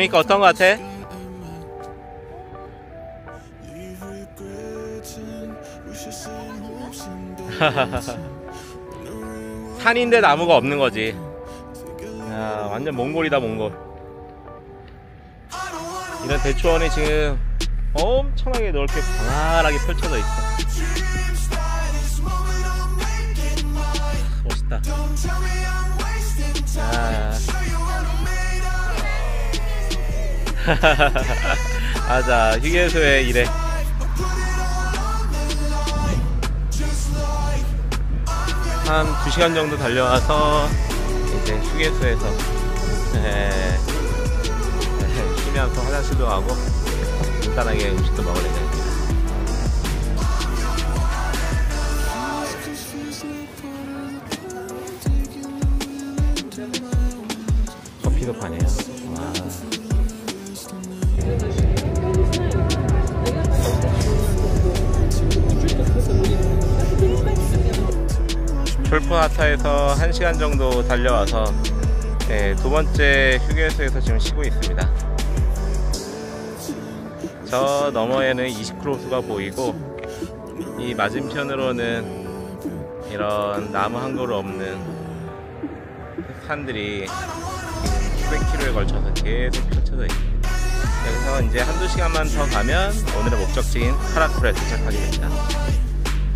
오니까 어떤 거 같아? 산인데 나무가 없는 거지. 야, 완전 몽골이다 몽골. 이런 대추원이 지금 엄청나게 넓게 광활하게 펼쳐져 있어. 멋있다. 야. 맞아 휴게소에 일해 한 2시간 정도 달려와서 이제 휴게소에서 에, 에, 쉬면서 화장실도 가고 간단하게 음식도 먹을 예정입니다. 커피도 파네요 졸포나타에서 1시간 정도 달려와서 네, 두 번째 휴게소에서 지금 쉬고 있습니다. 저 너머에는 20크로스가 보이고 이 맞은편으로는 이런 나무 한 그루 없는 산들이 수백 킬로에 걸쳐서 계속 펼쳐져 있습니다. 여기서 이제 한두 시간만 더 가면 오늘의 목적지인 카라쿠에 도착하게 됩니다.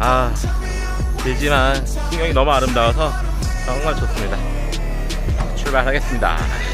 아, 길지만 풍경이 너무 아름다워서 정말 좋습니다. 출발하겠습니다.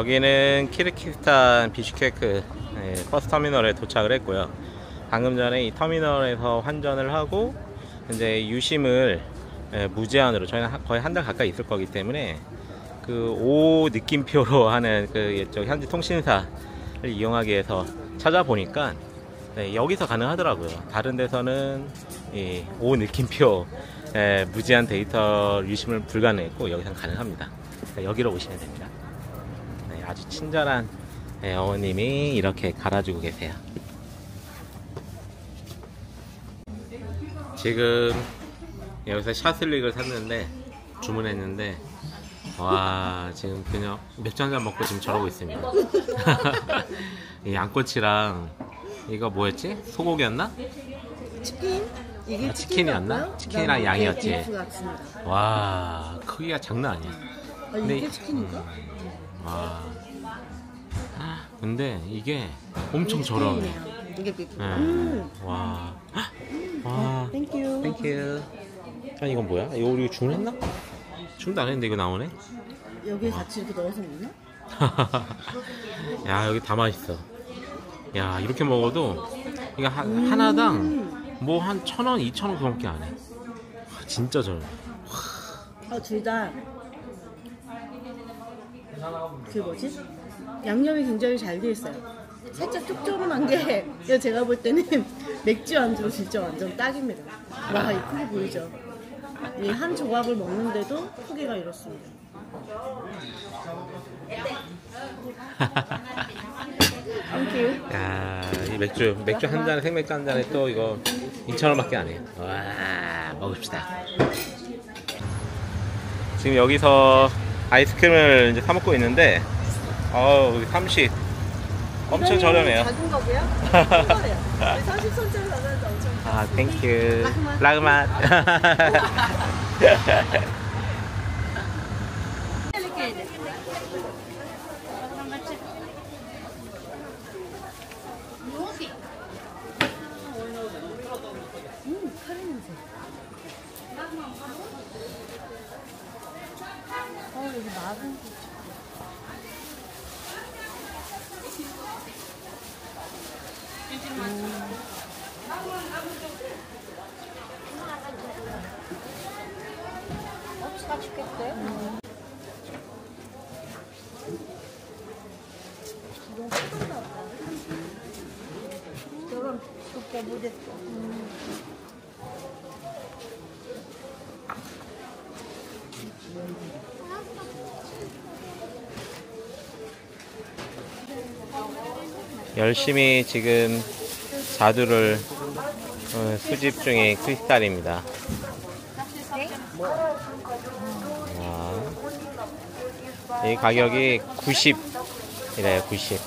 여기는 키르키스탄 비슈케크 네, 버스 터미널에 도착을 했고요. 방금 전에 이 터미널에서 환전을 하고 이제 유심을 예, 무제한으로 저희는 하- 거의 한 달 가까이 있을 거기 때문에 그 O 느낌표로 하는 그저 현지 통신사를 이용하기 위해서 찾아보니까 네, 여기서 가능하더라고요. 다른 데서는 이 O 느낌표 예, 무제한 데이터 유심을 불가능했고 여기서는 가능합니다. 그러니까 여기로 오시면 됩니다. 네, 아주 친절한 네, 어머님이 이렇게 갈아주고 계세요. 지금 여기서 샤슬릭을 샀는데 주문했는데 와 지금 그냥 맥주 한 잔 먹고 지금 저러고 있습니다. 이 양꼬치랑 이거 뭐였지? 소고기였나? 치킨? 이게 아, 치킨이었나? 치킨이랑 양이었지. 와 크기가 장난 아니야. 아, 근데 이게 이- 치킨인가? 와. 근데 이게 엄청 저렴해. 이게 빅스. 네. 음. 와. 와. Thank you. Thank you. 아니 이건 뭐야? 이거 우리 주문했나? 주문도 안 했는데 이거 나오네? 여기에 같이 이렇게 넣어서 먹나? 야 여기 다 맛있어. 야 이렇게 먹어도 이거 하, 하나당 음. 뭐한 천 원, 이천 원 그밖에 안 해. 와, 진짜 저렴해. 아, 둘 다. 그 뭐지? 양념이 굉장히 잘 돼 있어요. 살짝 짭조름한 게 제가 볼 때는 맥주 안주로 진짜 완전 딱입니다. 와, 이 크기 보이죠? 이 한 조각을 먹는데도 크기가 이렇습니다. 야, 이 맥주, 맥주 한 잔에, 생맥주 한 잔에 또 이거 2,000원밖에 안 해요. 와, 먹읍시다. 지금 여기서 아이스크림을 이제 사 먹고 있는데, 어우, 여기 30. 엄청 저렴해요. 작은 거고요. 큰 거예요. 30솜짜리 나가는데 엄청. 아, thank you. Рахмат. 음, 카레 냄새. 어, 여기 막은 어, 맛있겠어요? 저런 두께 묻었어. 열심히 지금 자두를 어, 수집 중인 크리스탈입니다. 아, 이 가격이 90이래요, 90.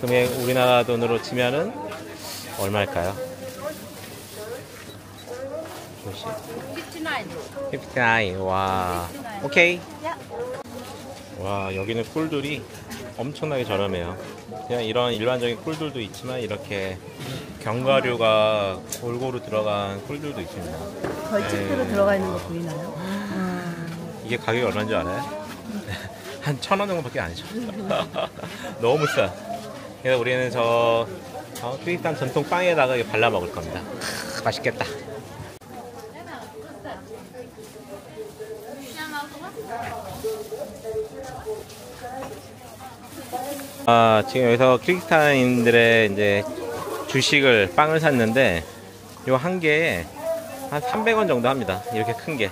금액 우리나라 돈으로 치면은 얼마일까요? 90. 59. 와. 오케이. 와, 여기는 꿀들이 엄청나게 저렴해요. 그냥 이런 일반적인 꿀들도 있지만 이렇게 견과류가 골고루 들어간 꿀들도 있습니다. 벌집으로 네. 들어가 있는 거 보이나요? 이게 가격이 얼마인 줄 알아요? 한 천 원 정도밖에 안 해줘. 너무 싸. 그래서 우리는 저 어, 트위스탄 전통 빵에다가 이거 발라 먹을 겁니다. 크, 맛있겠다. 아, 지금 여기서 키르기스탄인들의 이제 주식을 빵을 샀는데 요 한 개에 한 300원 정도 합니다. 이렇게 큰 게.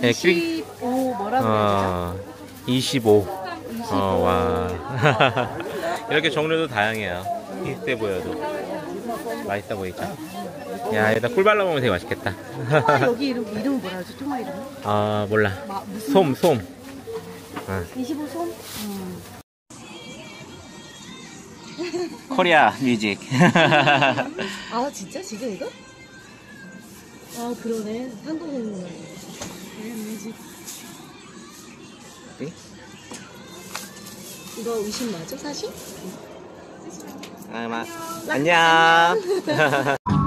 네, 키르기- 25 뭐라고 해야 되죠? 어, 25. 어, 와. 이렇게 종류도 다양해요. 비슷해 보여도. 맛있어 보이죠? 야, 여기다 꿀 발라 먹으면 되게 맛있겠다. 통화 여기 이름, 이름은 뭐라 하지? 통화 이름? 아, 몰라. 마, 무슨 솜, 솜. 어. 25 솜? 음. 코리아 뮤직. 아 진짜? 지금 이거? 아 그러네 한국인 이거 의심 맞아 사실? 아, 마. 안녕.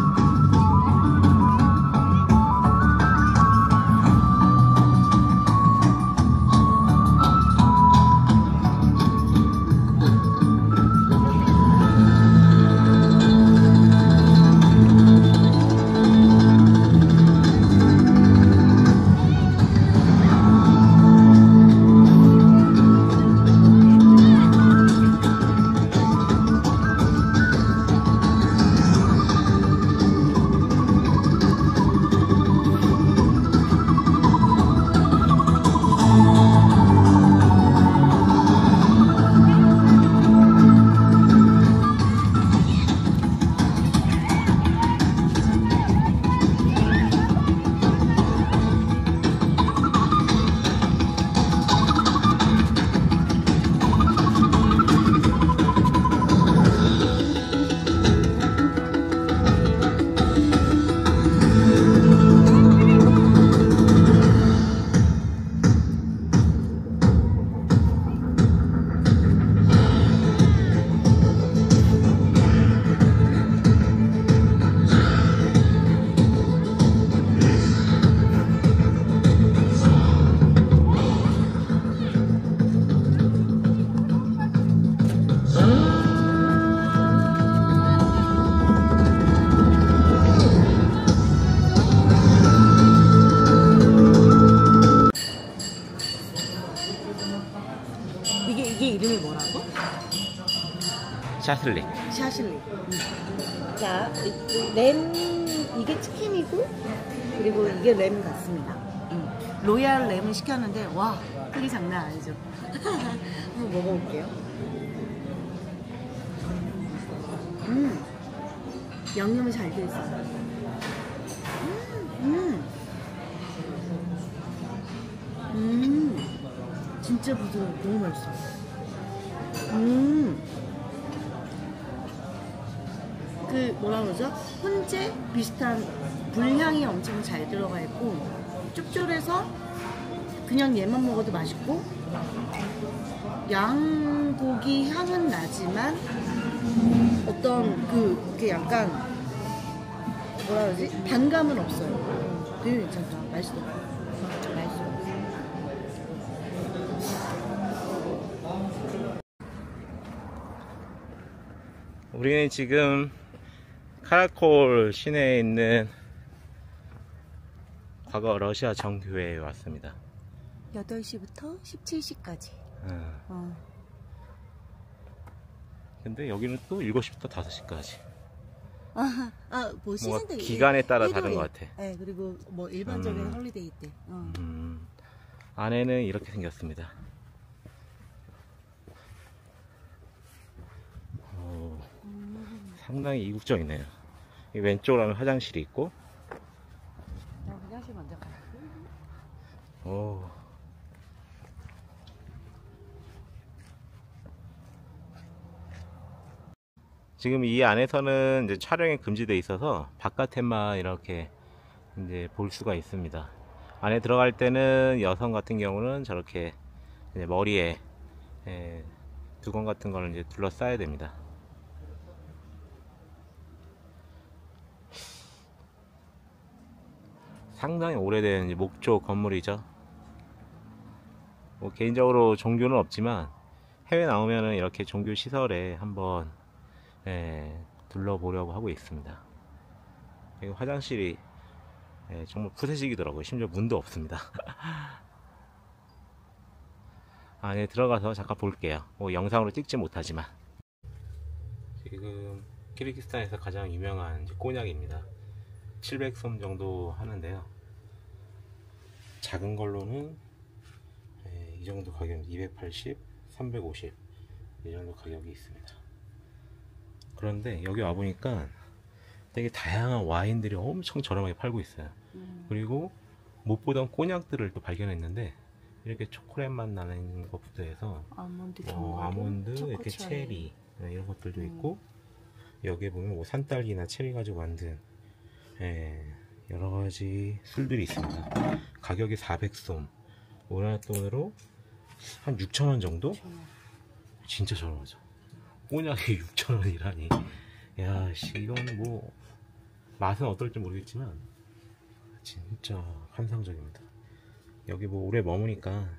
시켰는데 와 크기 장난 아니죠. 한번 먹어볼게요. 음 양념이 잘 돼 있어요. 음, 음, 음 진짜 부드러워. 너무 맛있어. 음. 그 뭐라 그러죠? 훈제 비슷한 불향이 엄청 잘 들어가 있고 짭짤해서 그냥 얘만 먹어도 맛있고 양고기 향은 나지만 어떤 그 이렇게 약간 뭐라 그러지? 단감은 없어요. 되게 괜찮다. 맛있어. 맛있어. 우리는 지금 카라콜 시내에 있는 과거 러시아 정교회에 왔습니다. 8시부터 17시까지. 어, 어. 근데 여기는 또 7시부터 5시까지. 아, 아, 뭐 뭔가 시즌 때 기간에 따라 일요일. 다른 것 같아. 네, 그리고 뭐 일반적인 음. holiday 때. 어. 음, 안에는 이렇게 생겼습니다. 오, 상당히 이국적이네요. 이 왼쪽으로 하면 화장실이 있고, 나 화장실 먼저 가. 오. 지금 이 안에서는 이제 촬영이 금지돼 있어서 바깥에만 이렇게 이제 볼 수가 있습니다. 안에 들어갈 때는 여성 같은 경우는 저렇게 머리에 예, 두건 같은 걸 이제 둘러싸야 됩니다. 상당히 오래된 목조 건물이죠. 뭐 개인적으로 종교는 없지만 해외 나오면은 이렇게 종교 시설에 한번 예, 둘러보려고 하고 있습니다. 여기 화장실이 예, 정말 푸세식이더라고요. 심지어 문도 없습니다. 안에 들어가서 잠깐 볼게요. 뭐 영상으로 찍지 못하지만 지금 키르기스탄에서 가장 유명한 꼬냑입니다. 700솜 정도 하는데요. 작은 걸로는 예, 이 정도 가격 280, 350 이 정도 가격이 있습니다. 그런데 여기 와 보니까 되게 다양한 와인들이 엄청 저렴하게 팔고 있어요. 그리고 못 보던 꼬냑들을 또 발견했는데 이렇게 초콜릿 맛 나는 것부터 해서 아몬드 어, 아몬드, 이렇게 체리 네, 이런 것들도 음. 있고 여기에 보면 뭐 산딸기나 체리 가지고 만든 예, 여러 가지 술들이 있습니다. 가격이 400솜, 우리나라 돈으로 한 6천 원 정도? 진짜 저렴하죠. 꼬냑이 6천 원이라니. 야, 씨, 이건 뭐 맛은 어떨지 모르겠지만 진짜 환상적입니다. 여기 뭐 오래 머무니까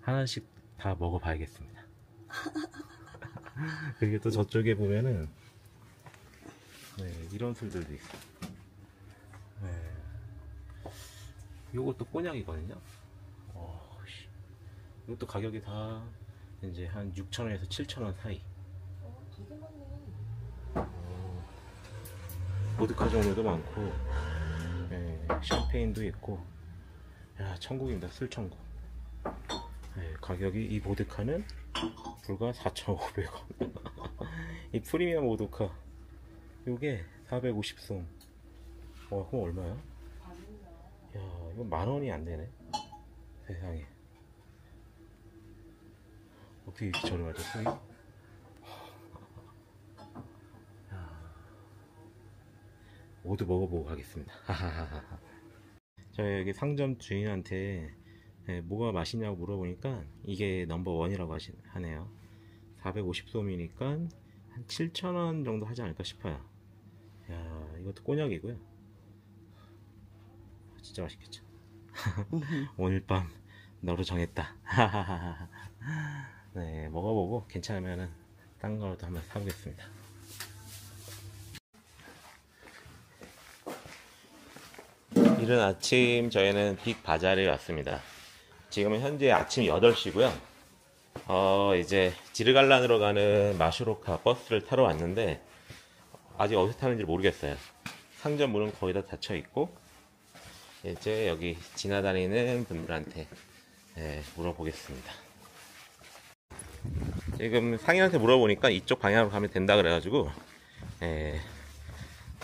하나씩 다 먹어봐야겠습니다. 그리고 또 저쪽에 보면은 네, 이런 술들도 있어요. 네. 요것도 꼬냑이거든요. 어, 씨. 이것도 가격이 다 이제 한 6,000원에서 7,000원 사이. 어, 보드카 종류도 많고, 네, 샴페인도 있고, 야, 천국입니다. 술 천국. 네, 가격이 이 보드카는 불과 4,500원. 이 프리미엄 보드카, 요게 450송. 와, 그럼 얼마야? 야, 이거 만 원이 안 되네. 세상에. 어떻게 이렇게 저렴하죠, 모두 먹어보고 가겠습니다. 저 여기 상점 주인한테 예, 뭐가 맛있냐고 물어보니까 이게 넘버 원이라고 하시, 하네요. 450솜이니까 한 7,000원 정도 하지 않을까 싶어요. 야, 이것도 꼬냑이고요. 진짜 맛있겠죠. 오늘 밤 너로 정했다. 네, 먹어보고 괜찮으면은 딴 거라도 한번 사보겠습니다. 이른 아침 저희는 빅 바자르에 왔습니다. 지금은 현재 아침 8시고요. 어, 이제 지르갈란으로 가는 마슈로카 버스를 타러 왔는데 아직 어디서 타는지 모르겠어요. 상점 문은 거의 다 닫혀 있고 이제 여기 지나다니는 분들한테 예, 물어보겠습니다. 지금 상인한테 물어보니까 이쪽 방향으로 가면 된다 그래가지고 예,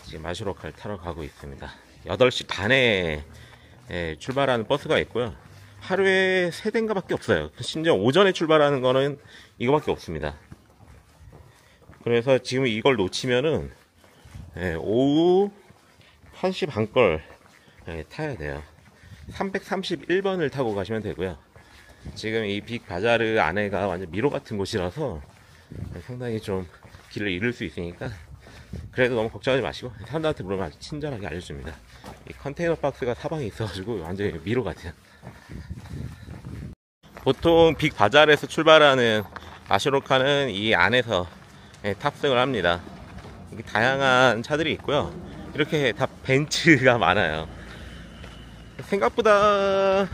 지금 마슈로카를 타러 가고 있습니다. 8시 반에 예, 출발하는 버스가 있고요. 하루에 세 대인가 밖에 없어요. 심지어 오전에 출발하는 거는 이거밖에 없습니다. 그래서 지금 이걸 놓치면은 예, 오후 1시 반걸 예, 타야 돼요. 331번을 타고 가시면 되고요. 지금 이 빅 바자르 안에가 완전 미로 같은 곳이라서 상당히 좀 길을 잃을 수 있으니까 그래도 너무 걱정하지 마시고 사람들한테 물으면 아주 친절하게 알려줍니다. 이 컨테이너 박스가 사방에 있어가지고 완전히 미로 같아요. 보통 빅 바자르에서 출발하는 아시로카는 이 안에서 예, 탑승을 합니다. 다양한 차들이 있고요. 이렇게 다 벤츠가 많아요. 생각보다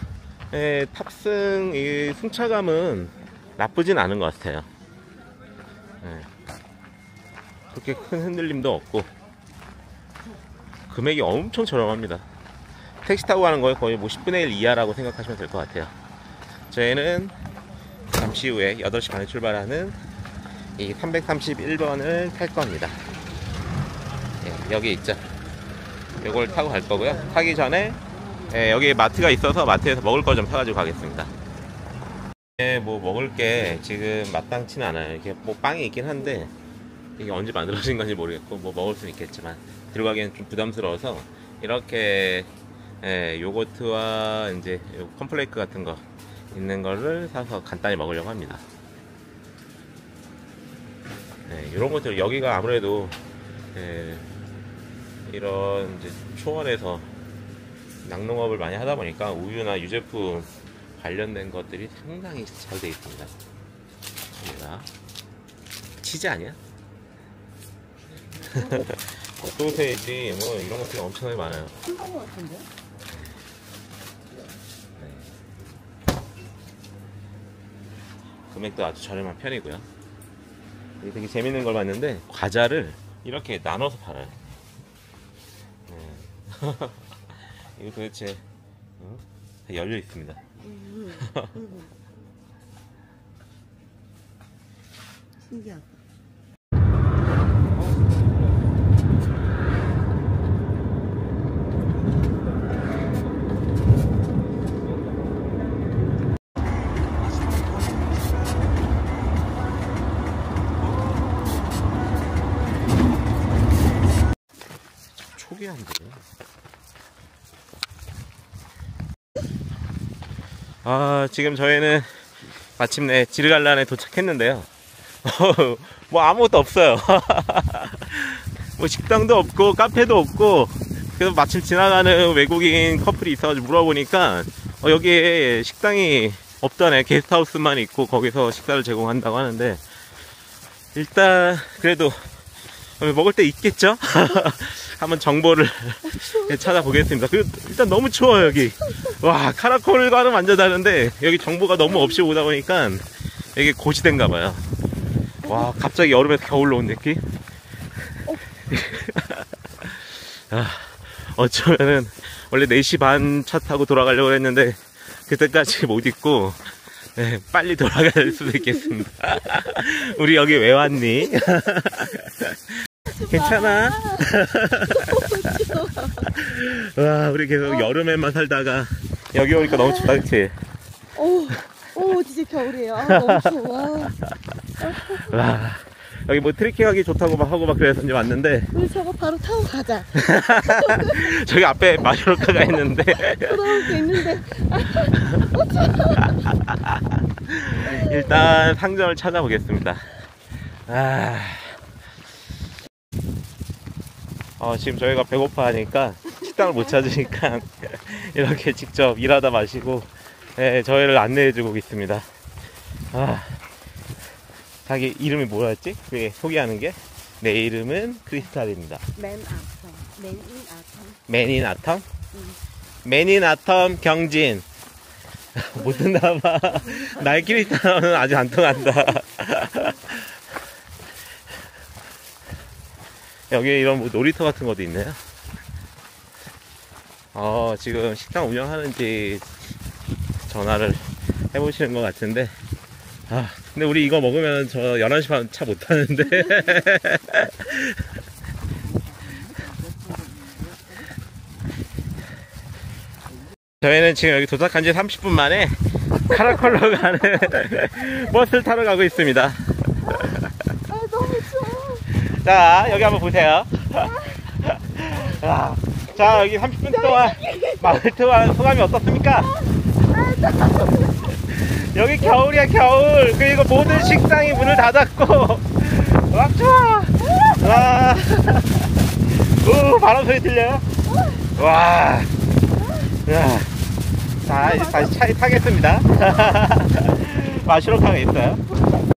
예, 탑승 이 승차감은 나쁘진 않은 것 같아요. 예. 그렇게 큰 흔들림도 없고 금액이 엄청 저렴합니다. 택시 타고 가는 거에 거의 뭐 10분의 1 이하라고 생각하시면 될 것 같아요. 저희는 잠시 후에 8시 반에 출발하는 이 331번을 탈 겁니다. 예, 여기 있죠. 이걸 타고 갈 거고요. 타기 전에 예, 여기 마트가 있어서 마트에서 먹을 거 좀 사가지고 가겠습니다. 예, 뭐 먹을 게 지금 마땅치는 않아요. 이게 뭐 빵이 있긴 한데 이게 언제 만들어진 건지 모르겠고 뭐 먹을 수는 있겠지만 들어가기엔 좀 부담스러워서 이렇게 예, 요거트와 이제 요 컴플레이크 같은 거 있는 거를 사서 간단히 먹으려고 합니다. 네, 이런 것들 여기가 아무래도 예, 이런 이제 초원에서 낙농업을 많이 하다 보니까 우유나 유제품 관련된 것들이 상당히 잘돼 있습니다. 여기가 치즈 아니야? 뭐 소세지 뭐 이런 것들이 엄청나게 많아요. 같은데? 금액도 아주 저렴한 편이고요. 되게 재밌는 걸 봤는데 과자를 이렇게 나눠서 팔아요. 네. 이거 도대체 어? 다 열려 있습니다. 신기하다. 초기한데. 아 지금 저희는 마침내 지르갈란에 도착했는데요. 뭐 아무것도 없어요. 뭐 식당도 없고 카페도 없고 그래서 마침 지나가는 외국인 커플이 있어가지고 물어보니까 어, 여기에 식당이 없다네 게스트하우스만 있고 거기서 식사를 제공한다고 하는데 일단 그래도 먹을 때 있겠죠? 한번 정보를 찾아보겠습니다. 그리고 일단 너무 추워요 여기. 와 카라콜과는 완전 다른데 여기 정보가 너무 없이 오다 보니까 이게 고지된가 봐요. 와 갑자기 여름에서 겨울로 온 느낌? 아, 어쩌면은 원래 4시 반 차 타고 돌아가려고 했는데 그때까지 못 있고 네, 빨리 돌아갈 수도 있겠습니다. 우리 여기 왜 왔니? 괜찮아? 와, 우리 계속 여름에만 살다가 여기 오니까 너무 춥다, 그치? 오, 오, 진짜 겨울이에요. 아, 너무 추워. 와, 여기 뭐 트레킹하기 좋다고 막 하고 막 그래서 이제 왔는데 우리 저거 바로 타고 가자. 저기 앞에 마쇼르카가 있는데 돌아올 게 있는데. 일단 상점을 찾아보겠습니다. 아, 어, 지금 저희가 배고파 하니까 식당을 못 찾으니까 이렇게 직접 일하다 마시고 예, 저희를 안내해주고 있습니다. 아, 자기 이름이 뭐였지? 그게 소개하는 게? 내 이름은 크리스탈입니다. 맨 아파. 맨인 아텀? 맨인 아텀 경진. 못 듣나봐. 나의 크리스탈은 아직 안 통한다. 여기 이런 뭐 놀이터 같은 것도 있네요. 어, 지금 식당 운영하는지 전화를 해보시는 것 같은데. 아, 근데 우리 이거 먹으면 저 11시 반 차 못 타는데. 저희는 지금 여기 도착한 지 30분 만에 카라콜로 가는 버스를 타러 가고 있습니다. 아. 자, 여기 한번 보세요. 자, 자, 여기 30분 동안 마을 투어 소감이 어떻습니까? 여기 겨울이야, 겨울. 그리고 모든 식당이 문을 닫았고. 와, 좋아. 와. 오, 바람 소리 들려요? 와. 야. 자, 이제 다시 차에 타겠습니다. 마시로카가 있어요.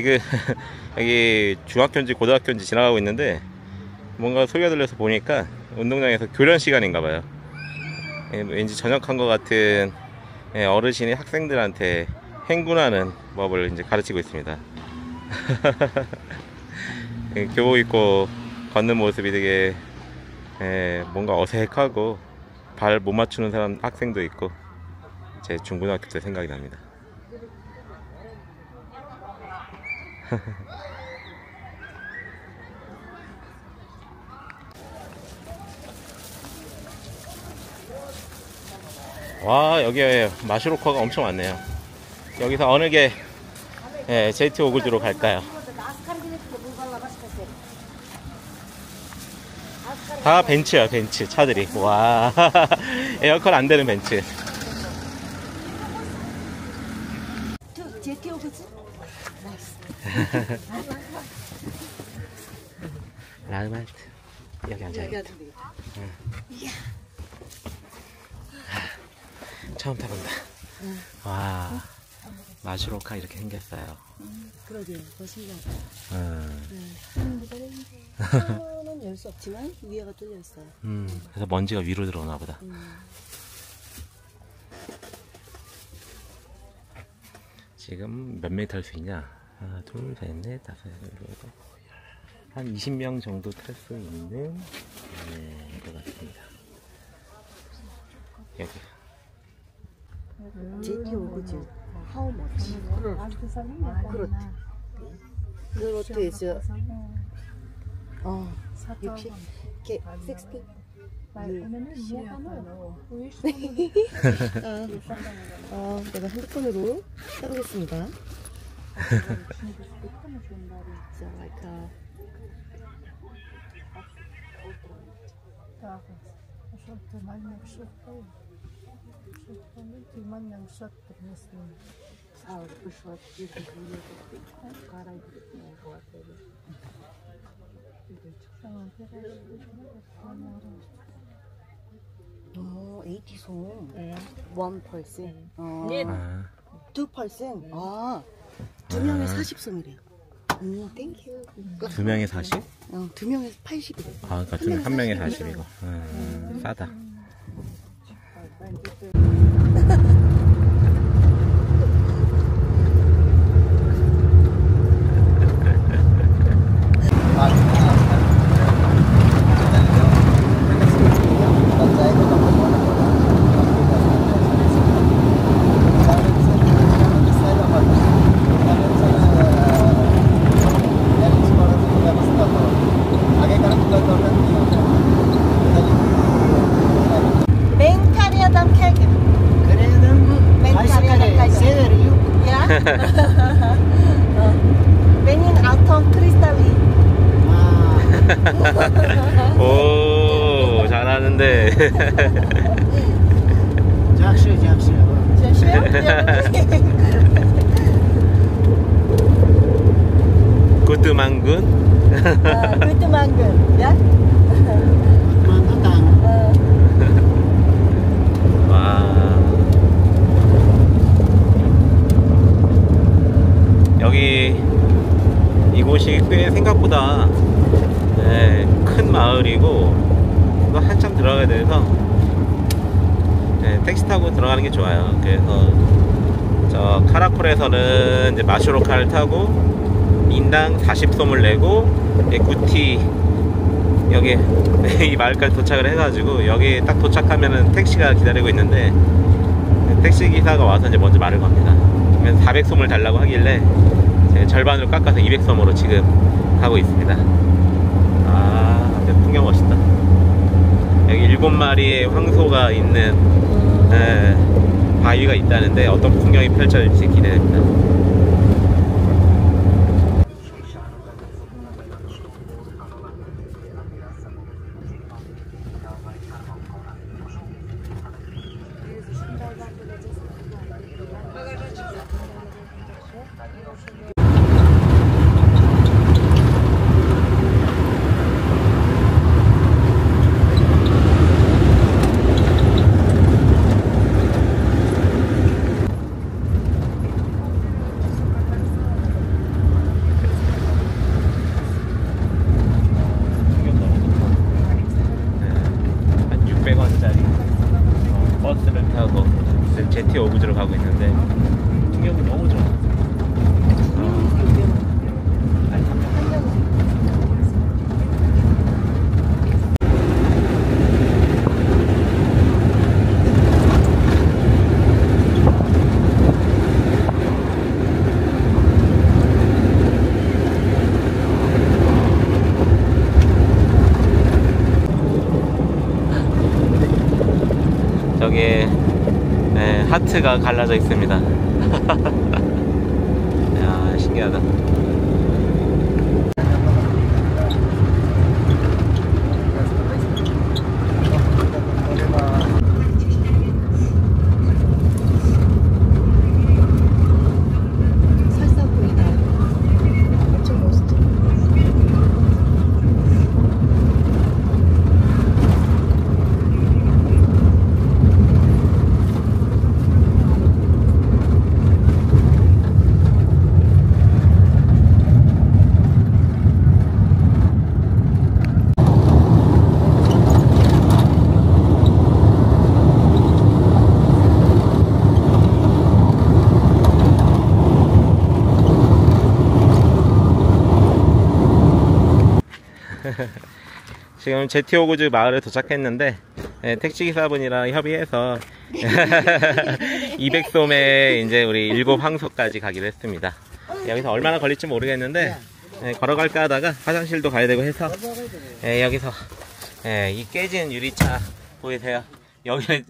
지금 여기 중학교인지 고등학교인지 지나가고 있는데 뭔가 소리가 들려서 보니까 운동장에서 교련 시간인가 봐요. 예, 왠지 전역한 것 같은 예, 어르신이 학생들한테 행군하는 법을 이제 가르치고 있습니다. 예, 교복 입고 걷는 모습이 되게 예, 뭔가 어색하고 발 못 맞추는 사람 학생도 있고 제 중고등학교 때 생각이 납니다. 와 여기에 마슈로커가 엄청 많네요. 여기서 어느 게 예, 제이트 오글드로 갈까요? 다 벤츠야 벤츠. 차들이. 와. 에어컨 안 되는 벤츠 제티 오브즈? 라르마트 여기 앉아야겠다. 처음 타본다. 와. 마슈로카 이렇게 생겼어요. 그러게요. 더 신기하다. 음, 하나는 열수 없지만 위에가 뚫려 있어요. 음, 그래서 먼지가 위로 들어오나 보다. 지금 몇 명이 탈수 있냐? 하나, 둘, 셋, 넷, 다섯, 여섯, 일곱. 한 20명 정도 탈 수 있는 네, 것 같습니다. 여기. 제티 오브즈. How much? 그렇트. 그렇트 is 어 60. 게 60. 아, 어, 내가 핸드폰으로 해보겠습니다. Uh, 어, 80 솜. One person. 어, 아, 두 person. 아, 두 명에 40솜이래요. 음, thank you. 두 명에 40? 어, 두 명에 80이래. 아, 그러니까 두, 한 명에 40이고. 음, 싸다. 멘카리아담 케이크. 멘카리아담 케이크. 야? 어. 베닌 아톰 크리스탈리. 오, 잘하는데. 작실, 작실. 굿드망군. 굿드 망근. 야? 만두당. 어. 와. 여기 이곳이 꽤 생각보다 네, 큰 마을이고 이거 한참 들어가야 돼서 네, 택시 타고 들어가는 게 좋아요. 그래서 저 마슈로카를 타고 인당 40솜을 내고 예, 구티 여기 이 마을까지 도착을 해가지고 여기 딱 도착하면은 택시가 기다리고 있는데 택시 기사가 와서 이제 먼저 말을 겁니다. 그러면 400솜을 달라고 하길래 제가 절반으로 깎아서 200솜으로 지금 하고 있습니다. 아, 풍경 멋있다. 여기 일곱 마리의 황소가 있는 에, 바위가 있다는데 어떤 풍경이 펼쳐질지 기대됩니다. 풍경 너무 좋다. 네, 한 600원짜리 버스를 타고 지금 제티 오브즈로 가고 있는데 풍경이 너무 좋아. 아니, 한 명. 저기에 네, 하트가 갈라져 있습니다. 야 신기하다. 살살 보이다. 엄청 멋있죠? 지금 제티오구즈 마을에 도착했는데 예, 택시기사분이랑 협의해서 200솜에 이제 우리 일곱 황소까지 가기로 했습니다. 여기서 얼마나 걸릴지 모르겠는데 예, 걸어갈까 하다가 화장실도 가야 되고 해서 예, 여기서 예, 이 깨진 유리차 보이세요? 여기는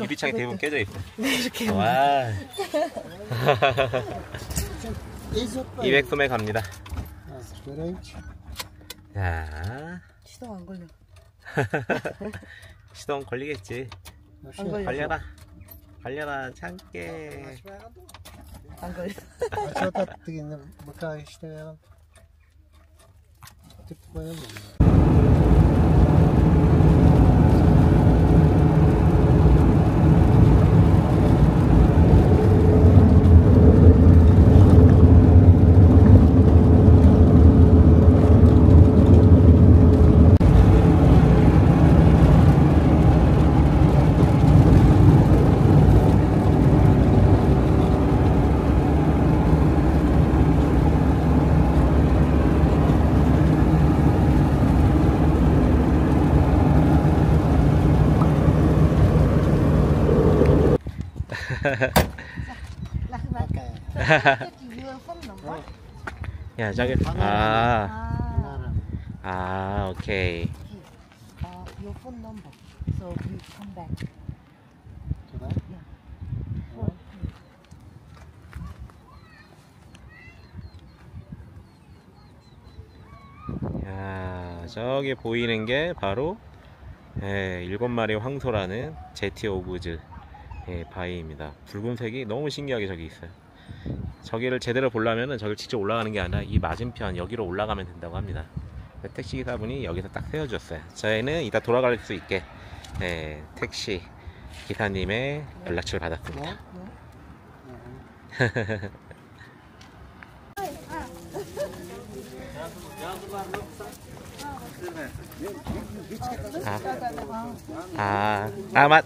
유리창이 대부분 깨져 있어요. 이렇게. 와. 200솜에 갑니다. 자, 시동 안 걸려. 시동 걸리겠지. 안 걸려. 걸려라. 걸려라, 참깨. 안 걸려. Bakalım işte ya. Tip koyalım. Your phone number? 야, 저기, 아, Ah, 아, 오케이. Tuda. 야, 저기 보이는 게 바로 예, 일곱 마리 황소라는 제티 오브즈 예, 바위입니다. 붉은색이 너무 신기하게 저기 있어요. 저기를 제대로 보려면은 저길 직접 올라가는 게 아니라 이 맞은편 여기로 올라가면 된다고 합니다. 택시 기사분이 여기서 딱 세워줬어요. 저희는 이따 돌아갈 수 있게 예, 택시 기사님의 연락처를 받았습니다. 아, 아, 아, 맞.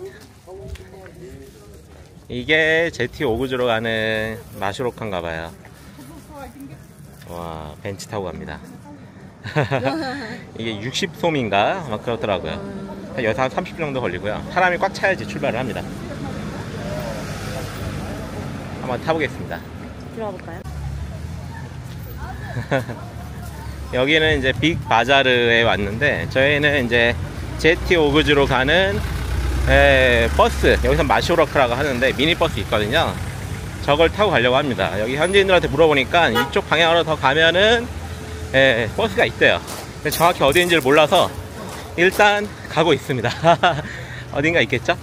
이게 제티 오구즈로 가는 마슈로칸가 봐요. 와, 벤치 타고 갑니다. 이게 60솜인가? 막 그렇더라고요. 한한 30분 정도 걸리고요. 사람이 꽉 차야지 출발을 합니다. 한번 타보겠습니다. 들어가 볼까요? 여기는 이제 빅 바자르에 왔는데 저희는 이제 제티 오그즈로 가는 에, 버스. 여기서 마쇼러크라고 하는데 미니버스 있거든요. 저걸 타고 가려고 합니다. 여기 현지인들한테 물어보니까 이쪽 방향으로 더 가면은 에, 버스가 있대요. 정확히 어디인지를 몰라서 일단 가고 있습니다. 어딘가 있겠죠?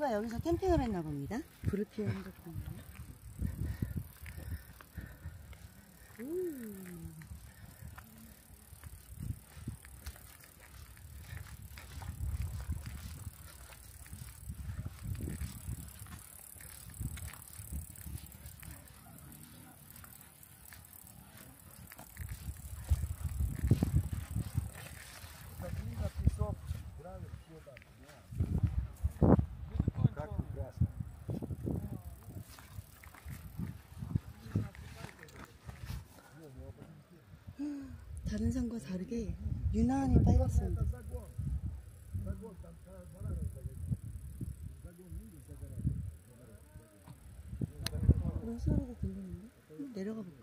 누군가 여기서 캠핑을 했나 봅니다. 불을 피우는 것 같네요. 다른 산과 다르게 유난히 빨갛습니다. 물 소리가 들리는데? 내려가 볼까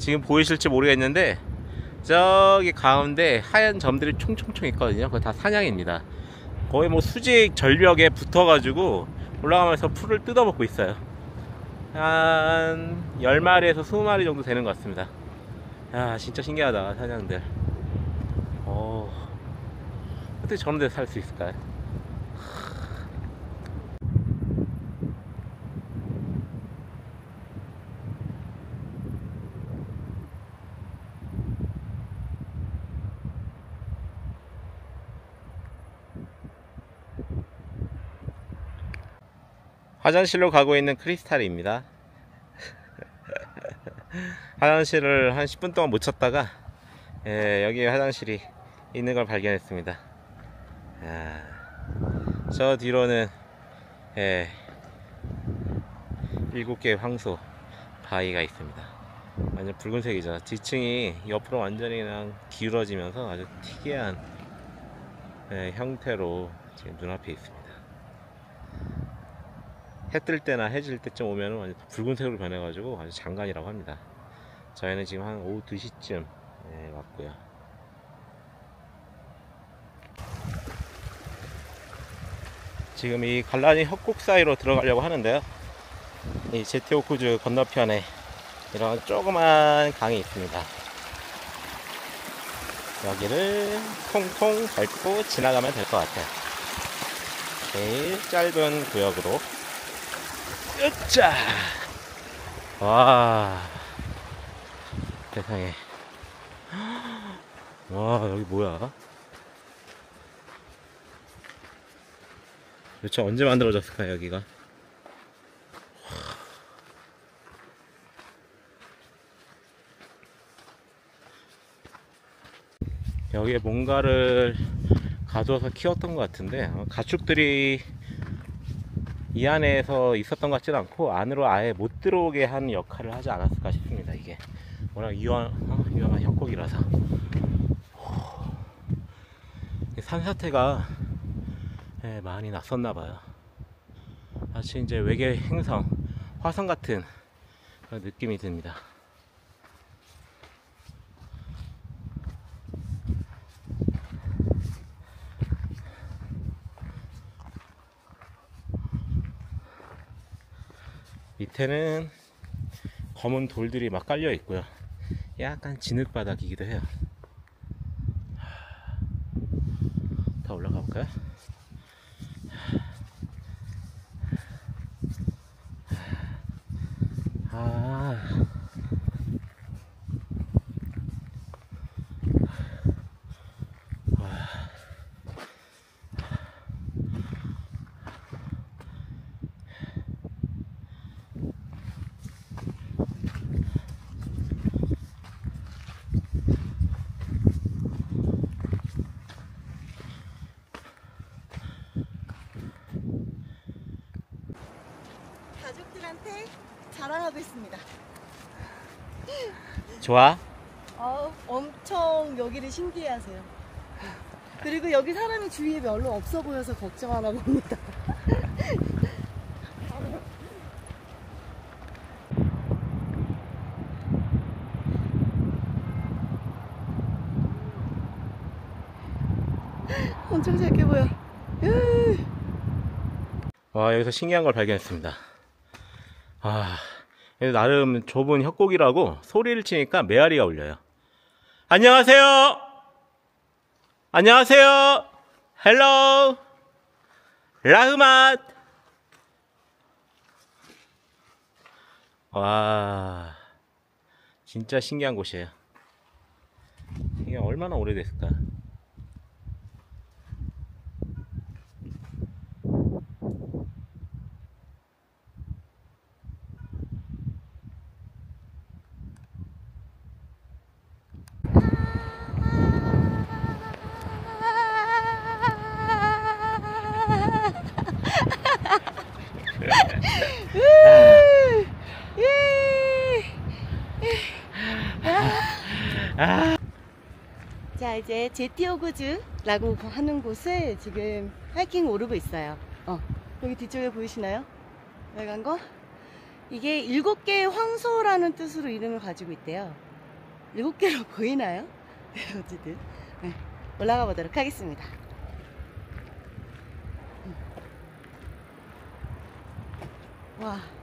지금 보이실지 모르겠는데 저기 가운데 하얀 점들이 총총총 있거든요. 그거 다 사냥입니다. 거의 뭐 수직 절벽에 붙어 가지고 올라가면서 풀을 뜯어 먹고 있어요. 한 10마리에서 20마리 정도 되는 것 같습니다. 야, 진짜 신기하다, 사냥들. 어, 어떻게 저런 데서 살 수 있을까요? 화장실로 가고 있는 크리스탈입니다. 화장실을 한 10분 동안 못 찾다가 예, 여기 화장실이 있는 걸 발견했습니다. 야, 저 뒤로는 예, 7개의 황소 바위가 있습니다. 완전 붉은색이죠. 지층이 옆으로 완전히 그냥 기울어지면서 아주 특이한 예, 형태로 지금 눈앞에 있습니다. 해 뜰 때나 해질 때쯤 오면 완전 붉은색으로 변해가지고 아주 장관이라고 합니다. 저희는 지금 한 오후 2시쯤 예, 왔고요. 지금 이 갈라니 협곡 사이로 들어가려고 하는데요. 이 제티오쿠즈 건너편에 이런 조그만 강이 있습니다. 여기를 통통 밟고 지나가면 될 것 같아요. 제일 짧은 구역으로 으짜! 와, 세상에. 와, 여기 뭐야? 도대체 언제 만들어졌을까, 여기가? 여기에 뭔가를 가져와서 키웠던 것 같은데, 어, 가축들이 이 안에서 있었던 것 같지는 않고 안으로 아예 못 들어오게 하는 역할을 하지 않았을까 싶습니다. 이게 워낙 위험, 어? 위험한 협곡이라서 산사태가 예, 많이 났었나 봐요. 마치 이제 외계 행성, 화성 같은 느낌이 듭니다. 밑에는 검은 돌들이 막 깔려 있고요. 약간 진흙 바닥이기도 해요. 더 올라가 볼까요? 아. 가족들한테 자랑하고 있습니다. 좋아? 어, 엄청 여기를 신기해하세요. 그리고 여기 사람이 주위에 별로 없어 보여서 걱정하나 봅니다. 엄청 작게 보여. 으. 와 여기서 신기한 걸 발견했습니다. 아 나름 좁은 협곡이라고 소리를 치니까 메아리가 울려요. 안녕하세요. 안녕하세요. Hello. Рахмат. 와 진짜 신기한 곳이에요. 이게 얼마나 오래됐을까? 자 이제 제티오구즈라고 하는 곳을 지금 하이킹 오르고 있어요. 어 여기 뒤쪽에 보이시나요? 빨간 거? 이게 일곱 개의 황소라는 뜻으로 이름을 가지고 있대요. 일곱 개로 보이나요? 네, 어쨌든 네, 올라가 보도록 하겠습니다. 음. 와.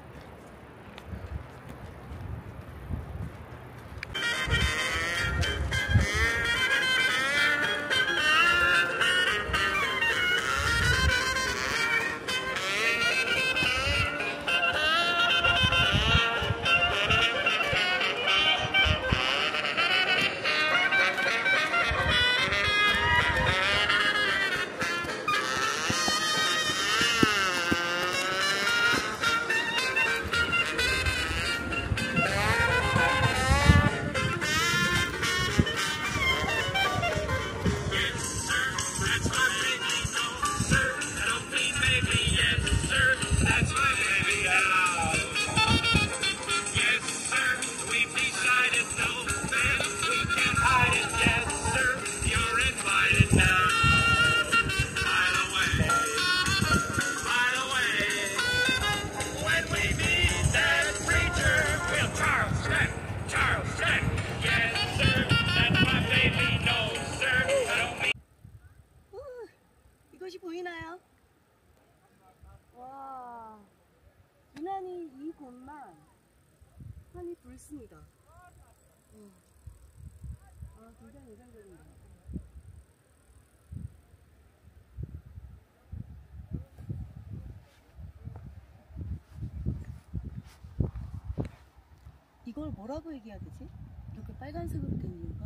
뭐라고 얘기해야 되지? 이렇게 빨간색으로 된 이유가?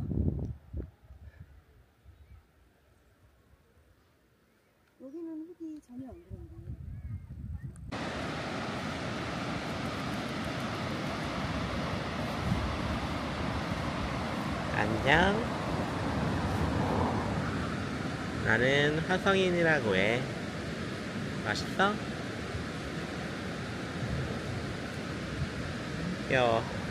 여기는 흙이 전혀 안 그런데. 안녕. 나는 화성인이라고 해. 맛있어? 귀여워.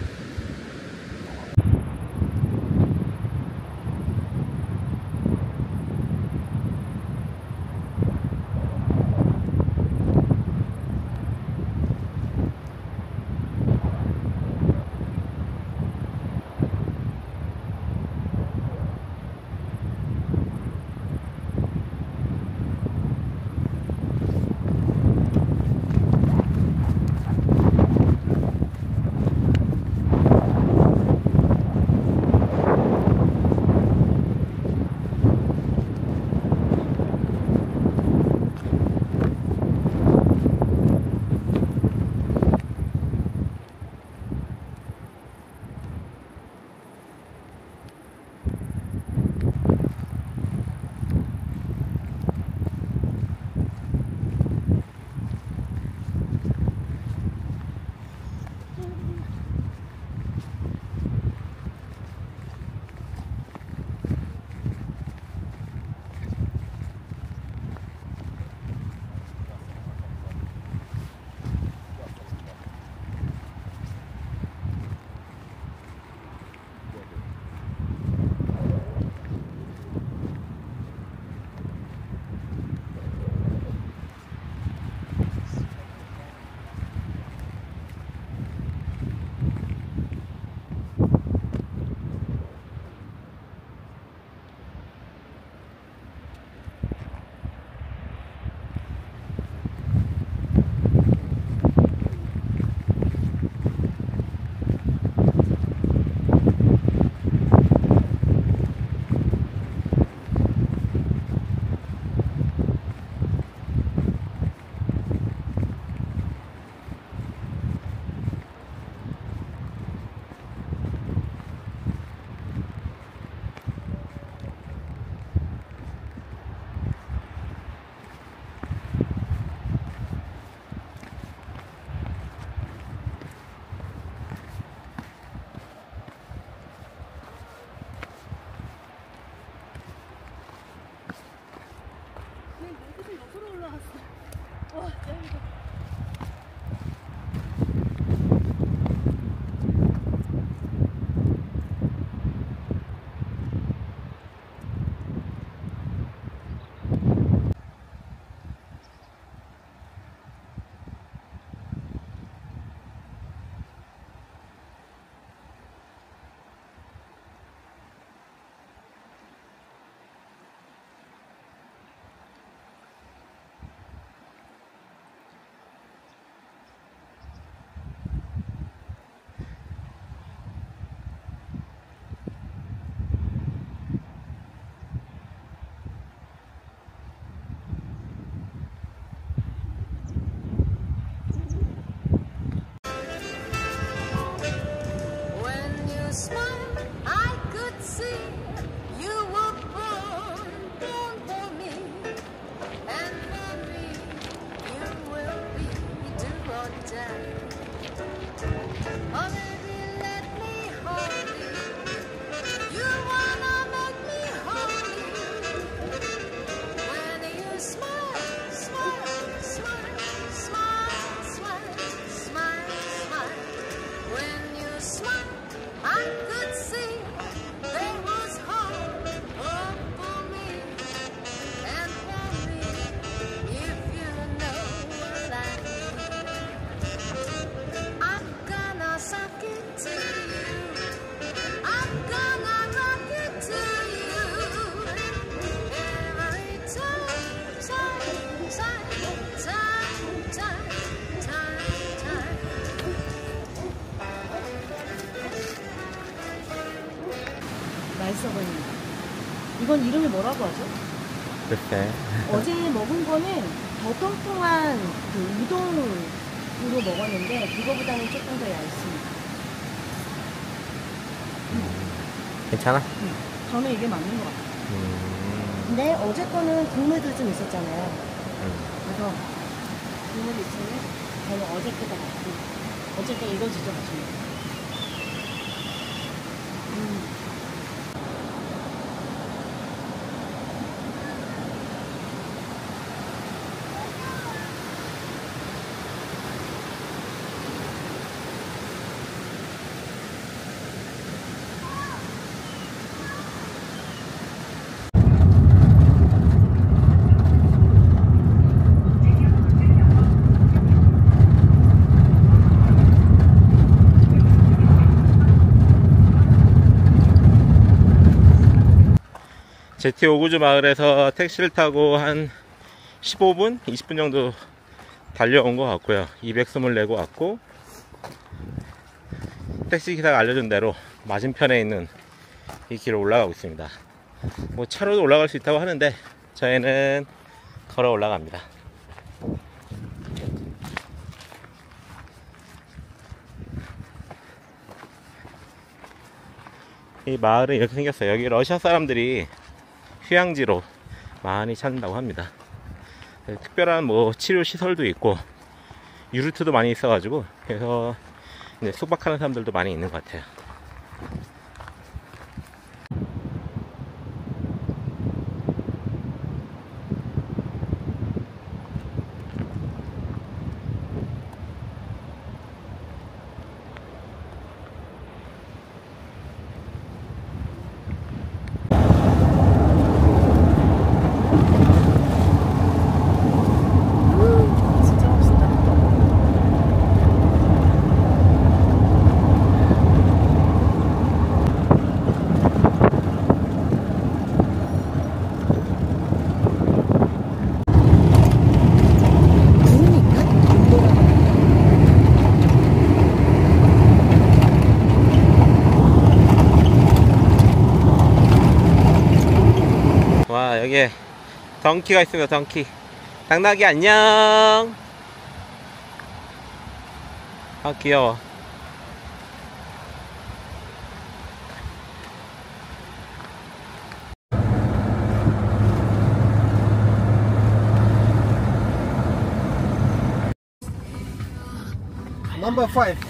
smile I could see 글쎄. 어제 먹은 거는 더 통통한 그 우동으로 먹었는데 그거보다는 조금 더 얇습니다. 괜찮아? 저는 이게 맞는 것 같아요. 음. 근데 어제 거는 국물도 좀 있었잖아요. 음. 그래서 국물이 있으면 저는 어제 거가 맞고 어쨌든 이건 진짜 맛있네요. 음. 제티 오구주 마을에서 택시를 타고 한 15분, 20분 정도 달려온 것 같고요. 200숨을 내고 왔고 택시 기사가 알려준 대로 맞은편에 있는 이 길을 올라가고 있습니다. 뭐 차로도 올라갈 수 있다고 하는데 저희는 걸어 올라갑니다. 이 마을은 이렇게 생겼어요. 여기 러시아 사람들이 휴양지로 많이 찾는다고 합니다. 네, 특별한 뭐 치료 시설도 있고 유르트도 많이 있어가지고 그래서 이제 숙박하는 사람들도 많이 있는 것 같아요. 진짜 맛있다. 와 여기에 덩키가 있습니다. 덩키. 당나귀 안녕. 아 귀여워. Number five.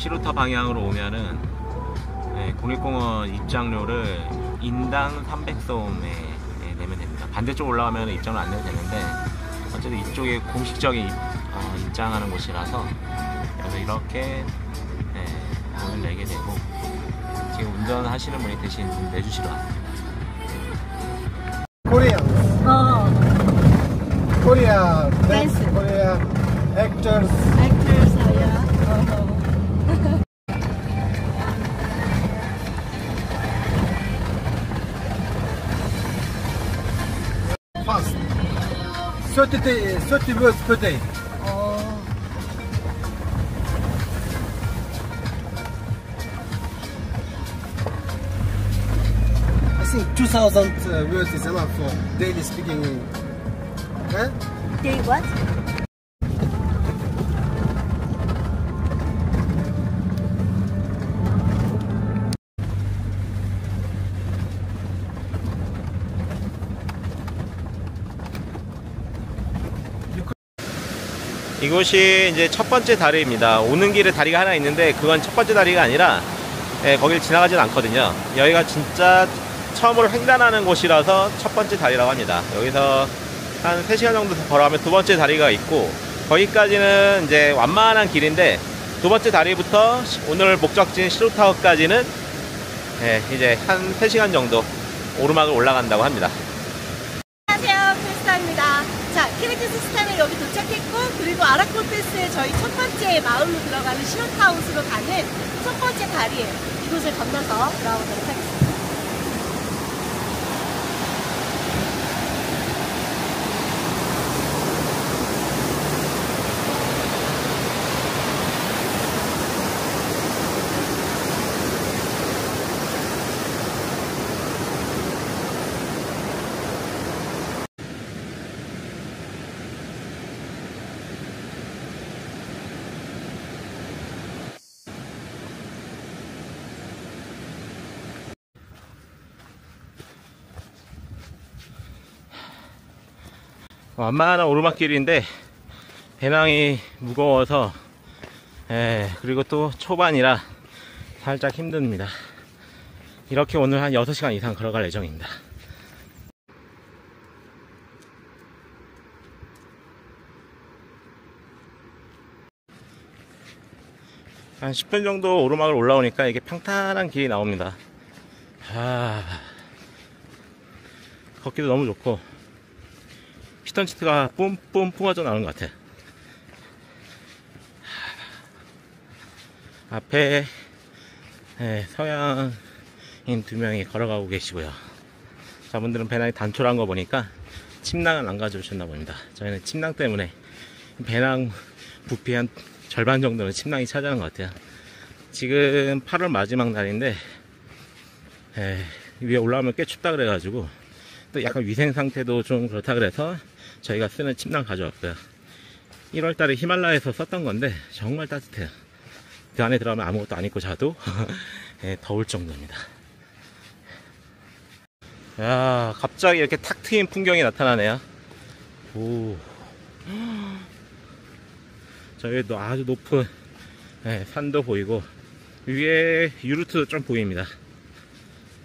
시루타 방향으로 오면은 네, 국립공원 입장료를 인당 300솜에 내면 됩니다. 반대쪽 올라가면 입장료 안 내도 되는데 어쨌든 이쪽에 공식적인 입, 어, 입장하는 곳이라서 그래서 이렇게 네, 돈을 내게 되고 지금 운전하시는 분이 대신 내주시러 왔어요. Korean. 어. Korea actors. 30, day, 30 words per day. 어, I think 2000 uh, words is enough for daily speaking. Huh? they what? 이곳이 이제 첫 번째 다리입니다. 오는 길에 다리가 하나 있는데 그건 첫 번째 다리가 아니라 예, 거길 지나가진 않거든요. 여기가 진짜 처음으로 횡단하는 곳이라서 첫 번째 다리라고 합니다. 여기서 한 3시간 정도 더 걸어가면 두 번째 다리가 있고 거기까지는 이제 완만한 길인데 두 번째 다리부터 시- 오늘 목적지인 시루타워까지는 예, 이제 한 3시간 정도 오르막을 올라간다고 합니다. 안녕하세요, 크리스타입니다. 자, 키르기스스탄에 여기 도착했고, 그리고 아라코테스의 저희 첫 번째 마을로 들어가는 시로타우스로 가는 첫 번째 다리에 이곳을 건너서 돌아오도록 하겠습니다. 완만한 오르막길인데 배낭이 무거워서 예, 그리고 또 초반이라 살짝 힘듭니다. 이렇게 오늘 한 6시간 이상 걸어갈 예정입니다. 한 10분 정도 오르막을 올라오니까 이게 평탄한 길이 나옵니다. 아, 걷기도 너무 좋고, 피톤치트가 뿜뿜 뿜어져 나오는 것 같아요. 앞에 예, 서양인 두 명이 걸어가고 계시고요. 저분들은 배낭이 단촐한 거 보니까 침낭을 안 가져오셨나 봅니다. 저희는 침낭 때문에 배낭 부피 한 절반 정도는 침낭이 차지하는 것 같아요. 지금 8월 마지막 날인데 예, 위에 올라오면 꽤 춥다 그래가지고 또 약간 위생 상태도 좀 그렇다 그래서 저희가 쓰는 침낭 가져왔고요. 1월 달에 히말라야에서 썼던 건데 정말 따뜻해요. 그 안에 들어가면 아무것도 안 입고 자도 예, 더울 정도입니다. 야, 갑자기 이렇게 탁 트인 풍경이 나타나네요. 오. 저기도 아주 높은 예, 산도 보이고 위에 유루트도 좀 보입니다.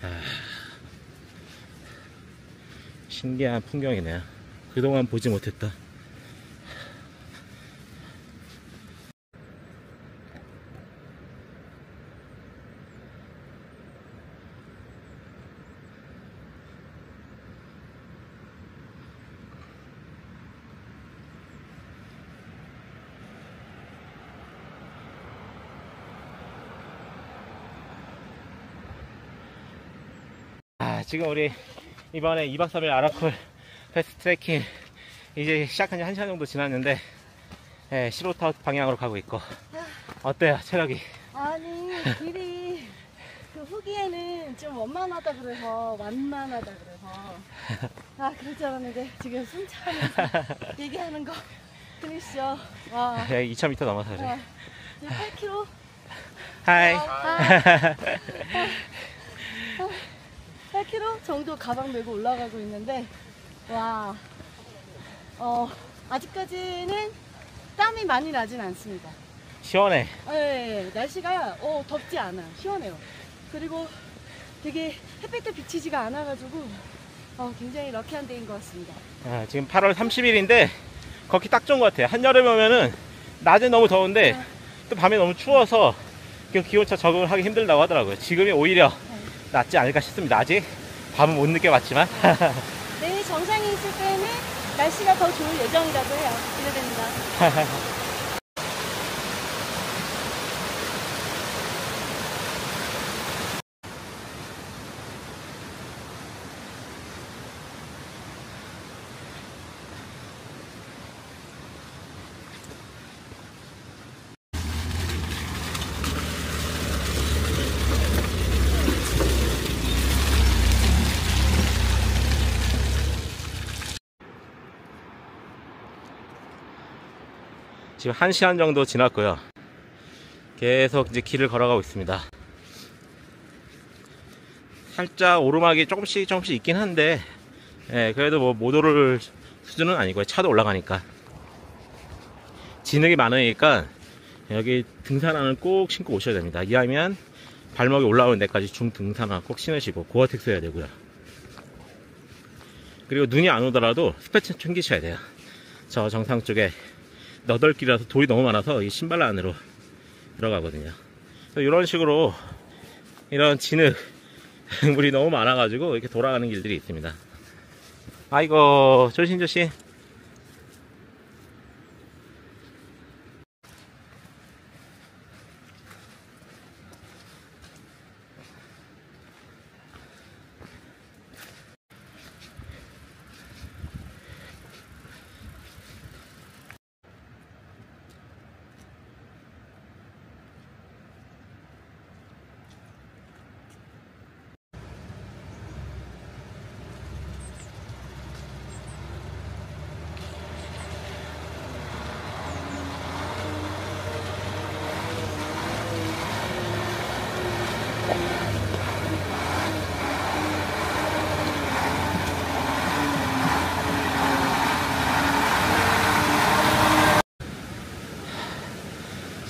아, 신기한 풍경이네요. 그동안 보지 못했다. 아, 지금 우리 이번에 2박 3일 아라콜 패스트 트레킹 이제 시작한 지 1시간 정도 지났는데 예, 시로타 방향으로 가고 있고. 어때요 체력이? 아니 길이 그 후기에는 좀 원만하다 그래서 완만하다 그래서. 아 그럴 줄 알았는데 지금 숨 차면서 얘기하는 거 들으시죠? 와, 예, 2000m 넘어서 와 그래. 지금 8km 하이. 8km 정도 가방 메고 올라가고 있는데 와. 어, 아직까지는 땀이 많이 나진 않습니다. 시원해. 네, 날씨가 어, 덥지 않아. 시원해요. 그리고 되게 햇빛도 비치지가 않아가지고 어, 굉장히 럭키한 데인 것 같습니다. 아, 지금 8월 30일인데 걷기 딱 좋은 것 같아요. 한여름에 오면은 낮에 너무 더운데 또 밤에 너무 추워서 그 기온차 적응을 하기 힘들다고 하더라고요. 지금이 오히려 낫지 않을까 싶습니다. 아직 밤은 못 느껴봤지만. 내일 정상에 있을 때는 날씨가 더 좋을 예정이라고 해요. 기대됩니다. 지금 1시간 정도 지났고요. 계속 이제 길을 걸어가고 있습니다. 살짝 오르막이 조금씩 조금씩 있긴 한데, 예, 그래도 뭐못 오를 수준은 아니고요. 차도 올라가니까. 진흙이 많으니까 여기 등산화는 꼭 신고 오셔야 됩니다. 이하면 발목이 올라오는 데까지 중등산화 꼭 신으시고 고어텍스 해야 되고요. 그리고 눈이 안 오더라도 스패츠 챙기셔야 돼요. 저 정상 쪽에 너덜길이라서 돌이 너무 많아서 이 신발 안으로 들어가거든요. 이런 식으로 이런 진흙 물이 너무 많아가지고 이렇게 돌아가는 길들이 있습니다. 아이고 조심조심.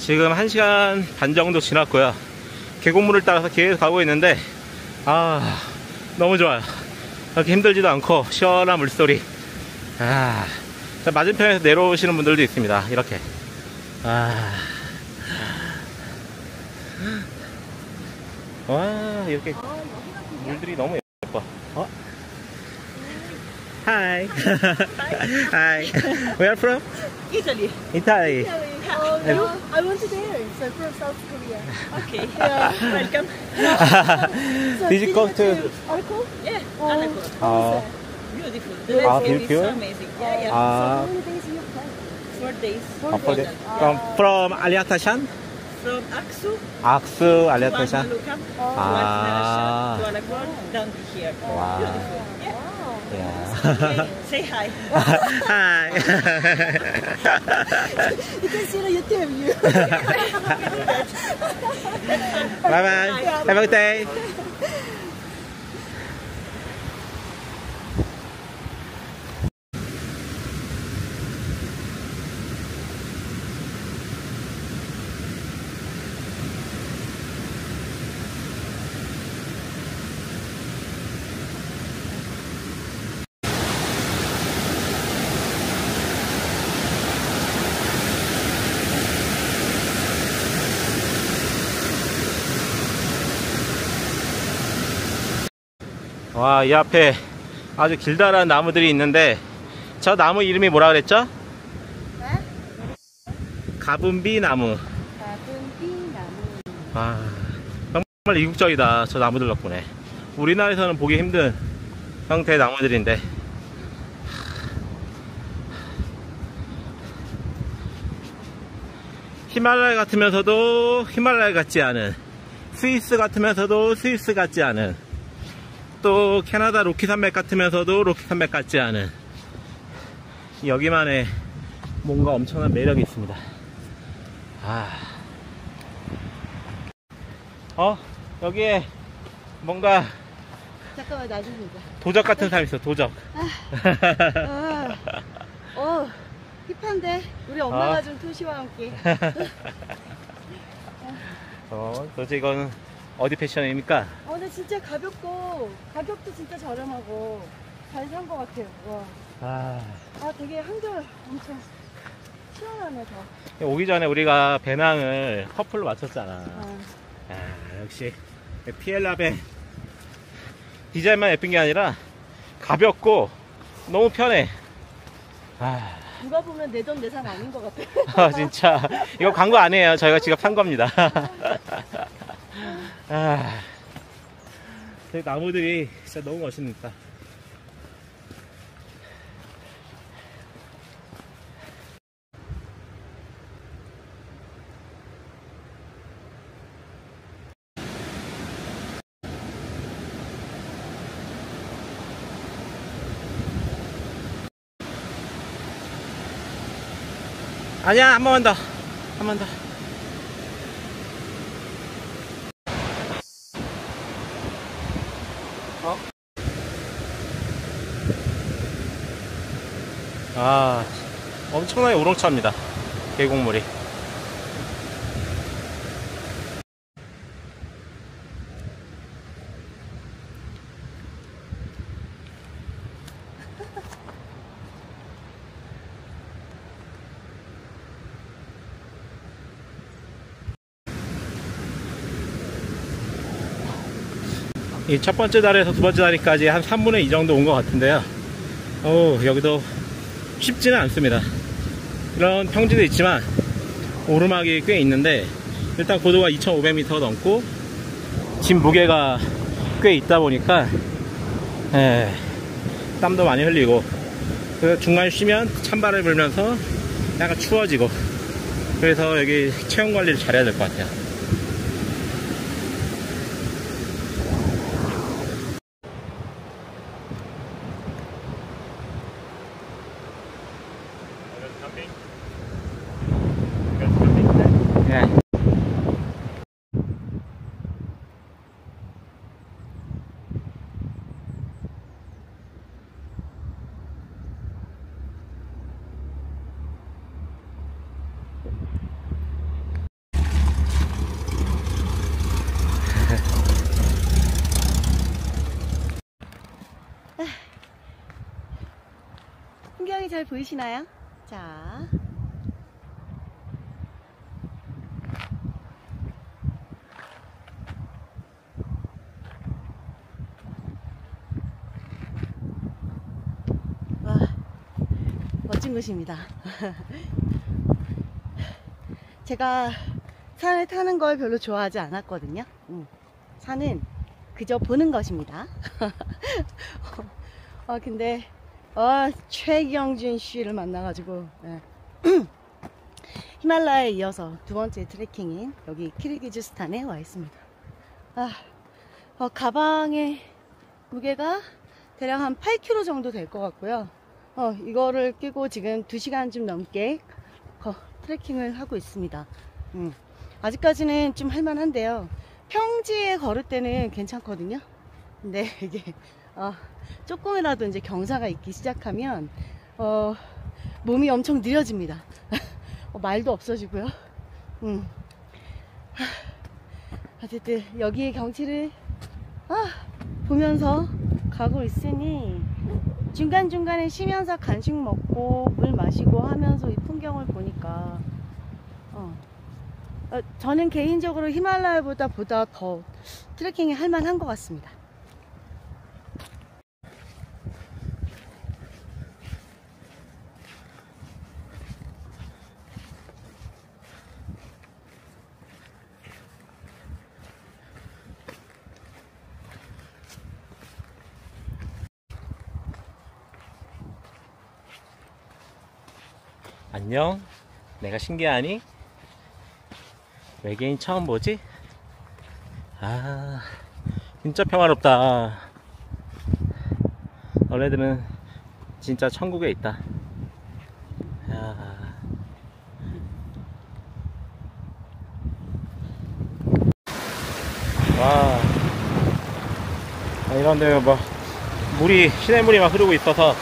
지금 1시간 반 정도 지났고요. 계곡물을 따라서 계속 가고 있는데, 아, 너무 좋아요. 그렇게 힘들지도 않고, 시원한 물소리. 아, 자, 맞은편에서 내려오시는 분들도 있습니다. 이렇게. 아. 와, 이렇게 물들이 너무 예뻐. 어? Hi. Hi. Where are you from? Italy. Italy. Oh, no, I went to there. So I'm from South Korea. Okay. Yeah. Welcome. So Did you go to- Arco? Yeah. Oh, Alako. 어, Beautiful. The Ah, landscape is beautiful? so amazing. Yeah, yeah. 아, How many days you plan? Four days. 아, for the, from, from Aliatashan? From Aksu 악수 to 알리아타샤? Anmalukan to Ah. Alaknarashan to Alakor down to here. Wow. Beautiful. Yeah. Say hi. hi. you you see you on YouTube. bye bye. Have a good day. 와, 이 앞에 아주 길다란 나무들이 있는데 저 나무 이름이 뭐라 그랬죠? 가분비 나무. 아, 정말 이국적이다. 저 나무들 덕분에. 우리나라에서는 보기 힘든 형태의 나무들인데. 히말라야 같으면서도 히말라야 같지 않은 스위스 같으면서도 스위스 같지 않은 또 캐나다 로키 산맥 같으면서도 로키 산맥 같지 않은 여기만의 뭔가 엄청난 매력이 있습니다. 아. 어? 여기에 뭔가 잠깐만 나중에 보자. 도적 같은 사람이 있어, 도적. 아, 어, 힙한데 우리 엄마가 아. 준 토시와 함께. 어, 도대체 이건 어디 패션입니까? 어, 근데 진짜 가볍고 가격도 진짜 저렴하고 잘 산 것 같아요. 와, 아. 아 되게 한결 엄청 시원하네 더. 오기 전에 우리가 배낭을 커플로 맞췄잖아. 아, 아, 역시 피엘랍의 디자인만 예쁜 게 아니라 가볍고 너무 편해. 아, 누가 보면 내돈 내산 아닌 것 같아. 아, 진짜 이거 광고 아니에요. 저희가 직접 산 겁니다. 아, 저 나무들이 진짜 너무 멋있다. 아니야, 한 번만 더. 한 번 더. 아, 엄청나게 우렁차입니다. 계곡물이. 이첫 번째 다리에서 두 번째 다리까지 한 3분의 2 정도 온 것 같은데요. 어 여기도 쉽지는 않습니다. 이런 평지도 있지만 오르막이 꽤 있는데 일단 고도가 2,500m 넘고 짐 무게가 꽤 있다 보니까 에, 땀도 많이 흘리고 그래서 중간에 쉬면 찬바람이 불면서 약간 추워지고 그래서 여기 체온 관리를 잘해야 될 것 같아요. 보이시나요? 자. 와, 멋진 곳입니다. 제가 산을 타는 걸 별로 좋아하지 않았거든요. 음, 산은 그저 보는 것입니다. 어, 근데 어, 최경준 씨를 만나가지고 예. 히말라야에 이어서 두 번째 트레킹인 여기 키르기즈스탄에 와 있습니다. 아, 어, 가방의 무게가 대략 한 8kg 정도 될 것 같고요. 어, 이거를 끼고 지금 2시간쯤 넘게 거- 트레킹을 하고 있습니다. 음, 아직까지는 좀 할만한데요. 평지에 걸을 때는 괜찮거든요. 근데 이게 어, 조금이라도 이제 경사가 있기 시작하면 어, 몸이 엄청 느려집니다. 어, 말도 없어지고요. 음. 하, 어쨌든 여기의 경치를 아, 보면서 가고 있으니 중간중간에 쉬면서 간식 먹고 물 마시고 하면서 이 풍경을 보니까 어, 어, 저는 개인적으로 히말라야보다 보다 더 트레킹이 할만한 것 같습니다. 안녕. 내가 신기하니? 외계인 처음 보지? 아, 진짜 평화롭다. 너네들은 진짜 천국에 있다. 야. 와. 아, 이런데 뭐 물이 시냇물이 막 흐르고 있어서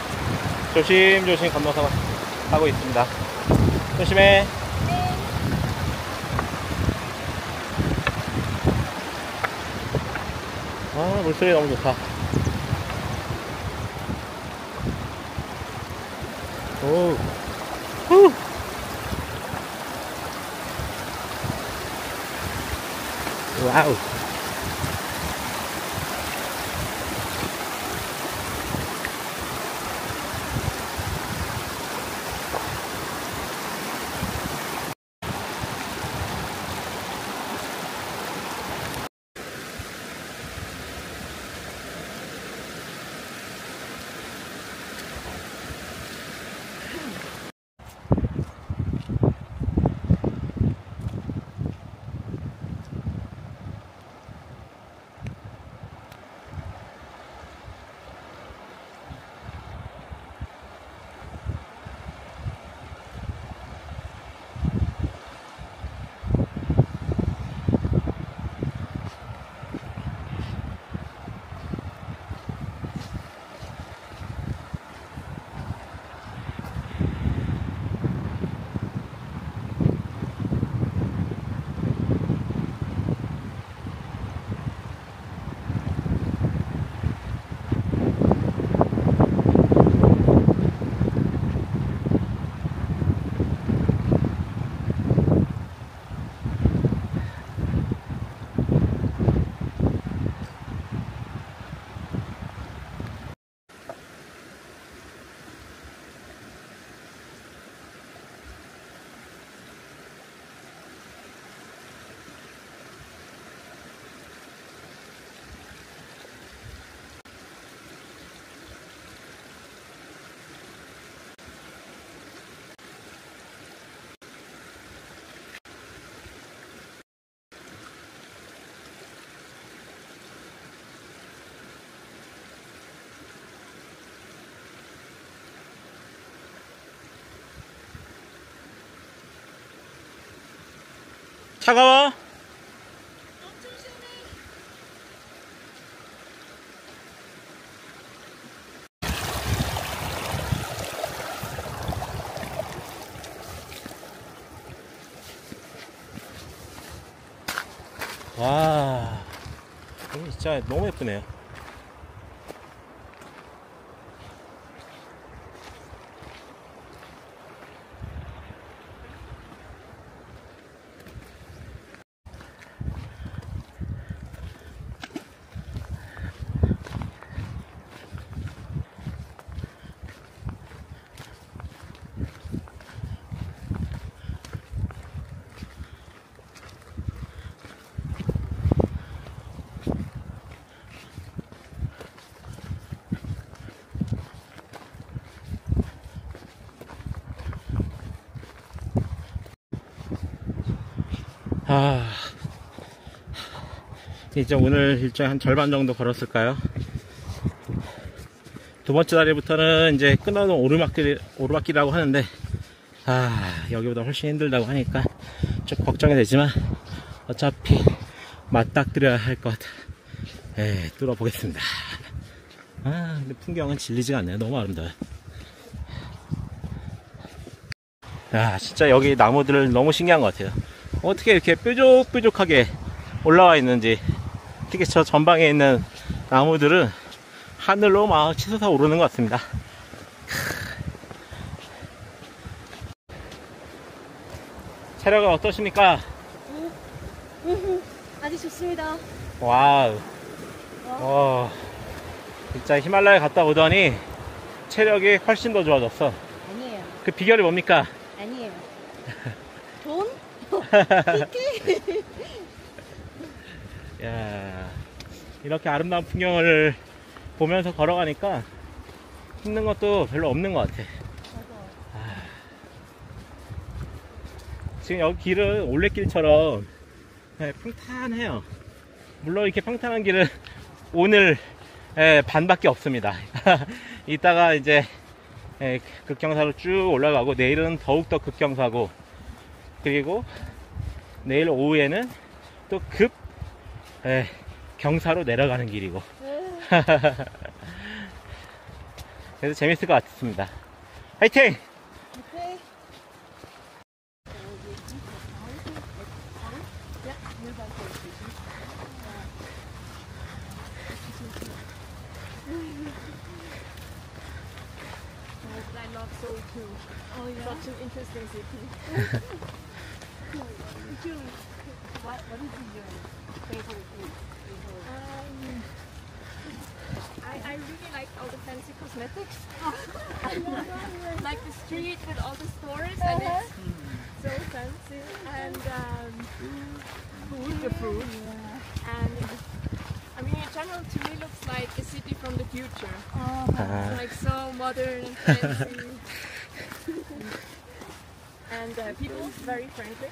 조심조심 건너서 가고 있습니다. 조심해. 아, 물소리 너무 좋다. 오. 후. 와우. 차가워? 와, 진짜 너무 예쁘네요. 아, 이제 오늘 일정 한 절반 정도 걸었을까요? 두 번째 다리부터는 이제 끊어놓은 오르막길, 오르막길이라고 하는데, 아, 여기보다 훨씬 힘들다고 하니까 좀 걱정이 되지만, 어차피 맞닥뜨려야 할 것 같아. 에, 뚫어보겠습니다. 아, 근데 풍경은 질리지가 않네요. 너무 아름다워요. 야, 진짜 여기 나무들 너무 신기한 것 같아요. 어떻게 이렇게 뾰족뾰족하게 올라와 있는지. 특히 저 전방에 있는 나무들은 하늘로 막 치솟아 오르는 것 같습니다. 체력은 어떠십니까? 아주 좋습니다. 와우. 와, 진짜 히말라야 갔다 오더니 체력이 훨씬 더 좋아졌어. 아니에요. 그 비결이 뭡니까? 아니에요. 돈? 야, 이렇게 아름다운 풍경을 보면서 걸어가니까 힘든 것도 별로 없는 것 같아. 아. 지금 여기 길은 올레길처럼 네, 평탄해요. 물론 이렇게 평탄한 길은 오늘 예, 반밖에 없습니다. 이따가 이제 예, 극경사로 쭉 올라가고 내일은 더욱더 극경사고 그리고 내일 오후에는 또급 예, 경사로 내려가는 길이고. 그래서 재밌을 것 같습니다. 화이팅! I love Seoul too. Oh yeah. Such an interesting city. With all the stores and it's so fancy. And um, food, the food. And I mean in general to me looks like a city from the future. 아, like so modern and fancy. and uh, people very friendly.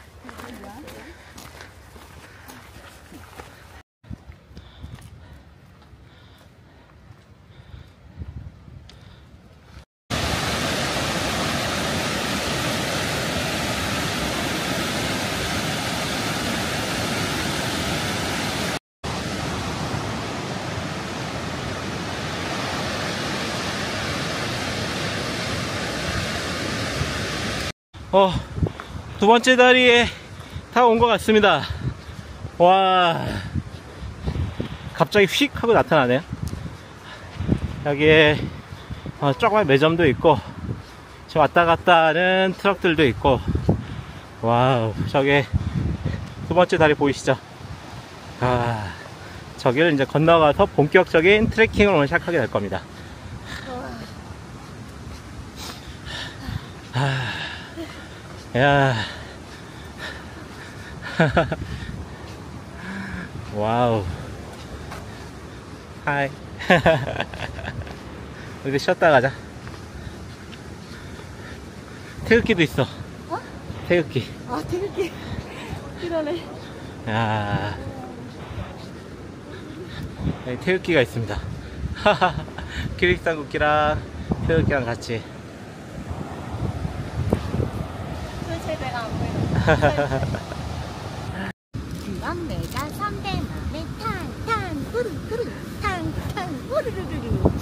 어, 두 번째 다리에 다 온 것 같습니다. 와, 갑자기 휙 하고 나타나네요. 여기에 어, 조그만 매점도 있고, 저 왔다 갔다 하는 트럭들도 있고, wow, 저게 두 번째 다리 보이시죠? 아, 저기를 이제 건너가서 본격적인 트레킹을 오늘 시작하게 될 겁니다. 야. Wow. Hi. 여기 쉬었다 가자. 태극기도 있어. 태극기. 아, 태극기. 이러네. 야. 태극기가 있습니다. 키르기스탄 국기랑 태극기랑 같이. 도대체 내가 안 보이네. 그럼 내가 선배 맘에 탕탕 후루후루 탕탕 후루루루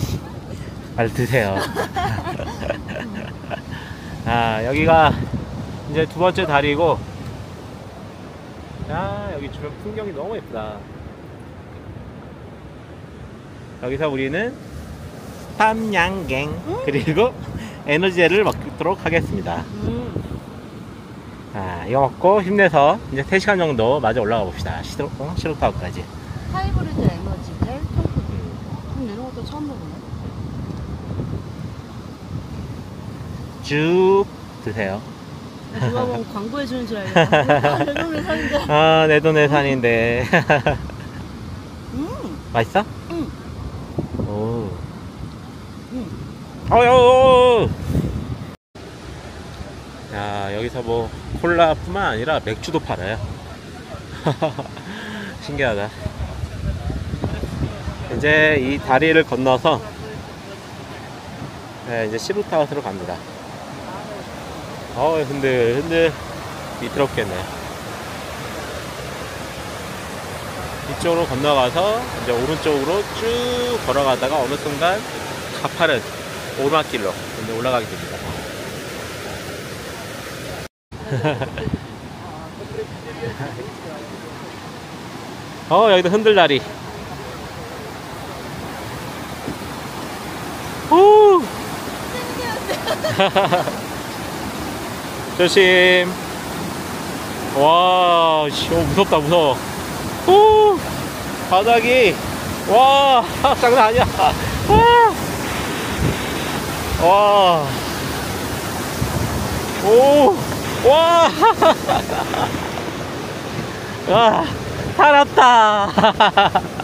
말 드세요. 아, 여기가 이제 두 번째 다리고, 야, 여기 주변 풍경이 너무 예쁘다. 여기서 우리는 팜양갱, 그리고 에너지를 먹도록 하겠습니다. 아, 이거 먹고 힘내서 이제 3시간 정도 마저 올라가 봅시다. 시로, 어? 시로타우까지. 하이브리드 에너지 젤 통크기. 음, 이런 것도 처음 먹네. 쭉 드세요. 누가 보면 광고해주는 줄. 아, 내 돈을 사는데. 아, 내돈 내산인데. 음, 맛있어? 응. 오. 응. 어여. 야, 여기서 뭐 콜라뿐만 아니라 맥주도 팔아요. 신기하다. 이제 이 다리를 건너서 네, 이제 시루타웃으로 갑니다. 어, 흔들, 흔들. 미끄럽겠네. 이쪽으로 건너가서 이제 오른쪽으로 쭉 걸어가다가 어느 순간 가파른 오르막길로 올라가게 됩니다. 어, 여기도 흔들다리. 오! 조심. 와, 무섭다, 무서워. 오! 바닥이, 와, 장난 아니야. 와! 와! 오! 와! 와! 살았다!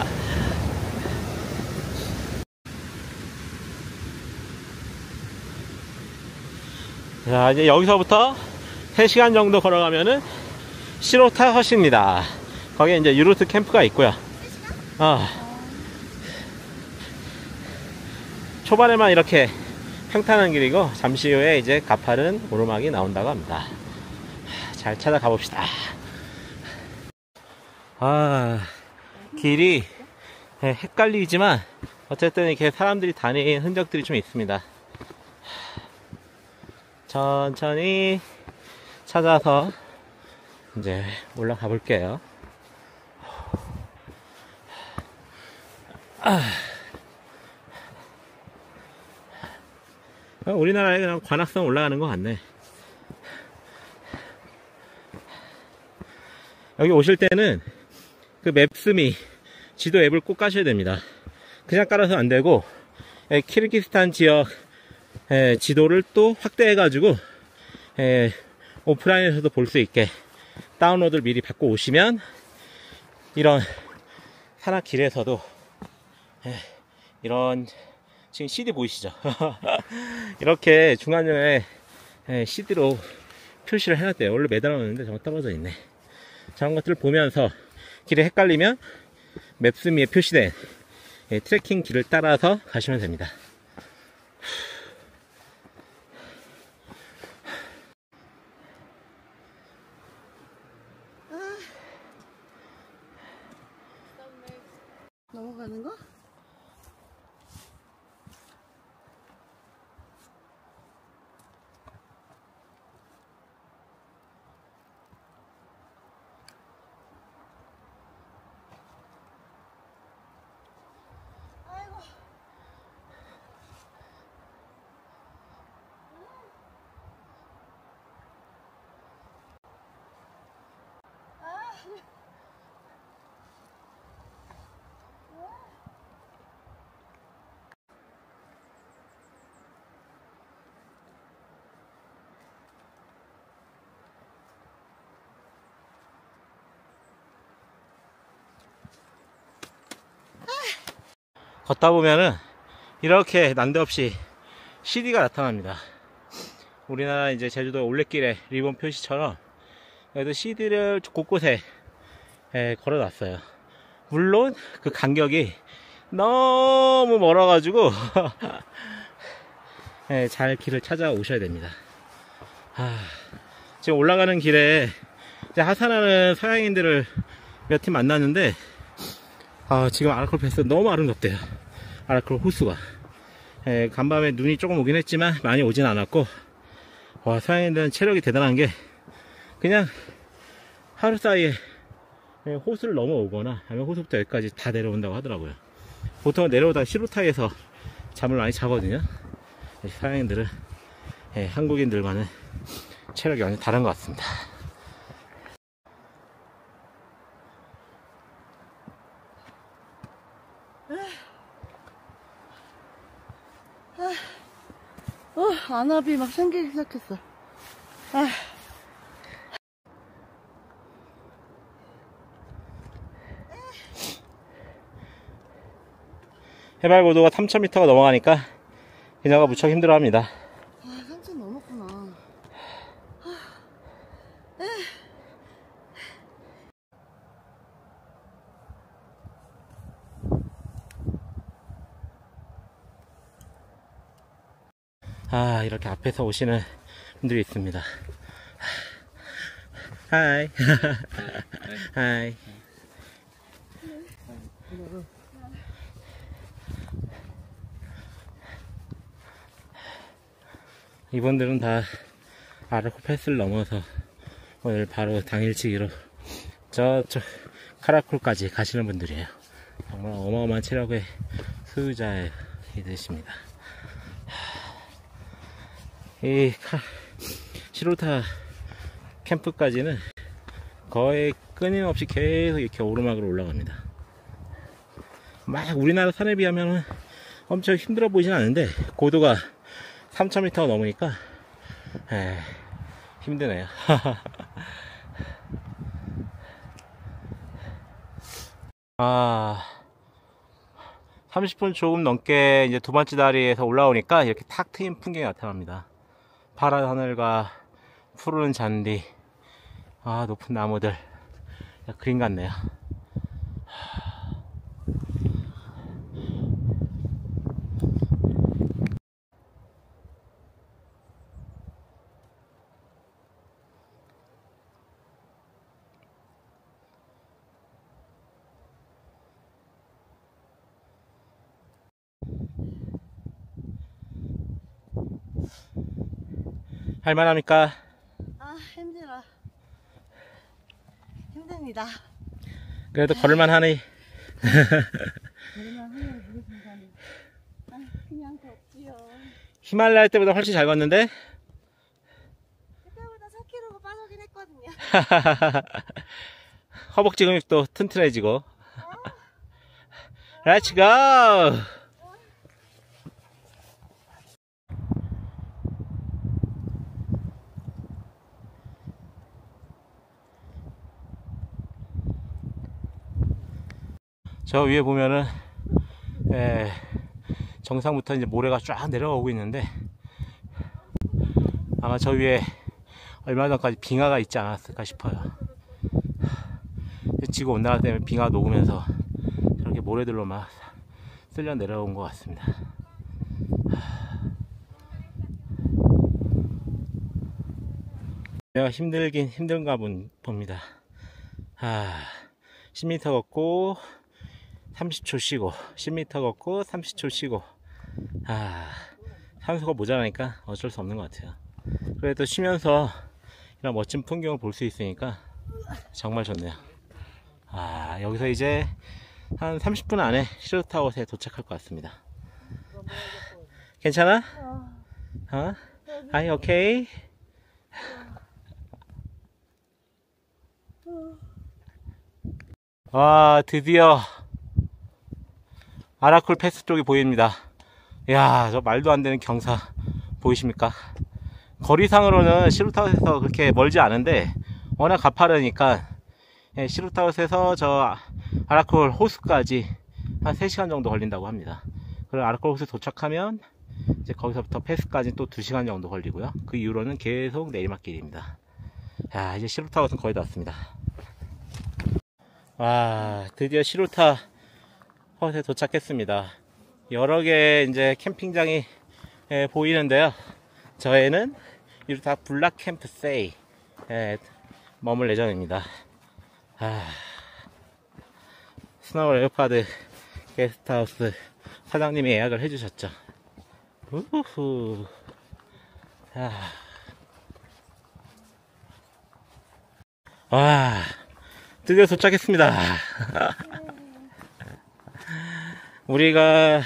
자, 이제 여기서부터 3시간 정도 걸어가면은 시로타 허시입니다. 거기에 이제 유로트 캠프가 있고요. 아. 초반에만 이렇게 평탄한 길이고 잠시 후에 이제 가파른 오르막이 나온다고 합니다. 잘 찾아가 봅시다. 아, 길이 예, 헷갈리지만 어쨌든 이렇게 사람들이 다니는 흔적들이 좀 있습니다. 천천히 찾아서 이제 올라가 볼게요. 아. 우리나라에 그냥 관악산 올라가는 것 같네. 여기 오실 때는 그 맵스미 지도 앱을 꼭 까셔야 됩니다. 그냥 깔아서 안 되고 에, 키르기스탄 지역 에, 지도를 또 확대해 가지고 에, 오프라인에서도 볼 수 있게 다운로드를 미리 받고 오시면 이런 산악 길에서도 에, 이런 지금 CD 보이시죠? 이렇게 중간중간에 에, CD로 표시를 해놨대요. 원래 매달아놓는데 저거 떨어져 있네. 저런 것들을 보면서 길에 헷갈리면 맵스미에 표시된 예, 트레킹 길을 따라서 가시면 됩니다. 넘어가는 거? 걷다 보면은 이렇게 난데없이 CD가 나타납니다. 우리나라 이제 제주도 올레길에 리본 표시처럼 여기도 CD를 곳곳에 예, 걸어놨어요. 물론 그 간격이 너무 멀어가지고 예, 잘 길을 찾아오셔야 됩니다. 아, 지금 올라가는 길에 하산하는 서양인들을 몇 팀 만났는데 아, 지금 아라클 패스 너무 아름답대요. 아라클 호수가. 예, 간밤에 눈이 조금 오긴 했지만 많이 오진 않았고, 와, 서양인들은 체력이 대단한 게, 그냥 하루 사이에 예, 호수를 넘어오거나, 아니면 호수부터 여기까지 다 내려온다고 하더라고요. 보통 내려오다 시루타에서 잠을 많이 자거든요. 예, 서양인들은 예, 한국인들과는 체력이 완전 다른 것 같습니다. 어, 안압이 막 생기기 시작했어. 아, 해발 고도가 3000m가 넘어가니까 그녀가 무척 힘들어합니다. 아, 삼천 넘었구나. 아, 이렇게 앞에서 오시는 분들이 있습니다. 하이. 하이. 이분들은 다 아르코 패스를 넘어서 오늘 바로 당일치기로 저쪽 카라콜까지 가시는 분들이에요. 정말 어마어마한 체력의 소유자이십니다. 이 카, 시로타 캠프까지는 거의 끊임없이 계속 이렇게 오르막으로 올라갑니다. 막 우리나라 산에 비하면 엄청 힘들어 보이진 않는데 고도가 3000m 넘으니까 에, 힘드네요. 아, 30분 조금 넘게 이제 두 번째 다리에서 올라오니까 이렇게 탁 트인 풍경이 나타납니다. 파란 하늘과 푸른 잔디, 아, 높은 나무들. 야, 그림 같네요. 할만합니까? 아 힘들어. 힘듭니다. 그래도 걸을만 하니. 그냥 걷지요. 히말라야 때보다 훨씬 잘 걷는데? 그때보다 4kg가 빠지긴 했거든요. 허벅지 근육도 튼튼해지고. Let's go! 저 위에 보면은, 예, 정상부터 이제 모래가 쫙 내려오고 있는데, 아마 저 위에 얼마 전까지 빙하가 있지 않았을까 싶어요. 지구 온난화 때문에 빙하 녹으면서 저렇게 모래들로 막 쓸려 내려온 것 같습니다. 내가 힘들긴 힘든가 본- 봅니다. 아, 10m 걷고 30초 쉬고 10m 걷고 30초 쉬고 아, 산소가 모자라니까 어쩔 수 없는 것 같아요. 그래도 쉬면서 이런 멋진 풍경을 볼 수 있으니까 정말 좋네요. 아, 여기서 이제 한 30분 안에 시로타워에 도착할 것 같습니다. 괜찮아? 어? 아이, 오케이? 와, 드디어 아라쿨 패스 쪽이 보입니다. 이야, 저 말도 안 되는 경사 보이십니까? 거리상으로는 시루타웃에서 그렇게 멀지 않은데 워낙 가파르니까 예, 시루타웃에서 저 아라콜 호수까지 한 3시간 정도 걸린다고 합니다. 그리고 아라콜 호수 도착하면 이제 거기서부터 패스까지 또 2시간 정도 걸리고요. 그 이후로는 계속 내리막길입니다. 야, 이제 시로타 hut은 거의 다 왔습니다. 와, 드디어 시로타 hut에 도착했습니다. 여러 개 이제 캠핑장이 예, 보이는데요. 저희는 시로타 블락 캠프 세이 에 머물 예정입니다. 아, 스노우 레오파드 게스트하우스 사장님이 예약을 해주셨죠. 우후. 아. 와, 드디어 도착했습니다. 우리가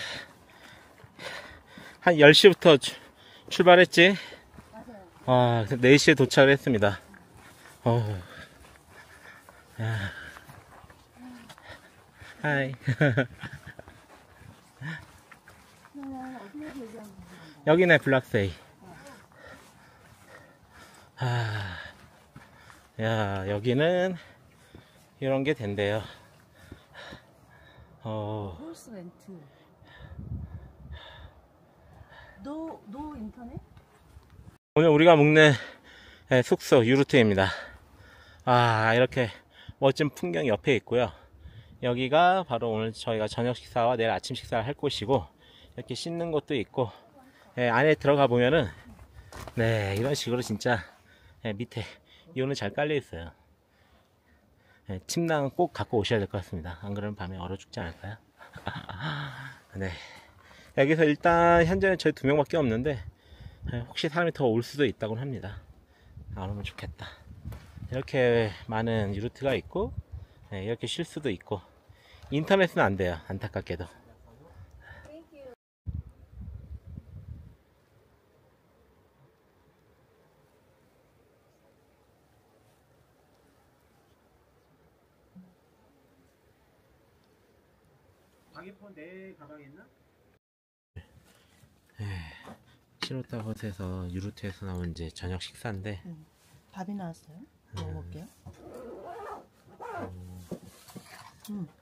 한 10시부터 출발했지? 아, 4시에 도착을 했습니다. 어우. 야. 하이. 여기네, 블락세이. 아, 야, 여기는 이런 게 된대요. 어, Horse rent. No, no internet? 오늘 우리가 묵는 예, 숙소 유르트입니다. 아, 이렇게 멋진 풍경 옆에 있고요. 여기가 바로 오늘 저희가 저녁 식사와 내일 아침 식사를 할 곳이고, 이렇게 씻는 곳도 있고, 예, 안에 들어가 보면은 네 이런 식으로 진짜 예, 밑에 이온은 잘 깔려 있어요. 예, 침낭 꼭 갖고 오셔야 될 것 같습니다. 안 그러면 밤에 얼어 죽지 않을까요? 네. 여기서 일단 현재는 저희 두 명밖에 없는데 예, 혹시 사람이 더 올 수도 있다고 합니다. 안 오면 좋겠다. 이렇게 많은 유루트가 있고 예, 이렇게 쉴 수도 있고 인터넷은 안 돼요. 안타깝게도. 방해폰 내 가방에 있나? 시로타 헛에서 유루트에서 나온 이제 저녁 식사인데 밥이 나왔어요. 먹어볼게요.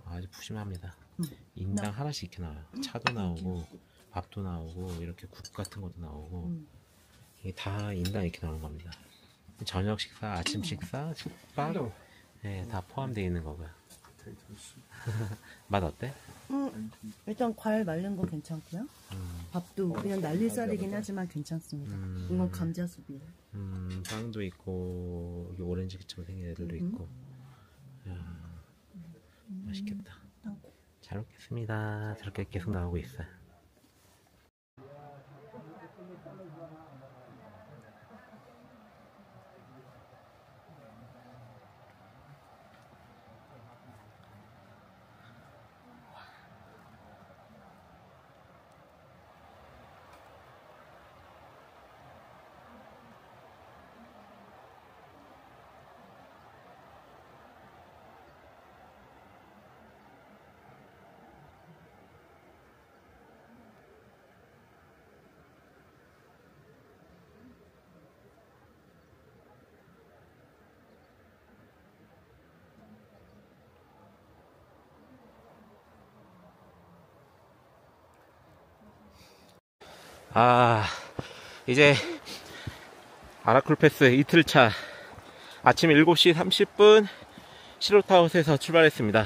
아주 푸짐합니다. 음. 인당 하나씩 이렇게 나와요. 차도 나오고 밥도 나오고 이렇게 국 같은 것도 나오고 음. 이게 다 인당 이렇게 나오는 겁니다. 저녁 식사, 아침 식사, 숙박 네, 다 포함되어 있는 거고요. 맛 어때? 음, 일단 과일 말린 거 괜찮고요. 음, 밥도 그냥 날리살이긴 하지만 괜찮습니다. 음. 이건 감자숲이에요. 음, 빵도 있고 여기 오렌지처럼 생긴 애들도 음. 있고 이야, 맛있겠다. 잘 먹겠습니다. 저렇게 계속 나오고 있어요. 아, 이제 아라쿨 패스 이틀차 아침 7시 30분 시로타웃에서 출발했습니다.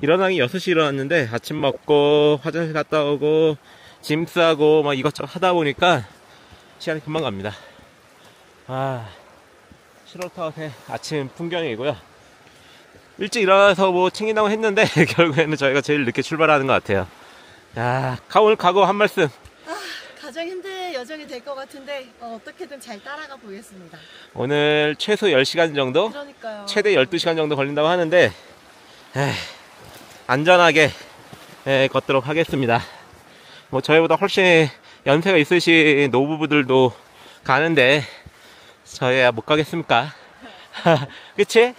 일어나기 6시 일어났는데 아침 먹고 화장실 갔다 오고 짐 싸고 막 이것저것 하다 보니까 시간이 금방 갑니다. 아, 시로타웃의 아침 풍경이고요. 일찍 일어나서 뭐 챙긴다고 했는데 결국에는 저희가 제일 늦게 출발하는 것 같아요. 야, 가 오늘 가고 한 말씀. 가장 힘든 여정이 될 것 같은데 어, 떻게든 잘 따라가 보겠습니다. 오늘 최소 10시간 정도, 그러니까요. 최대 12시간 정도 걸린다고 하는데, 에이, 안전하게 에, 걷도록 하겠습니다. 뭐, 저희보다 훨씬 연세가 있으신 노부부들도 가는데, 저희야 못 가겠습니까? 그치?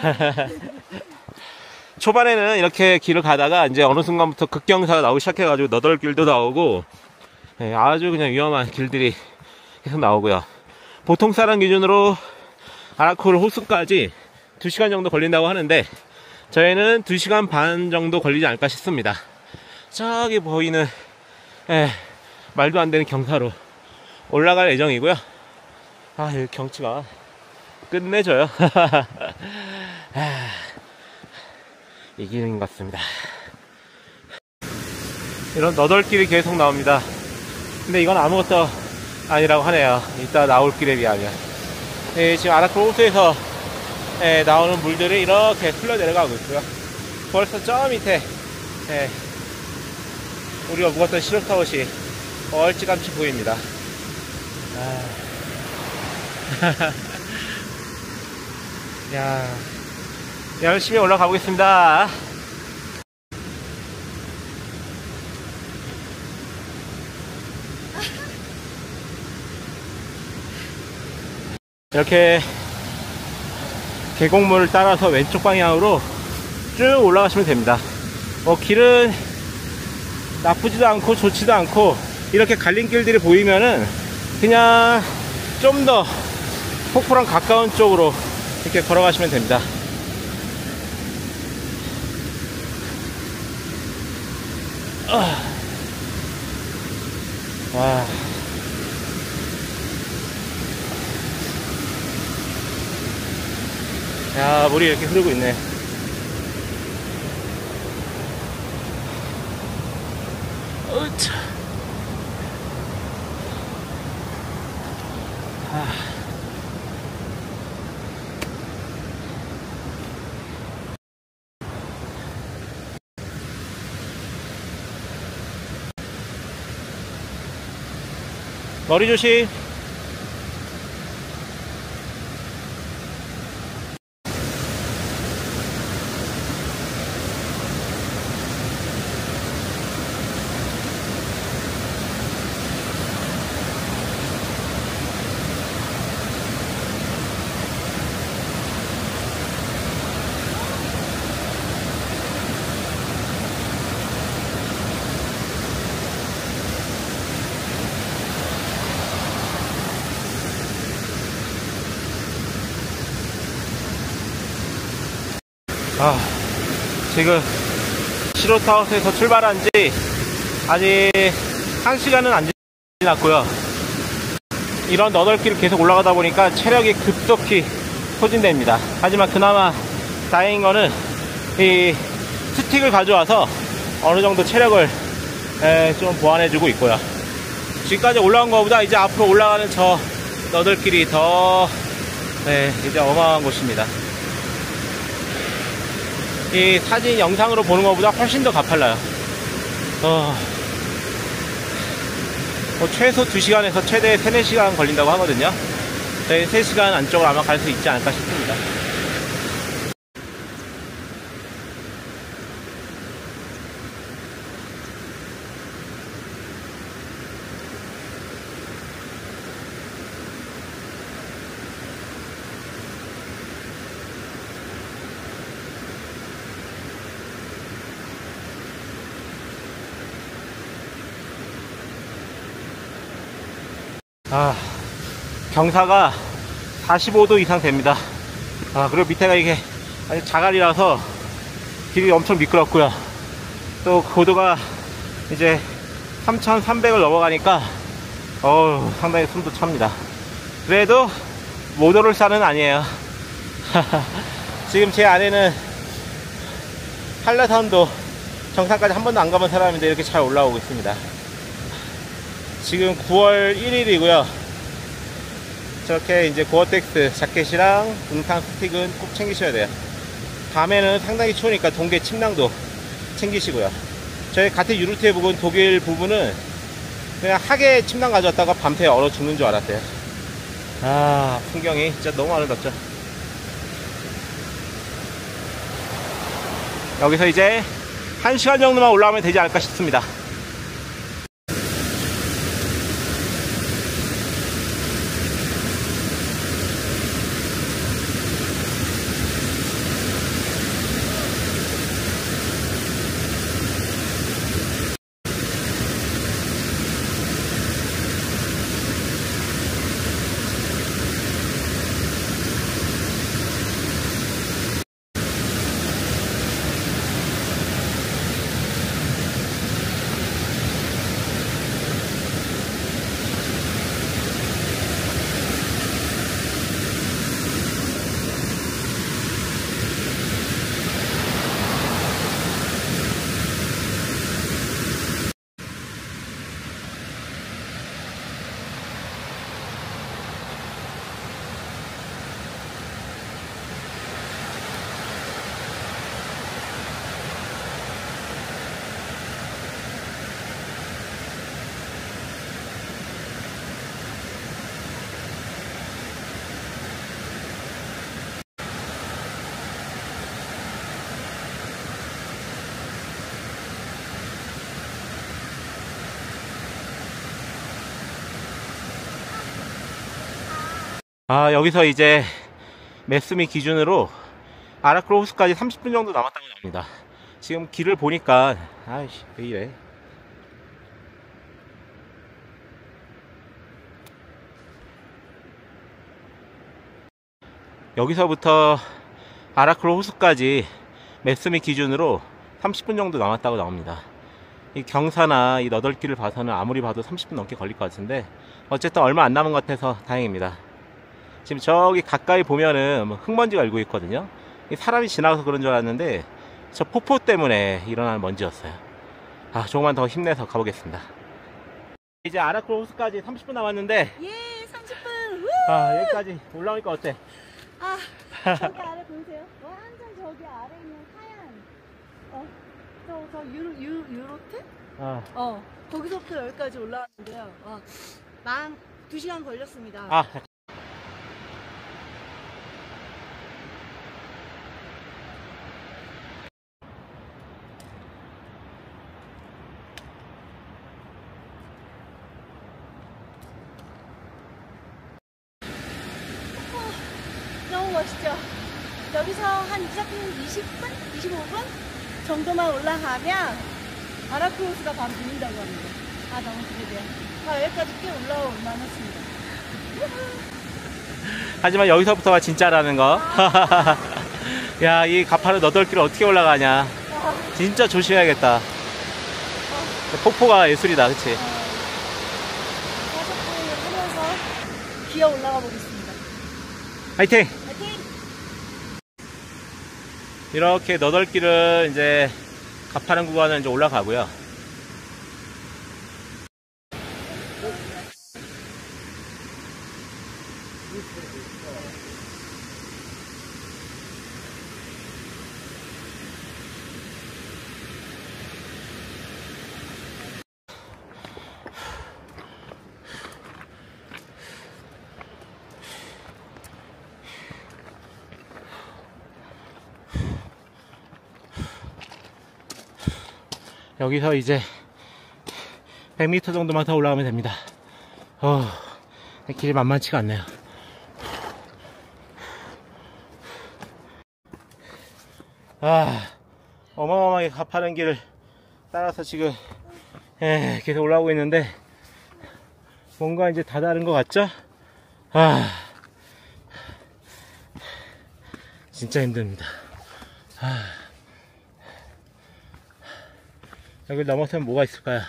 초반에는 이렇게 길을 가다가 이제 어느 순간부터 급경사가 나오기 시작해가지고 너덜길도 나오고, 예, 아주 그냥 위험한 길들이 계속 나오고요. 보통 사람 기준으로 아라콜 호수까지 2시간 정도 걸린다고 하는데 저희는 2시간 반 정도 걸리지 않을까 싶습니다. 저기 보이는 예, 말도 안 되는 경사로 올라갈 예정이고요. 아, 이 경치가 끝내줘요. 아, 이 길인 것 같습니다. 이런 너덜길이 계속 나옵니다. 근데 이건 아무것도 아니라고 하네요. 이따 나올 길에 비하면. 예, 지금 아라클 호수에서 예, 나오는 물들이 이렇게 흘러 내려가고 있고요. 벌써 저 밑에 예, 우리가 묵었던 시럽타워시 얼찌감치 보입니다. 아. 야, 열심히 올라가 보겠습니다. 이렇게 계곡물을 따라서 왼쪽 방향으로 쭉 올라가시면 됩니다. 어, 길은 나쁘지도 않고 좋지도 않고 이렇게 갈림길들이 보이면은 그냥 좀 더 폭포랑 가까운 쪽으로 이렇게 걸어가시면 됩니다. 아. 물이 이렇게 흐르고 있네. 어차. 머리 조심. 지금 시로타운에서 출발한 지 아직 한 시간은 안 지났고요. 이런 너덜길을 계속 올라가다 보니까 체력이 급속히 소진됩니다. 하지만 그나마 다행인 거는 이 스틱을 가져와서 어느 정도 체력을 에, 좀 보완해주고 있고요. 지금까지 올라온 것보다 이제 앞으로 올라가는 저 너덜길이 더 네, 이제 어마어마한 곳입니다. 이 사진 영상으로 보는 것보다 훨씬 더 가팔라요. 어, 뭐 최소 2시간에서 최대 3, 4시간 걸린다고 하거든요. 저희 3시간 안쪽으로 아마 갈 수 있지 않을까 싶습니다. 아, 경사가 45도 이상 됩니다. 아, 그리고 밑에가 이게 아주 자갈이라서 길이 엄청 미끄럽고요. 또 고도가 이제 3,300을 넘어가니까 어우, 상당히 숨도 찹니다. 그래도 못 오를 산은 아니에요. 지금 제 안에는 한라산도 정상까지 한 번도 안 가본 사람인데 이렇게 잘 올라오고 있습니다. 지금 9월 1일이고요. 저렇게 이제 고어텍스 자켓이랑 등탄 스틱은 꼭 챙기셔야 돼요. 밤에는 상당히 추우니까 동계 침낭도 챙기시고요. 저희 같은 유루트의 부분 독일 부분은 그냥 하계 침낭 가져왔다가 밤새 얼어 죽는 줄 알았어요. 아 풍경이 진짜 너무 아름답죠. 여기서 이제 1시간 정도만 올라오면 되지 않을까 싶습니다. 아, 여기서 이제 메스미 기준으로 아라크로우스까지 30분 정도 남았다고 합니다. 지금 길을 보니까, 아이씨, 왜 이래. 여기서부터 아라크로우스까지 메스미 기준으로 30분 정도 남았다고 나옵니다. 이 경사나 이 너덜길을 봐서는 아무리 봐도 30분 넘게 걸릴 것 같은데, 어쨌든 얼마 안 남은 것 같아서 다행입니다. 지금 저기 가까이 보면은 뭐 흙먼지가 일고 있거든요. 이 사람이 지나가서 그런 줄 알았는데 저 폭포 때문에 일어난 먼지였어요. 아, 조금만 더 힘내서 가보겠습니다. 이제 아라크로스까지 30분 남았는데 예, 30분. 아, 여기까지 올라오니까 어때? 아, 저기 아래 보이세요? 완전 저기 아래 있는 하얀, 어, 저, 저 유로, 유, 유로트? 아, 어, 거기서부터 여기까지 올라왔는데요. 와, 만 2시간 걸렸습니다. 아, 너무 멋있죠? 여기서 한 이사팀 20분? 25분? 정도만 올라가면 아라크로스가 바로 보인다고 합니다. 아, 너무 기대돼요. 아, 여기까지 꽤 올라올 만했습니다. 하지만 여기서부터가 진짜라는 거. 야, 이 가파른 너덜길을 어떻게 올라가냐. 진짜 조심해야겠다. 폭포가 예술이다, 그치? 가속도를 하면서 기어 올라가 보겠습니다. 화이팅! 이렇게 너덜길을 이제 가파른 구간을 이제 올라가고요. 여기서 이제 100m 정도만 더 올라가면 됩니다. 어, 길이 만만치가 않네요. 아, 어마어마하게 가파른 길을 따라서 지금 예, 계속 올라오고 있는데 뭔가 이제 다 다른 것 같죠? 아, 진짜 힘듭니다. 아. 여기 넘어서면 뭐가 있을까요?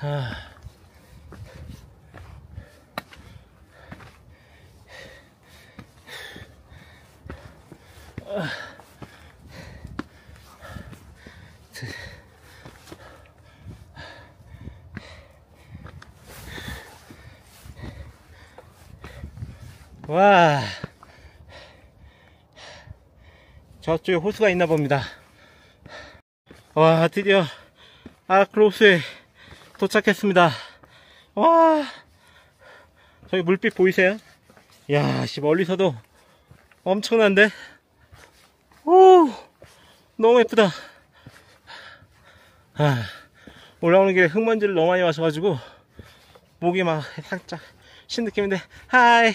아. 와. 저쪽에 호수가 있나 봅니다. 와, 드디어 아크로스에 도착했습니다. 와. 저기 물빛 보이세요? 야, 씨, 멀리서도 엄청난데? 오, 너무 예쁘다. 아, 올라오는 길에 흙먼지를 너무 많이 마셔가지고, 목이 막 살짝 쉰 느낌인데, 하이,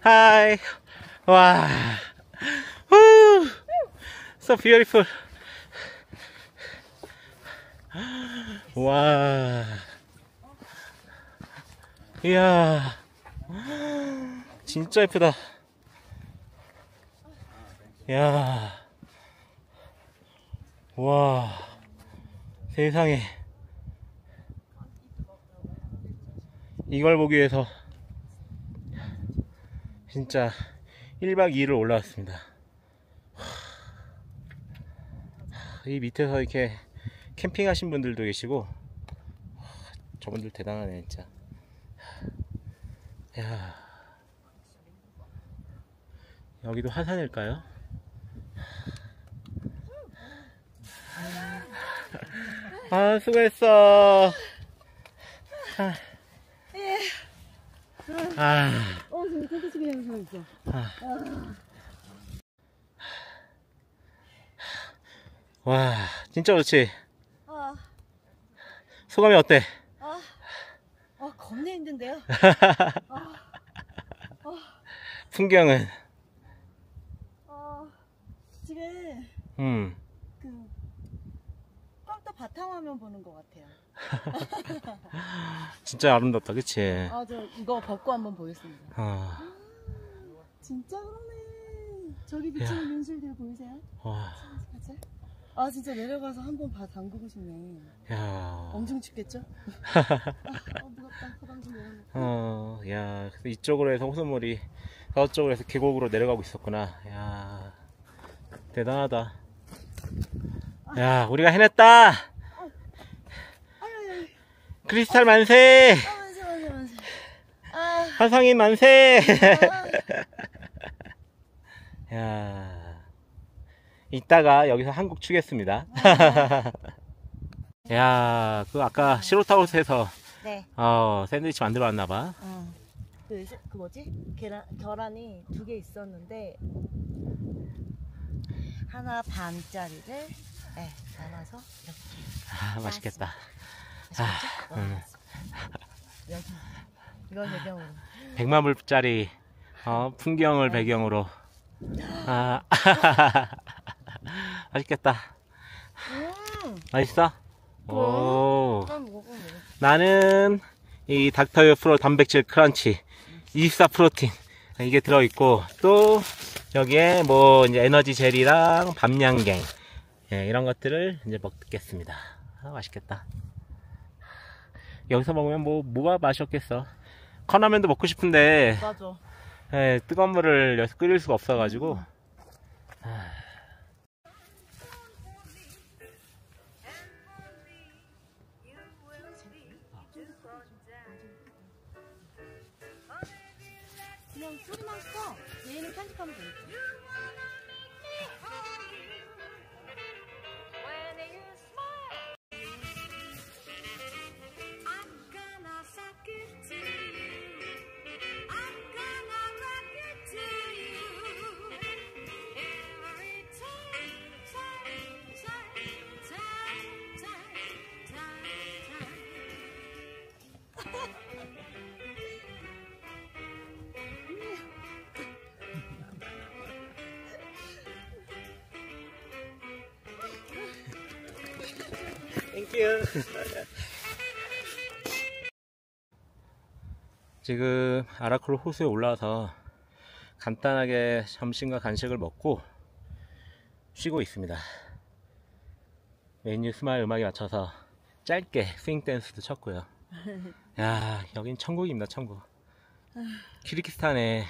하이, 와, 후, so beautiful. 와, 이야, 진짜 예쁘다. 야, 와, 세상에. 이걸 보기 위해서 진짜 1박 2일을 올라왔습니다. 이 밑에서 이렇게 캠핑 하신 분들도 계시고 저분들 대단하네 진짜. 야 여기도 화산일까요? 아 수고했어. 아. 아. 어, 지금 텐트 치기 하는 사람 있어. 와, 진짜 좋지? 아, 소감이 어때? 아, 아, 겁나 힘든데요? 풍경은? 아, 지금 음, 그 컴퓨터 바탕화면 보는 것 같아요. 진짜 아름답다, 그치? 아, 저 이거 벗고 한번 보겠습니다. 어, 진짜 그러네. 저기 비치는 눈술들 보이세요? 와, 맞아? 아, 진짜 내려가서 한번 봐 담그고 싶네. 야, 엄청 춥겠죠? 아, 무겁다. 가방 좀 내려놓고. 어, 야, 그래서 이쪽으로 해서 호수물이 저쪽으로 해서 계곡으로 내려가고 있었구나. 야, 대단하다. 야, 우리가 해냈다! 크리스탈 만세! 아, 만세, 만세, 만세. 아, 만세! 아, 야 이따가 여기서 한국 추겠습니다. 야, 그 아까 시로타우스에서 네. 어, 샌드위치 만들어 왔나 봐. 어. 그, 세- 그 뭐지? 계란, 계란이 두 개 있었는데 하나 반짜리를 네, 나눠서 이렇게 아, 맛있겠다. 맛있겠죠? 와, 음. 여기 이걸 배경으로 100만 불짜리 어, 풍경을 배경으로. 아, 맛있겠다. 음, 맛있어? 오. 먹어 나는 이 닥터유 프로 단백질 크런치 24 프로틴 이게 들어있고 또 여기에 뭐 이제 에너지 젤이랑 밤양갱 예, 이런 것들을 이제 먹겠습니다. 아, 맛있겠다. 여기서 먹으면 뭐 뭐가 맛이 없겠어. 컵라면도 먹고 싶은데 맞아 예, 뜨거운 물을 끓일 수가 없어가지고. 그 지금 아라쿨 호수에 올라와서 간단하게 점심과 간식을 먹고 쉬고 있습니다. When you smile 음악에 맞춰서 짧게 스윙 댄스도 쳤고요. 야, 여긴 천국입니다, 천국. 키르기스탄의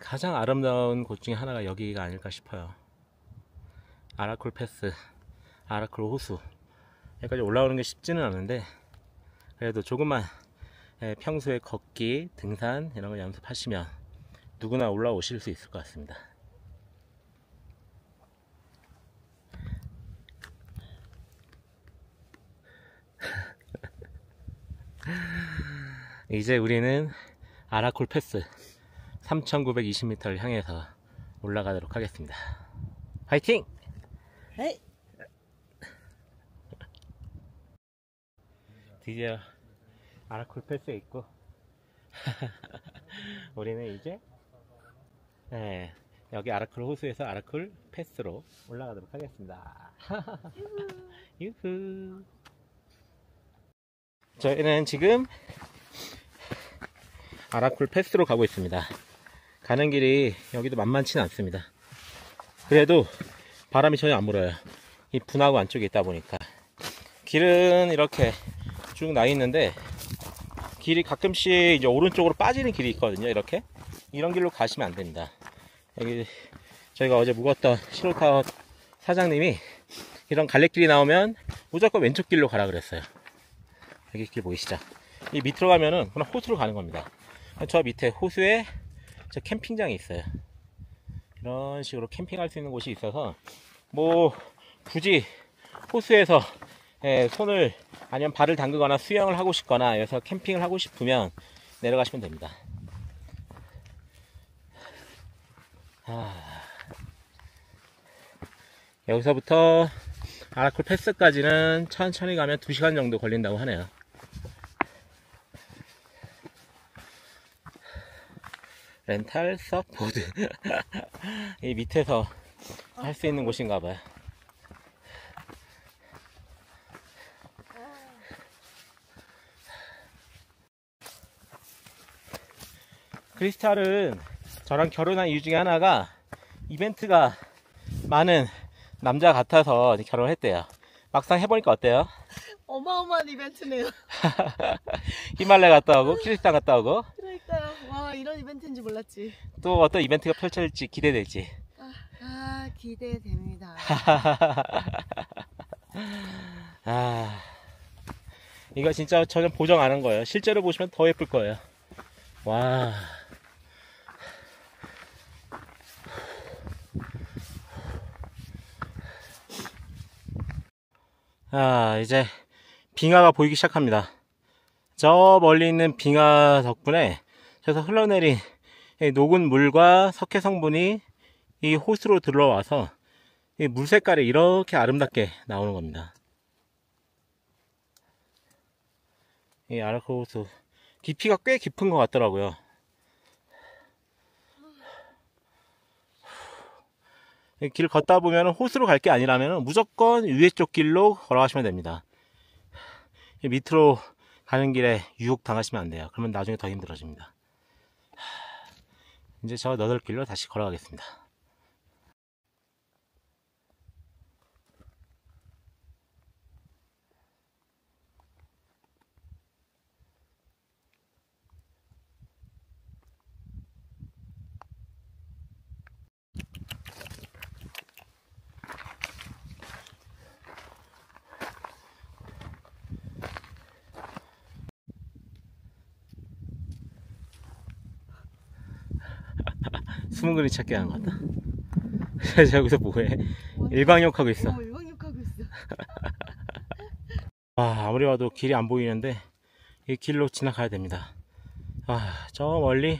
가장 아름다운 곳 중에 하나가 여기가 아닐까 싶어요. 아라쿨 패스, 아라쿨 호수. 여기까지 올라오는 게 쉽지는 않은데 그래도 조금만 예, 평소에 걷기, 등산 이런 걸 연습하시면 누구나 올라오실 수 있을 것 같습니다. 이제 우리는 아라콜 패스 3920m를 향해서 올라가도록 하겠습니다. 화이팅! 에 드디어 아라쿨 패스에 있고 우리는 이제 네, 여기 아라쿨 호수에서 아라쿨 패스로 올라가도록 하겠습니다. 유후. 저희는 지금 아라쿨 패스로 가고 있습니다. 가는 길이 여기도 만만치는 않습니다. 그래도 바람이 전혀 안 불어요. 이 분화구 안쪽에 있다 보니까 길은 이렇게 쭉 나 있는데 길이 가끔씩 이제 오른쪽으로 빠지는 길이 있거든요. 이렇게 이런 길로 가시면 안 됩니다. 여기 저희가 어제 묵었던 신호타워 사장님이 이런 갈래길이 나오면 무조건 왼쪽 길로 가라 그랬어요. 여기 길 보이시죠? 이 밑으로 가면은 그냥 호수로 가는 겁니다. 저 밑에 호수에 저 캠핑장이 있어요. 이런 식으로 캠핑할 수 있는 곳이 있어서 뭐 굳이 호수에서 예, 손을 아니면 발을 담그거나 수영을 하고 싶거나 여기서 캠핑을 하고 싶으면 내려가시면 됩니다. 아, 여기서부터 아라콜 패스까지는 천천히 가면 2시간 정도 걸린다고 하네요. 렌탈 서보드 이 밑에서 할 수 있는 곳인가 봐요. 크리스탈은 저랑 결혼한 이유 중에 하나가 이벤트가 많은 남자 같아서 결혼을 했대요. 막상 해보니까 어때요? 어마어마한 이벤트네요 히말라야 갔다 오고 키르스탄 갔다 오고 그러니까요 와 이런 이벤트인지 몰랐지 또 어떤 이벤트가 펼쳐질지 기대될지 아 기대됩니다 아 이거 진짜 전혀 보정 안 한 거예요. 실제로 보시면 더 예쁠 거예요. 와 아, 이제 빙하가 보이기 시작합니다. 저 멀리 있는 빙하 덕분에 저서 흘러내린 이 녹은 물과 석회 성분이 이 호수로 들어와서 이 물 색깔이 이렇게 아름답게 나오는 겁니다. 이 아라크 호수 깊이가 꽤 깊은 것 같더라고요. 길 걷다 보면 호수로 갈 게 아니라면 무조건 위에 쪽 길로 걸어가시면 됩니다. 이 밑으로 가는 길에 유혹 당하시면 안 돼요. 그러면 나중에 더 힘들어집니다. 이제 저 너덜 길로 다시 걸어가겠습니다. 숨은 그림 찾기 하는 것 같다. 저 여기서 뭐해? 일광욕하고 있어. 어, 일광욕하고 있어. 아, 아무리 봐도 길이 안 보이는데 이 길로 지나가야 됩니다. 아, 저 멀리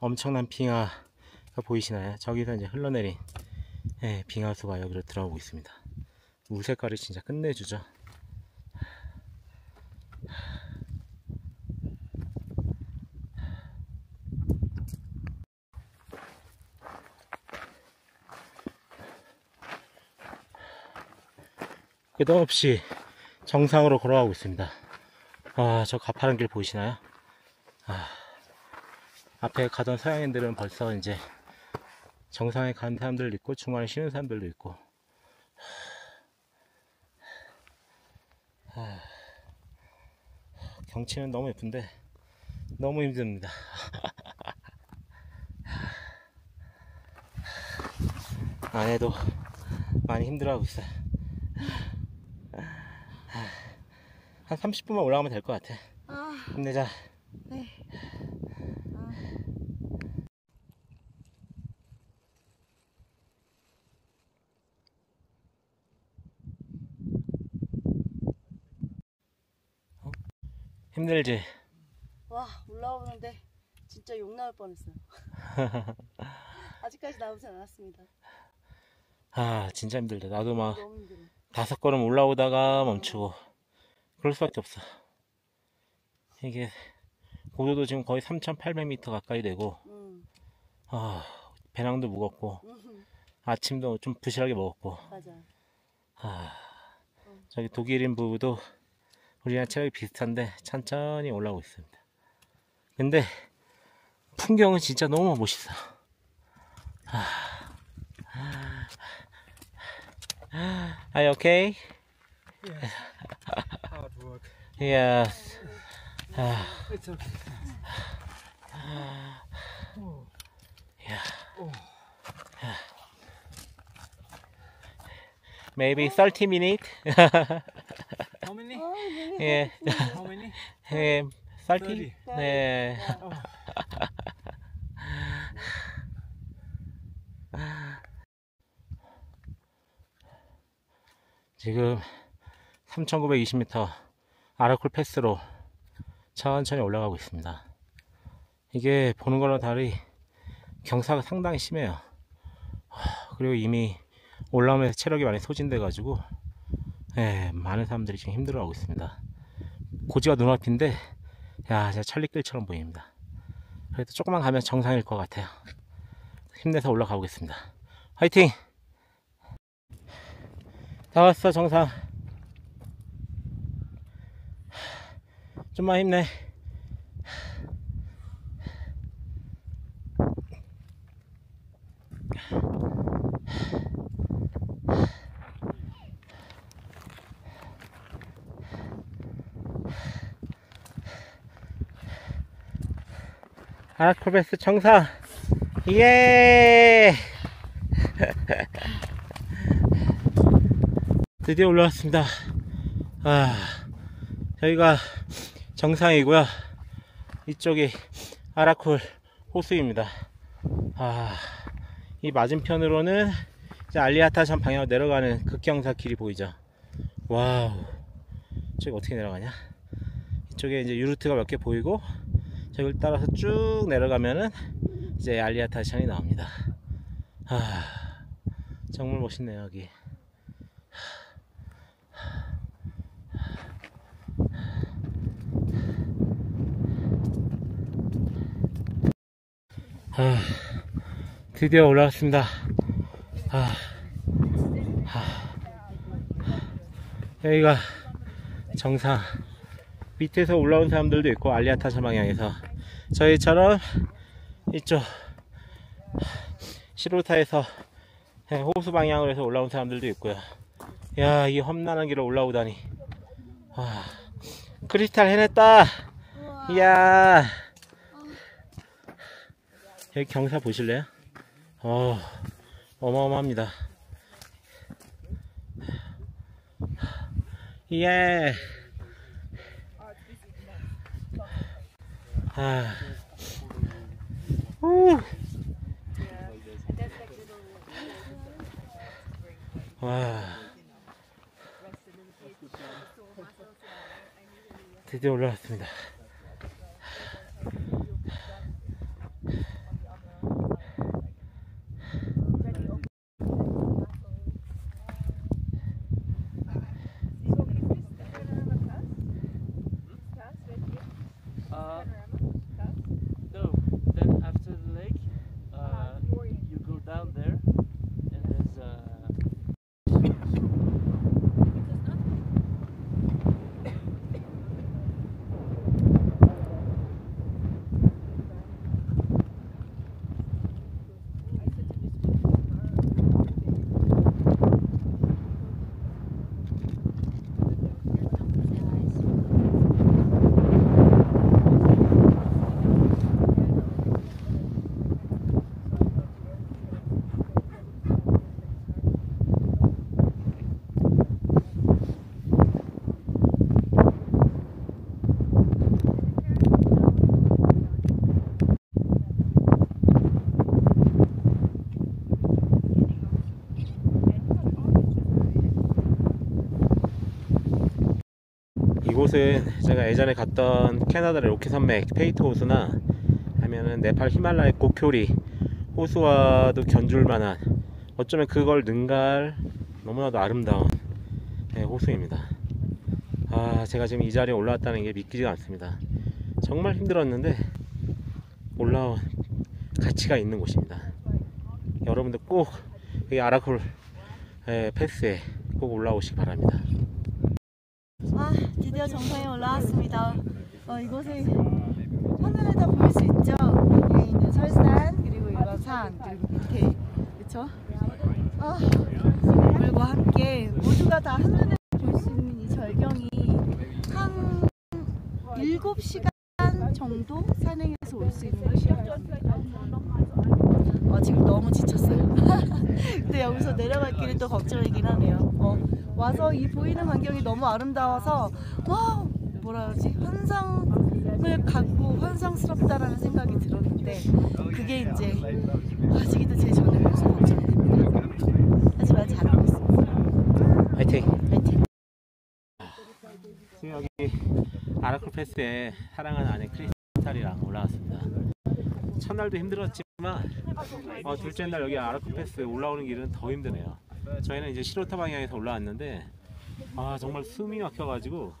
엄청난 빙하가 보이시나요? 저기서 이제 흘러내린 예, 빙하수가 여기로 들어오고 있습니다. 물 색깔이 진짜 끝내주죠. 끝없이 정상으로 걸어가고 있습니다. 아, 저 가파른 길 보이시나요? 아, 앞에 가던 서양인들은 벌써 이제 정상에 간 사람들도 있고 중간에 쉬는 사람들도 있고 아, 경치는 너무 예쁜데 너무 힘듭니다. 아내도 많이 힘들어하고 있어요. 한 30분만 올라가면 될 것 같아. 아, 힘내자. 네. 힘들지? 와, 올라오는데 진짜 욕 나올 뻔했어요. 아직까지 나오진 않았습니다. 아, 진짜 힘들다. 나도 막. 다섯 걸음 올라오다가 멈추고. 그럴 수밖에 없어. 이게 고도도 지금 거의 3,800m 가까이 되고, 응, 아, 배낭도 무겁고, 응, 아침도 좀 부실하게 먹었고, 맞아. 아, 저기 독일인 부부도 우리랑 체력이 비슷한데 천천히 올라오고 있습니다. 근데 풍경은 진짜 너무 멋있어. 아, Are you okay? Hard work. Yes. 아, It's okay. maybe 30 minutes. How many? 예, How many? 예, 30? 네. 지금 3,920m 아라쿨 패스로 천천히 올라가고 있습니다. 이게 보는 거랑 달리 경사가 상당히 심해요. 하, 그리고 이미 올라오면서 체력이 많이 소진돼 가지고 예, 많은 사람들이 지금 힘들어하고 있습니다. 고지가 눈앞인데 야 진짜 천리길처럼 보입니다. 그래도 조금만 가면 정상일 것 같아요. 힘내서 올라가 보겠습니다. 화이팅! 다 왔어 정상. 좀만 힘내. 아라쿨 패스 정상 예! 드디어 올라왔습니다. 아 저희가 정상이고요 이쪽이 아라쿨 호수입니다 아 이 맞은편으로는 이제 알틴아라샨 방향으로 내려가는 급경사 길이 보이죠 wow. 저기 어떻게 내려가냐? 이쪽에 이제 유루트가 몇 개 보이고 저걸 따라서 쭉 내려가면은 이제 알리아타산이 나옵니다. 아, 정말 멋있네요 여기. 아, 드디어 올라왔습니다. 아, 아, 여기가 정상. 밑에서 올라온 사람들도 있고 알리아타산 방향에서 저희처럼 이쪽 시로타에서 예, 호수 방향으로 해서 올라온 사람들도 있고요. 야, 이 험난한 길을 올라오다니. 와, 크리스탈 해냈다. 이야. 여기 경사 보실래요? 어, 어마어마합니다. 예. 아. 우. 와. 드디어 올라왔습니다. No. Then after the lake, uh, you go down there, 이곳은 제가 예전에 갔던 캐나다의 로키 산맥 페이토 호수나 하면은 네팔 히말라야 고쿄리 호수와도 견줄 만한 어쩌면 그걸 능가할 너무나도 아름다운 네, 호수입니다. 아, 제가 지금 이 자리에 올라왔다는 게 믿기지가 않습니다. 정말 힘들었는데 올라온 가치가 있는 곳입니다. 여러분들 꼭 여기 아라콜 예, 패스에 꼭 올라오시기 바랍니다. 아, 드디어 정상에 올라왔습니다. 어, 이곳에 하늘을 다 보일 수 있죠? 여기 있는 설산, 그리고 이런 산, 그리고 밑에, 그쵸? 아, 물과 함께 모두가 다 하늘을 볼수 있는 이 절경이 한 7시간 정도 산행해서 올 수 있는 곳이에요. 어, 지금 너무 지쳤어요. 근데 여기서 내려갈 길이 또 걱정이긴 하네요. 어, 와서 이 보이는 환경이 너무 아름다워서 와 뭐라 그러지 환상을 갖고 환상스럽다라는 생각이 들었는데 그게 이제 아직도 제 전에 걱정이 됩니다. 하지만 잘하고 있습니다. 화이팅! 파이팅! 지금 여기 아라클 패스에 사랑하는 아내 크리스탈이랑 올라왔습니다. 첫날도 힘들었지만 어, 둘째 날 여기 아라클 패스 올라오는 길은 더 힘드네요. 저희는 이제 시로타 방향에서 올라왔는데 아 정말 숨이 막혀가지고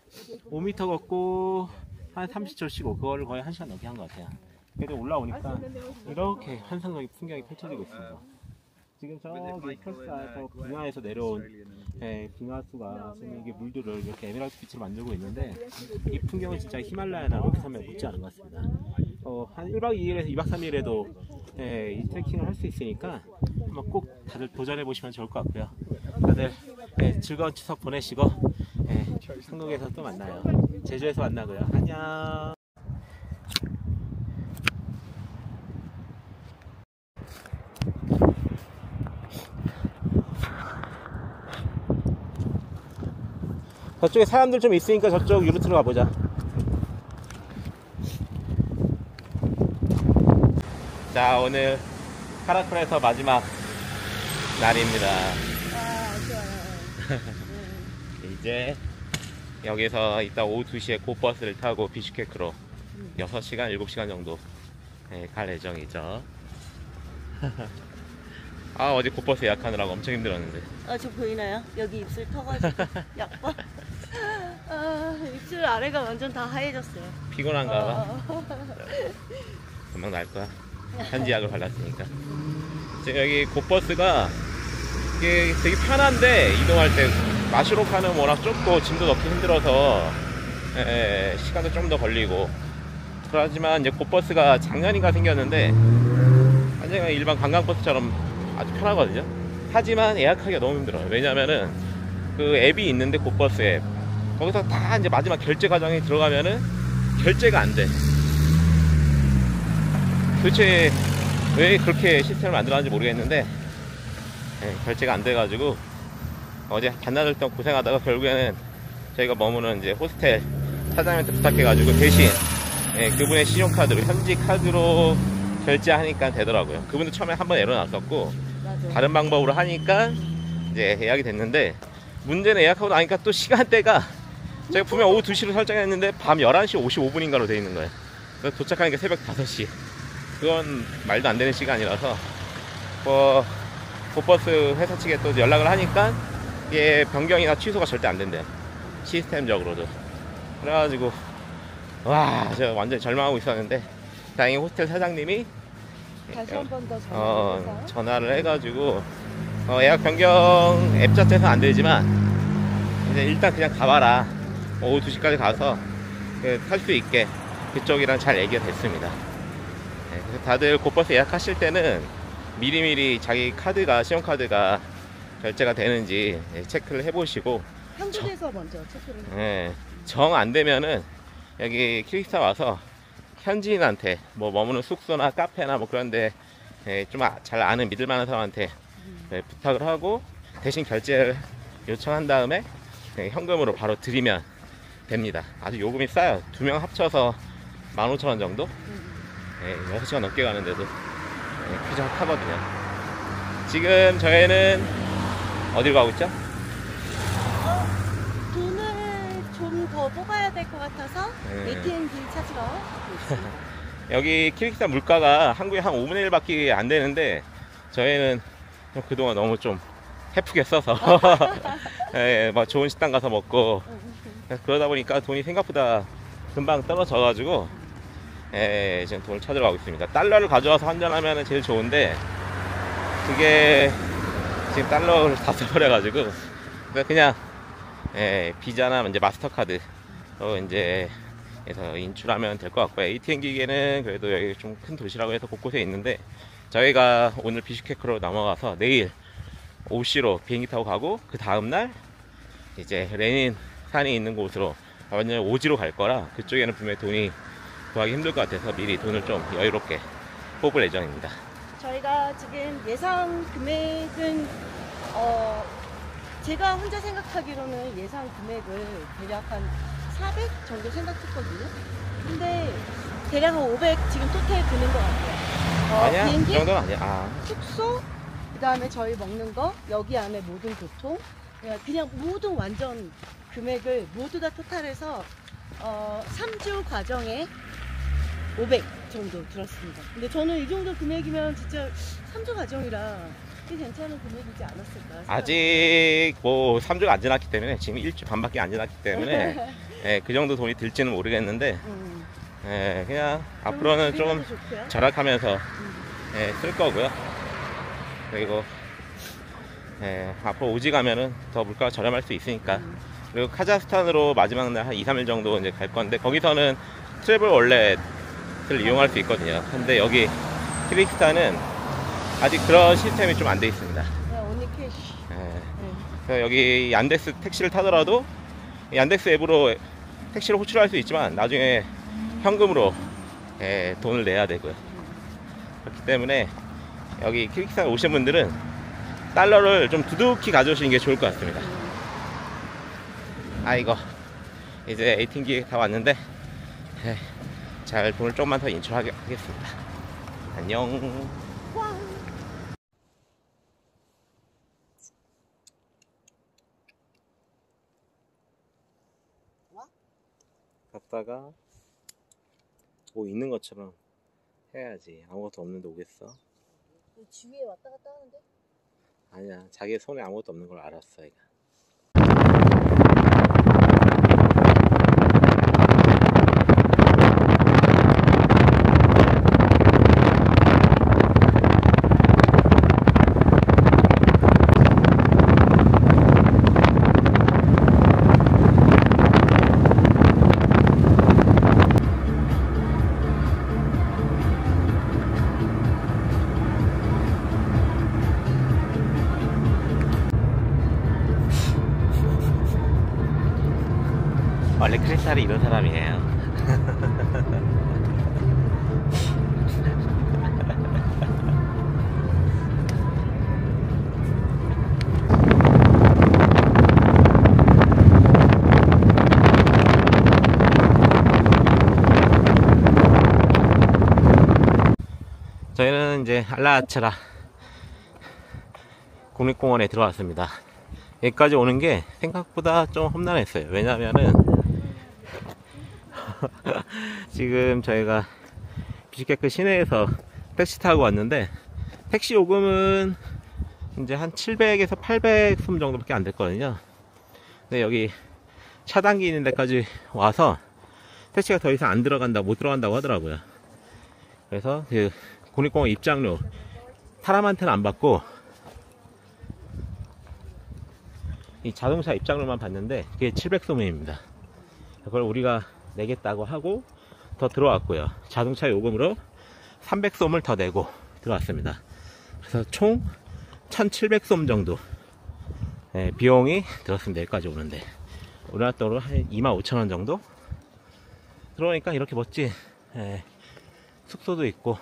5m 걷고 한 30초 쉬고 그거를 거의 1시간 넘게 한 것 같아요. 그래도 올라오니까 이렇게 환상적인 풍경이 펼쳐지고 있습니다. 지금 저기 펄사에서 빙하에서 내려온 예, 빙하수가 지금 이게 물들을 이렇게 에메랄드 빛으로 만들고 있는데 이 풍경은 진짜 히말라야나 로키 산맥 못지 않은 것 같습니다. 어, 한 1박 2일에서 2박 3일에도 예, 이 트레킹을 할 수 있으니까 한번 꼭 다들 도전해 보시면 좋을 것 같고요. 다들 예, 즐거운 추석 보내시고 예, 한국에서 또 만나요. 제주에서 만나고요. 안녕. 저쪽에 사람들 좀 있으니까 저쪽 유루트로 가보자. 자, 오늘 카라콜에서 마지막 날입니다. 아, 좋아요. 이 이제 여기서 이따 오후 2시에 고버스를 타고 비슈케크로 6시간, 7시간 정도 예, 갈 예정이죠. 아, 어제 고버스 예약하느라고 엄청 힘들었는데. 아, 저 보이나요? 여기 입술 터가지고 약봐. 아, 입술 아래가 완전 다 하얘졌어요. 피곤한가 봐. 어, 금방 날 거야. 현지 약을 발랐으니까. 지금 여기 곧버스가 이게 되게 편한데 이동할 때 마시로카는 워낙 좁고 짐도 넣기 힘들어서 예, 예, 시간도 좀 더 걸리고 그러지만 이제 곧버스가 작년인가 생겼는데 완전 일반 관광버스처럼 아주 편하거든요. 하지만 예약하기가 너무 힘들어요. 왜냐면은 그 앱이 있는데 곧버스 앱 거기서 다 이제 마지막 결제 과정에 들어가면은 결제가 안 돼. 도대체 왜 그렇게 시스템을 만들었는지 모르겠는데 예, 결제가 안 돼가지고 어제 반나절 동안 고생하다가 결국에는 저희가 머무는 이제 호스텔 사장님한테 부탁해가지고 대신 예, 그분의 신용카드로 현지 카드로 결제하니까 되더라고요. 그분도 처음에 한 번 에러 났었고 맞아. 다른 방법으로 하니까 이제 예약이 됐는데 문제는 예약하고 나니까 또 시간대가 제가 분명 오후 2시로 설정했는데 밤 11시 55분인가로 돼 있는 거예요. 그래서 도착하니까 새벽 5시. 그건 말도 안 되는 시간이라서 뭐 곧버스 회사 측에 또 연락을 하니까 이게 변경이나 취소가 절대 안 된대요. 시스템적으로도. 그래가지고 와, 제가 완전 절망하고 있었는데 다행히 호스텔 사장님이 다시 한 번더 어, 전화해서? 전화를 해가지고 어, 예약 변경 앱 자체에서 안 되지만 이제 일단 그냥 가봐라. 오후 2시까지 가서 탈 수 있게 그쪽이랑 잘 얘기가 됐습니다. 네, 그래서 다들 곧버스 예약하실 때는 미리미리 자기 카드가 신용카드가 결제가 되는지 예, 체크를 해보시고. 한국에서 먼저 체크를 해요. 예, 정안 되면은 여기 키리스타 와서 현지인한테 뭐 머무는 숙소나 카페나 뭐 그런데 예, 좀잘 아는 믿을 만한 사람한테 예, 부탁을 하고 대신 결제를 요청한 다음에 예, 현금으로 바로 드리면 됩니다. 아주 요금이 싸요. 두 명 합쳐서 15,000원 정도? 예, 6시간 넘게 가는데도 예, 쾌적하거든요. 지금 저희는 어디로 가고 있죠? 더 뽑아야 될 것 같아서 네. ATM 길 찾으러 가고 있습니다. 여기 키르기스탄 물가가 한국에 한 5분의 1밖에 안 되는데 저희는 좀 그동안 너무 좀 해프게 써서 예, 뭐 좋은 식당 가서 먹고 그러다 보니까 돈이 생각보다 금방 떨어져가지고 예, 지금 돈을 찾으러 가고 있습니다. 달러를 가져와서 환전하면 제일 좋은데 그게 지금 달러를 다 써버려가지고 그래서 그냥 예, 비자나 이제 마스터카드 로 이제 해서 인출하면 될 것 같고요. ATM 기계는 그래도 여기 좀 큰 도시라고 해서 곳곳에 있는데 저희가 오늘 비슈케크로 넘어가서 내일 오시로 비행기 타고 가고 그 다음날 이제 레닌 산이 있는 곳으로 완전 오지로 갈 거라 그쪽에는 분명히 돈이 구하기 힘들 것 같아서 미리 돈을 좀 여유롭게 뽑을 예정입니다. 저희가 지금 예상 금액은 어 제가 혼자 생각하기로는 예상 금액을 대략 한 400 정도 생각했거든요. 근데 대략 한 500 지금 토탈 드는 것 같아요. 어, 아니야? 그 비행기, 정도는 아니야. 아, 숙소, 그 다음에 저희 먹는 거, 여기 안에 모든 교통, 그냥- 그냥 모든 완전 금액을 모두 다 토탈해서 어, 3주 과정에 500 정도 들었습니다. 근데 저는 이 정도 금액이면 진짜 3주 과정이라 꽤 괜찮은 금액이지 않았을까. 생각합니다. 아직 뭐 3주가 안 지났기 때문에 지금 일주 반밖에 안 지났기 때문에 예, 그 정도 돈이 들지는 모르겠는데 음, 예, 그냥 앞으로는 좀 좋고요. 절약하면서 예, 쓸 거고요. 그리고 예, 앞으로 오지 가면은 더 물가가 저렴할 수 있으니까. 그리고 카자흐스탄으로 마지막 날 한 2, 3일 정도 이제 갈 건데 거기서는 트래블 월렛을 이용할 수 있거든요. 근데 여기 키르기스탄은 아직 그런 시스템이 좀 안 돼 있습니다. 그냥 only cash. 예. 네. 그래서 여기 얀덱스 택시를 타더라도 얀덱스 앱으로 택시를 호출할 수 있지만 나중에 현금으로 예, 돈을 내야 되고요. 그렇기 때문에 여기 키르기스탄 오신 분들은 달러를 좀 두둑히 가져오시는 게 좋을 것 같습니다. 아이고 이제 에이팅기 다 왔는데 예, 잘 돈을 조금만 더 인출하겠습니다. 안녕. 갔다가 뭐 있는 것처럼 해야지. 아무것도 없는데 오겠어? 주위에 왔다 갔다 하는데? 아니야. 자기 손에 아무것도 없는 걸 알았어, 얘가. 크리스탈이 이런 사람이에요. 저희는 이제 알라아차라 국립공원에 들어왔습니다. 여기까지 오는 게 생각보다 좀 험난했어요. 왜냐면은 지금 저희가 비시케크 시내에서 택시 타고 왔는데 택시 요금은 이제 한 700에서 800숨 정도밖에 안 됐거든요. 근데 여기 차단기 있는 데까지 와서 택시가 더 이상 안 들어간다, 못 들어간다고 하더라고요. 그래서 그 국립공원 입장료 사람한테는 안 받고 이 자동차 입장료만 받는데 그게 700소문입니다. 그걸 우리가 내겠다고 하고 더 들어왔고요. 자동차 요금으로 300솜을 더 내고 들어왔습니다. 그래서 총 1700솜 정도 예, 비용이 들었습니다. 여기까지 오는데 우리나라 돈으로 한 25,000원 정도 들어오니까 이렇게 멋진 예, 숙소도 있고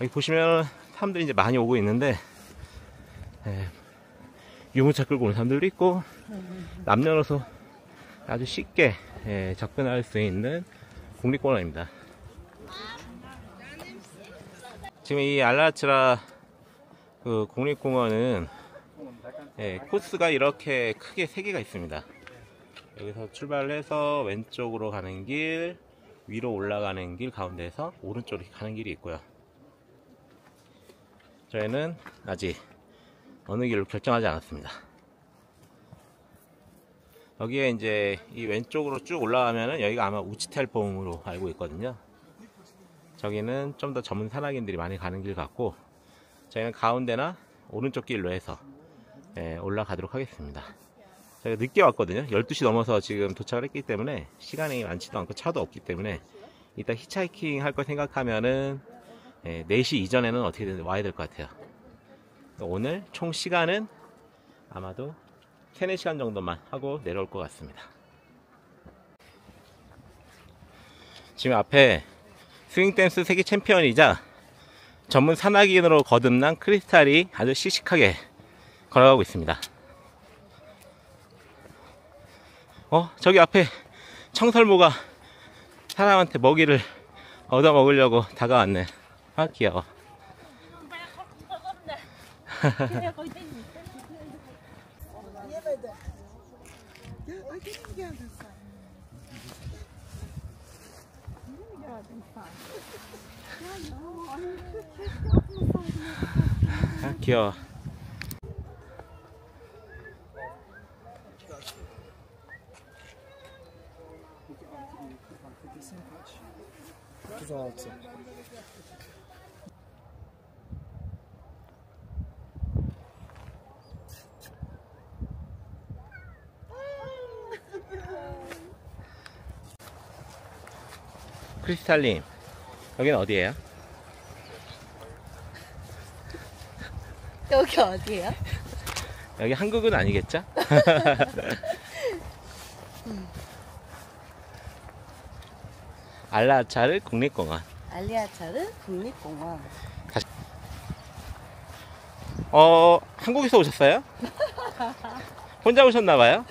여기 보시면 사람들이 이제 많이 오고 있는데 예, 유모차 끌고 오는 사람들도 있고 남녀노소 아주 쉽게 예, 접근할 수 있는 국립공원입니다. 지금 이 알라치라 그 국립공원은 예, 코스가 이렇게 크게 세 개가 있습니다. 여기서 출발을 해서 왼쪽으로 가는 길, 위로 올라가는 길 가운데에서 오른쪽으로 가는 길이 있고요. 저희는 아직 어느 길로 결정하지 않았습니다. 여기에 이제 이 왼쪽으로 쭉 올라가면은 여기가 아마 우치텔봉으로 알고 있거든요. 저기는 좀 더 전문 산악인들이 많이 가는 길 같고 저희는 가운데나 오른쪽 길로 해서 예, 올라가도록 하겠습니다. 저희가 늦게 왔거든요. 12시 넘어서 지금 도착을 했기 때문에 시간이 많지도 않고 차도 없기 때문에 이따 히치하이킹 할 거 생각하면은 예, 4시 이전에는 어떻게든 와야 될 것 같아요. 오늘 총 시간은 아마도 3, 4시간 정도만 하고 내려올 것 같습니다. 지금 앞에 스윙댄스 세계 챔피언이자 전문 산악인으로 거듭난 크리스탈이 아주 씩씩하게 걸어가고 있습니다. 어, 저기 앞에 청설모가 사람한테 먹이를 얻어 먹으려고 다가왔네. 아, 귀여워. 귀여워. 크리스탈님, 여기는 어디예요? 여기 어디예요? 여기 한국은 아니겠죠? 알라차르 국립공원. 알리아차르 국립공원. 어, 한국에서 오셨어요? 혼자 오셨나봐요?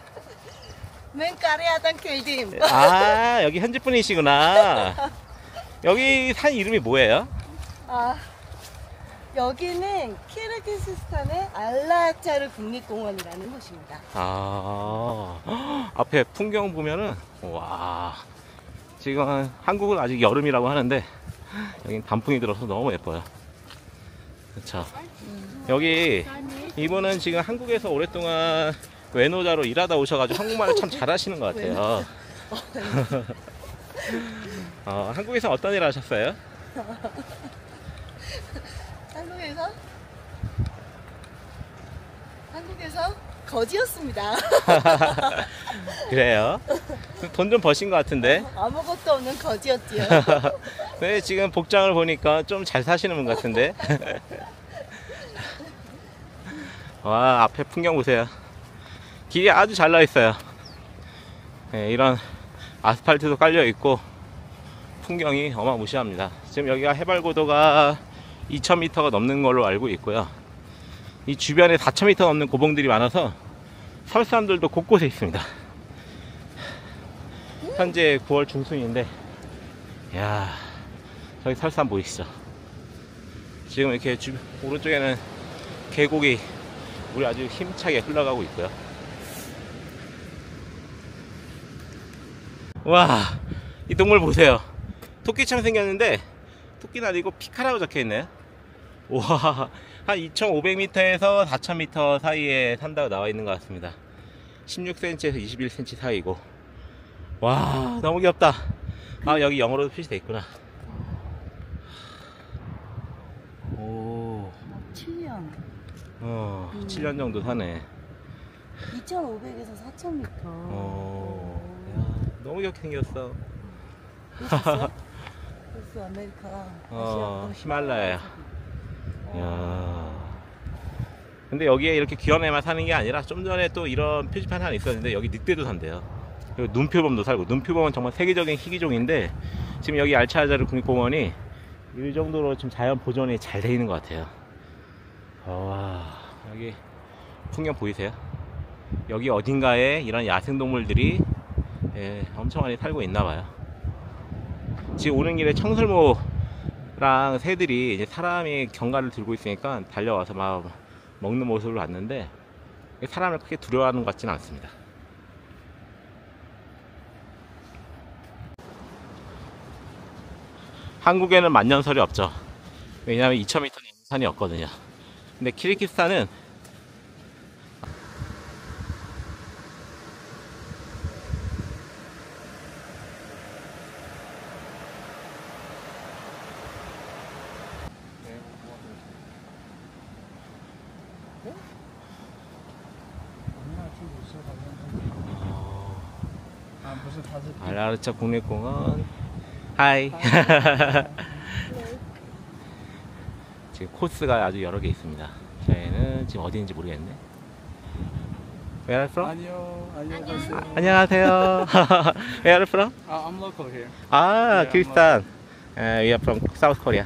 맨 까리하단 켈딤. 아, 여기 현지 분이시구나. 여기 산 이름이 뭐예요? 아, 여기는 키르기스스탄의 알라차르 국립공원이라는 곳입니다. 아, 앞에 풍경 보면은, 와, 지금 한국은 아직 여름이라고 하는데 여긴 단풍이 들어서 너무 예뻐요. 그렇죠. 여기 이분은 지금 한국에서 오랫동안 외노자로 일하다 오셔가지고 한국말을 참 잘하시는 것 같아요. 어, 한국에서 어떤 일 하셨어요? 한국에서 한국에서 거지였습니다. 그래요? 돈 좀 버신 것 같은데? 아무것도 없는 거지였지요. 네, 지금 복장을 보니까 좀 잘 사시는 분 같은데? 와, 앞에 풍경 보세요. 길이 아주 잘 나 있어요. 네, 이런 아스팔트도 깔려 있고, 풍경이 어마무시합니다. 지금 여기가 해발 고도가 2000m가 넘는 걸로 알고 있고요. 이 주변에 4000m 넘는 고봉들이 많아서 설산들도 곳곳에 있습니다. 현재 9월 중순인데, 야 저기 설산 보이시죠? 지금 이렇게 주, 오른쪽에는 계곡이 물이 아주 힘차게 흘러가고 있고요. 와, 이 동물 보세요. 토끼처럼 생겼는데 토끼는 아니고 피카라고 적혀 있네요. 와, 한 2,500m에서 4,000m 사이에 산다고 나와 있는 것 같습니다. 16cm에서 21cm 사이고. 와, 너무 귀엽다. 아, 여기 영어로도 표시돼 있구나. 오, 7년. 어, 7년 정도 사네. 2,500에서 4,000m. 어, 야, 너무 귀엽게 생겼어. 그래서 아메리카. 어, 히말라야. 야. 근데 여기에 이렇게 귀여운 애만 사는 게 아니라 좀 전에 또 이런 표지판 하나 있었는데 여기 늑대도 산대요. 그리고 눈표범도 살고 눈표범은 정말 세계적인 희귀종인데 지금 여기 알차자르 국립공원이 이 정도로 지금 자연 보존이 잘 돼 있는 것 같아요. 와 여기 풍경 보이세요? 여기 어딘가에 이런 야생동물들이 예, 엄청 많이 살고 있나 봐요. 지금 오는 길에 청설모 랑 새들이 이제 사람이 경과를 들고 있으니까 달려와서 막 먹는 모습을 봤는데 사람을 크게 두려워하는 것 같지는 않습니다. 한국에는 만년설이 없죠. 왜냐하면 2000m 산이 없거든요. 근데 키르기스탄은 알라르차 국립공원 하이 지금 코스가 아주 여러 개 있습니다 저희는 지금 어디인지 모르겠네 Where are you from? 안녕, 안녕하세요. 안녕하세요 Where are you from? Uh, I'm local here, 아 Yeah, 키르기스탄 uh, We are from South Korea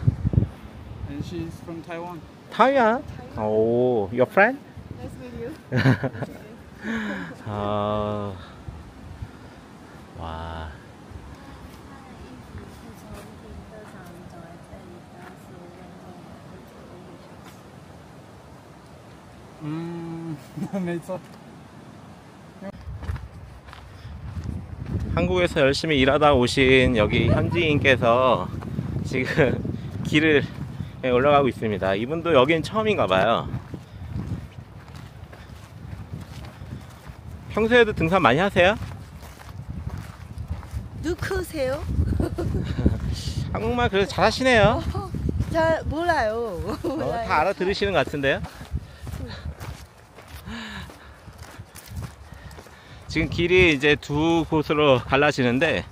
and she's from Taiwan. 타이완 오 Your friend? Nice to meet you. 아, 와 음, 没错. 한국에서 열심히 일하다 오신 여기 현지인께서 지금 길을 올라가고 있습니다. 이분도 여긴 처음인가 봐요. 평소에도 등산 많이 하세요? 누구세요? 한국말 그래도 잘하시네요. 잘 몰라요. 어, 몰라요. 다 알아들으시는 것 같은데요? 지금 길이 이제 두 곳으로 갈라지는데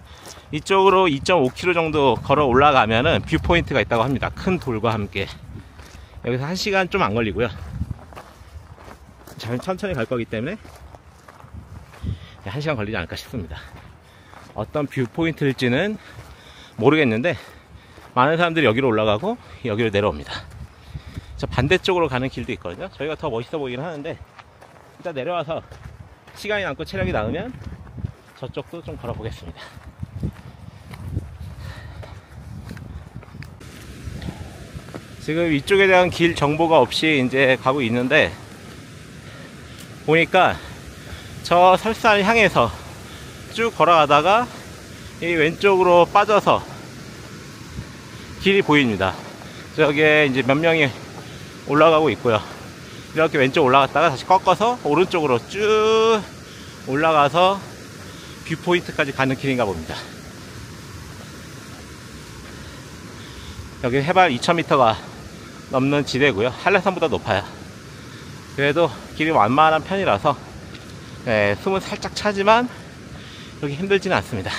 이쪽으로 2.5km 정도 걸어 올라가면은 view point가 있다고 합니다. 큰 돌과 함께. 여기서 1시간 좀 안 걸리고요. 잘 천천히 갈 거기 때문에 1시간 걸리지 않을까 싶습니다. 어떤 view point일지는 모르겠는데 많은 사람들이 여기로 올라가고 여기로 내려옵니다. 저 반대쪽으로 가는 길도 있거든요. 저기가 더 멋있어 보이긴 하는데 일단 내려와서 시간이 남고 체력이 남으면 저쪽도 좀 걸어보겠습니다. 지금 이쪽에 대한 길 정보가 없이 이제 가고 있는데 보니까 저 설산을 향해서 쭉 걸어가다가 이 왼쪽으로 빠져서 길이 보입니다. 저기에 이제 몇 명이 올라가고 있고요. 이렇게 왼쪽 올라갔다가 다시 꺾어서 오른쪽으로 쭉 올라가서 뷰포인트까지 가는 길인가 봅니다. 여기 해발 2000m가 넘는 지대고요. 한라산보다 높아요. 그래도 길이 완만한 편이라서 네, 숨은 살짝 차지만 여기 힘들지는 않습니다.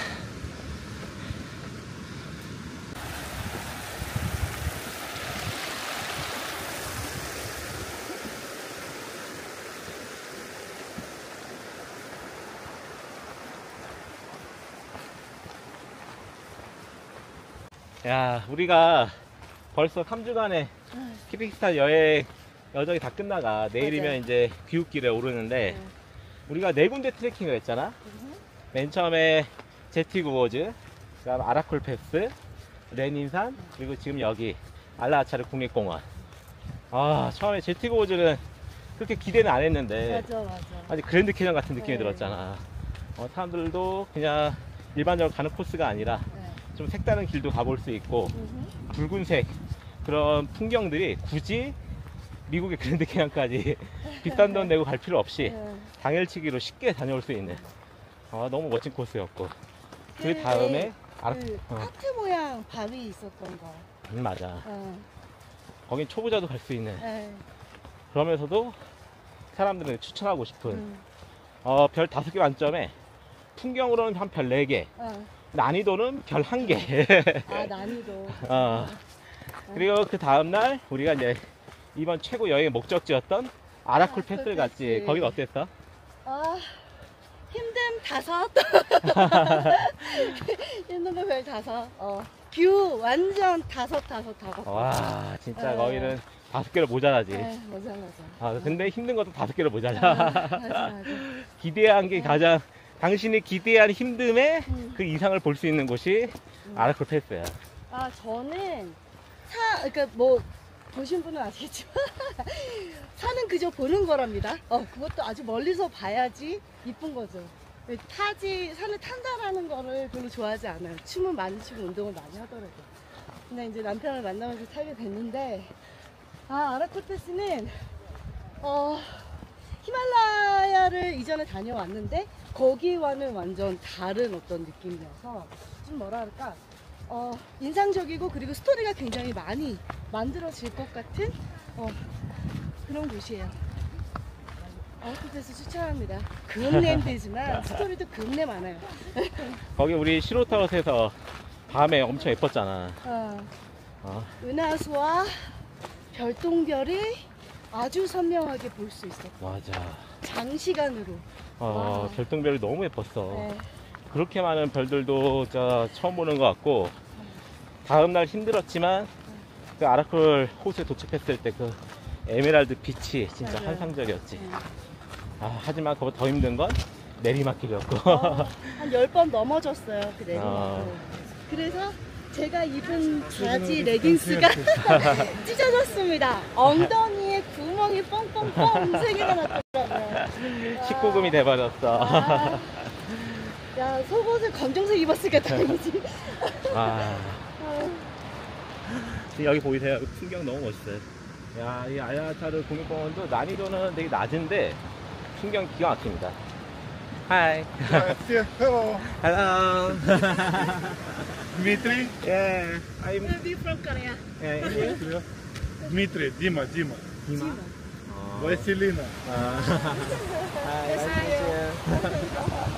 야, 우리가 벌써 3주간의 키르기스탄 여행 여정이 다 끝나가 내일이면 맞아요. 이제 귀국길에 오르는데 우리가 네 군데 트레킹을 했잖아. 맨 처음에 제티구호즈, 그다음 아라콜 패스, 레닌산, 그리고 지금 여기 알라아차르 국립공원. 아 처음에 제티구호즈는 그렇게 기대는 안 했는데 맞아, 맞아. 아니 그랜드 캐년 같은 느낌이 네. 들었잖아. 어, 사람들도 그냥 일반적으로 가는 코스가 아니라 네. 좀 색다른 길도 가볼 수 있고. 붉은색 그런 풍경들이 굳이 미국의 그랜드 캐년까지 비싼 돈 내고 갈 필요 없이 네. 당일치기로 쉽게 다녀올 수 있는 아, 너무 멋진 코스였고 그그 다음에 아라 그 어, 하트 모양 바위 있었던 거. 음, 맞아 어, 거긴 초보자도 갈 수 있는 네. 그러면서도 사람들은 추천하고 싶은 음, 어, 별 다섯 개 만점에 풍경으로는 한 별 네개 어. 난이도는 별 한 개 아 난이도. 어. 그리고 그 다음날 우리가 이제 이번 최고 여행의 목적지였던 아라쿨 패스를 갔지 패스. 거긴 어땠어? 아 힘듦 다섯. 힘든 거별 다섯. 어. view 완전 다섯 다섯 다섯. 와 진짜 네. 거기는 다섯 개를 모자라지 네, 맞아 맞아. 아, 근데 힘든 것도 다섯 개를 아, 모자라 맞아 맞아. 기대한 게 가장 당신이 기대한 힘듦에 음. 그 이상을 볼 수 있는 곳이 아라쿨 패스야 아 저는 사 그러니까 뭐 보신 분은 아시겠지만 산은 그저 보는 거랍니다. 어 그것도 아주 멀리서 봐야지 이쁜 거죠. 타지 산을 탄다라는 거를 별로 좋아하지 않아요. 춤은 많이 추고 운동을 많이 하더라고요. 근데 이제 남편을 만나면서 타게 됐는데 아 아라코테스는 어 히말라야를 이전에 다녀왔는데 거기와는 완전 다른 어떤 느낌이어서 좀 뭐라 할까 어, 인상적이고 그리고 스토리가 굉장히 많이 만들어질 것 같은 어, 그런 곳이에요. 아웃풋에서 추천합니다. 금냄되지만 스토리도 금내 많아요. 거기 우리 시로타웃에서 밤에 엄청 예뻤잖아 어, 어, 은하수와 별똥별이 아주 선명하게 볼 수 있어. 맞아 장시간으로. 어, 와. 별똥별이 너무 예뻤어 네. 그렇게 많은 별들도 저 처음 보는 것 같고 다음날 힘들었지만 그 아라클 호수에 도착했을 때 그 에메랄드 빛이 진짜 맞아요. 환상적이었지 네. 아, 하지만 그보다 더 힘든 건 내리막길이었고 어, 한 10번 넘어졌어요. 그 내리막을. 아. 그래서 제가 입은 바지 레깅스가 찢어졌습니다. 엉덩이에 구멍이 뻥뻥뻥 세 개가 났더라고요. 19금이 돼버렸어. 아, 야 속옷을 검정색 입었으니까 다행이지. 아, 아, 지금 여기 보이세요? 이 풍경 너무 멋있어요. 야, 이 아야타르 국립공원도 난이도는 되게 낮은데 풍경 기가 막힙니다. 하이. Hello, Hello Dmitri? Yeah, I'm. Maybe from Korea. Yeah, and you? Dmitri, Dima, Dima. Dima. Oh. Vasilina. Uh. Hi, nice to meet you.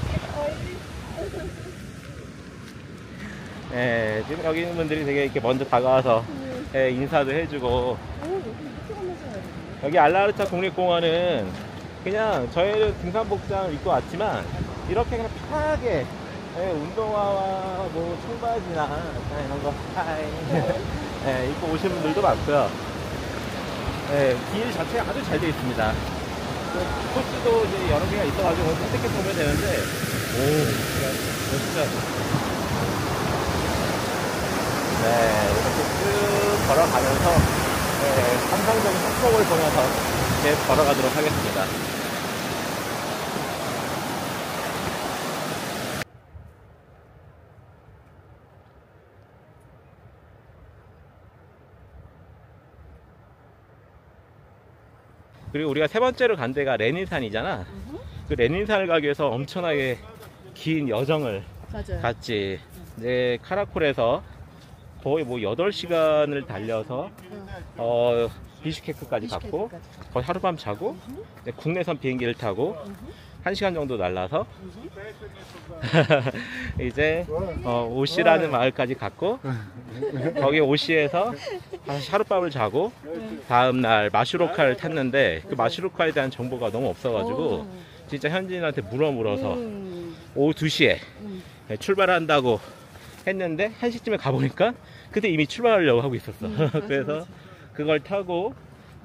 예, 지금 여기 있는 분들이 되게 이렇게 먼저 다가와서 예, 인사도 해주고 여기 알라르차 국립공원은 그냥 저희는 등산복장 입고 왔지만 이렇게 그냥 편하게 예, 운동화와 뭐 청바지나 이런 거 하이 예, 입고 오시는 분들도 많고요. 예, 길 자체가 아주 잘 되어 있습니다. 그 코스도 이제 여러 개가 있어가지고 선택해 보면 되는데 오 멋있죠. 네, 이렇게 쭉 걸어가면서 네, 환상적인 폭포를 보면서 이제 걸어가도록 하겠습니다. 그리고 우리가 세 번째로 간 데가 레닌산이잖아. 그 레닌산을 가기 위해서 엄청나게 긴 여정을 맞아요. 갔지. 이제 카라콜에서 거의 뭐 8시간을 달려서 어 비슈케크까지 갔고 비슈케크까지. 거의 하룻밤 자고 이제 국내선 비행기를 타고 1시간 정도 날라서 이제 어, 오시라는 마을까지 갔고 거기 오시에서 다시 하룻밤을 자고 다음 날 마슈로카를 탔는데 그 마슈로카에 대한 정보가 너무 없어가지고 진짜 현지인한테 물어 물어서 음. 오후 2시에 출발한다고 했는데 1시쯤에 가보니까 그때 이미 출발하려고 하고 있었어. 그래서 그걸 타고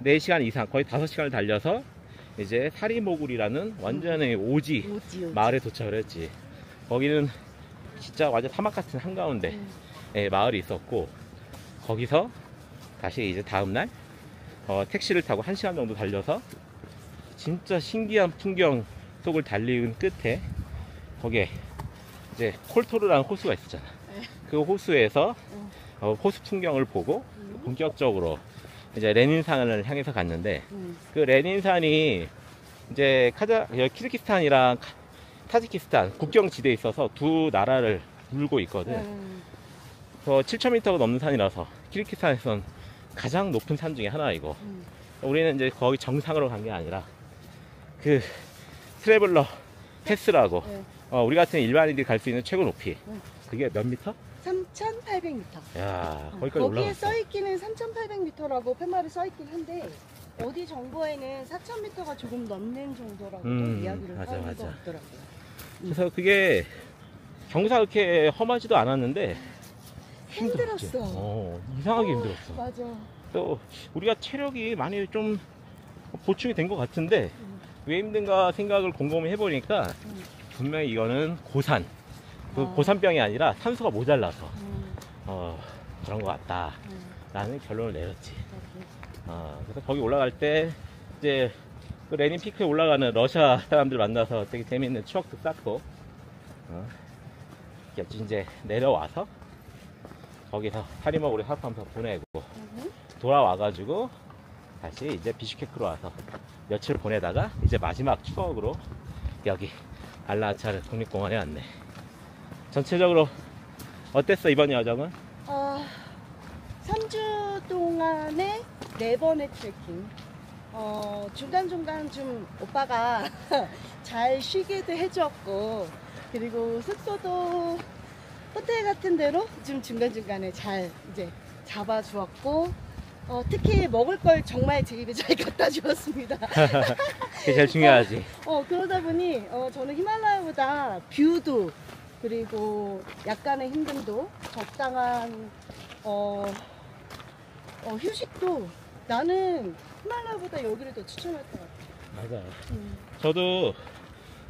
4시간 이상, 거의 5시간을 달려서 이제 사리모굴이라는 완전히 오지 오지, 오지. 마을에 도착을 했지. 거기는 진짜 완전 사막 같은 한가운데 예, 마을이 있었고 거기서 다시 이제 다음날 어, 택시를 타고 1시간 정도 달려서 진짜 신기한 풍경 속을 달리는 끝에 거기에 이제 콜토르라는 호수가 있었잖아. 그 호수에서 어, 호수 풍경을 보고 본격적으로 이제 레닌산을 향해서 갔는데 음. 그 레닌산이 이제 카자 카- 타지키스탄 국경 지대에 있어서 두 나라를 물고 있거든. 음. 그래서 7,000m가 넘는 산이라서 키르기스탄에선 가장 높은 산 중에 하나이고 음. 우리는 이제 거기 정상으로 간 게 아니라 그 트래블러 패스라고 네. 어, 우리 같은 일반인들이 갈 수 있는 최고 높이 음. 그게 몇 미터? 3,800m. 야 거기까지 거기에 올라갔어 써 있기는 3,800m라고 팻말에 써 있긴 한데 어디 정보에는 4,000m가 조금 넘는 정도라고 음, 이야기를 맞아, 하는 맞아. 것 같더라고요. 그래서 그게 경사 그렇게 험하지도 않았는데 힘들었지. 힘들었어. 어, 이상하게 힘들었어 맞아. 또 우리가 체력이 많이 좀 보충이 된 것 같은데 왜 힘든가 생각을 곰곰이 해보니까 분명히 이거는 고산 그 아. 고산병이 아니라 산소가 모자라서. 음, 어, 그런 것 같다. 음, 라는 결론을 내렸지. 그렇게. 어, 그래서 거기 올라갈 때 이제 그 레닌 피크에 올라가는 러시아 사람들 만나서 되게 재밌는 추억도 쌓고 어, 이제 내려와서 거기서 사리먹으로 하룻밤 보내고 돌아와가지고 다시 이제 비슈케크로 와서 며칠 보내다가 이제 마지막 추억으로 여기 알라차르 국립공원에 왔네 전체적으로 어땠어 이번 여정은? 아, 3주 동안에 4번의 트레킹. 어, 중간중간 좀 오빠가 잘 쉬게도 해줬고, 그리고 숙소도 호텔 같은 데로 좀 중간중간에 잘 이제 잡아주었고, 어, 특히 먹을 걸 정말 제 입에 잘 갖다 주었습니다. 그게 제일 중요하지 어, 그러다 보니, 어, 저는 히말라야보다 view도, 그리고 약간의 힘듦도, 적당한, 어, 어, 휴식도 나는 히말라야보다 여기를 더 추천할 것 같아. 맞아요 음. 저도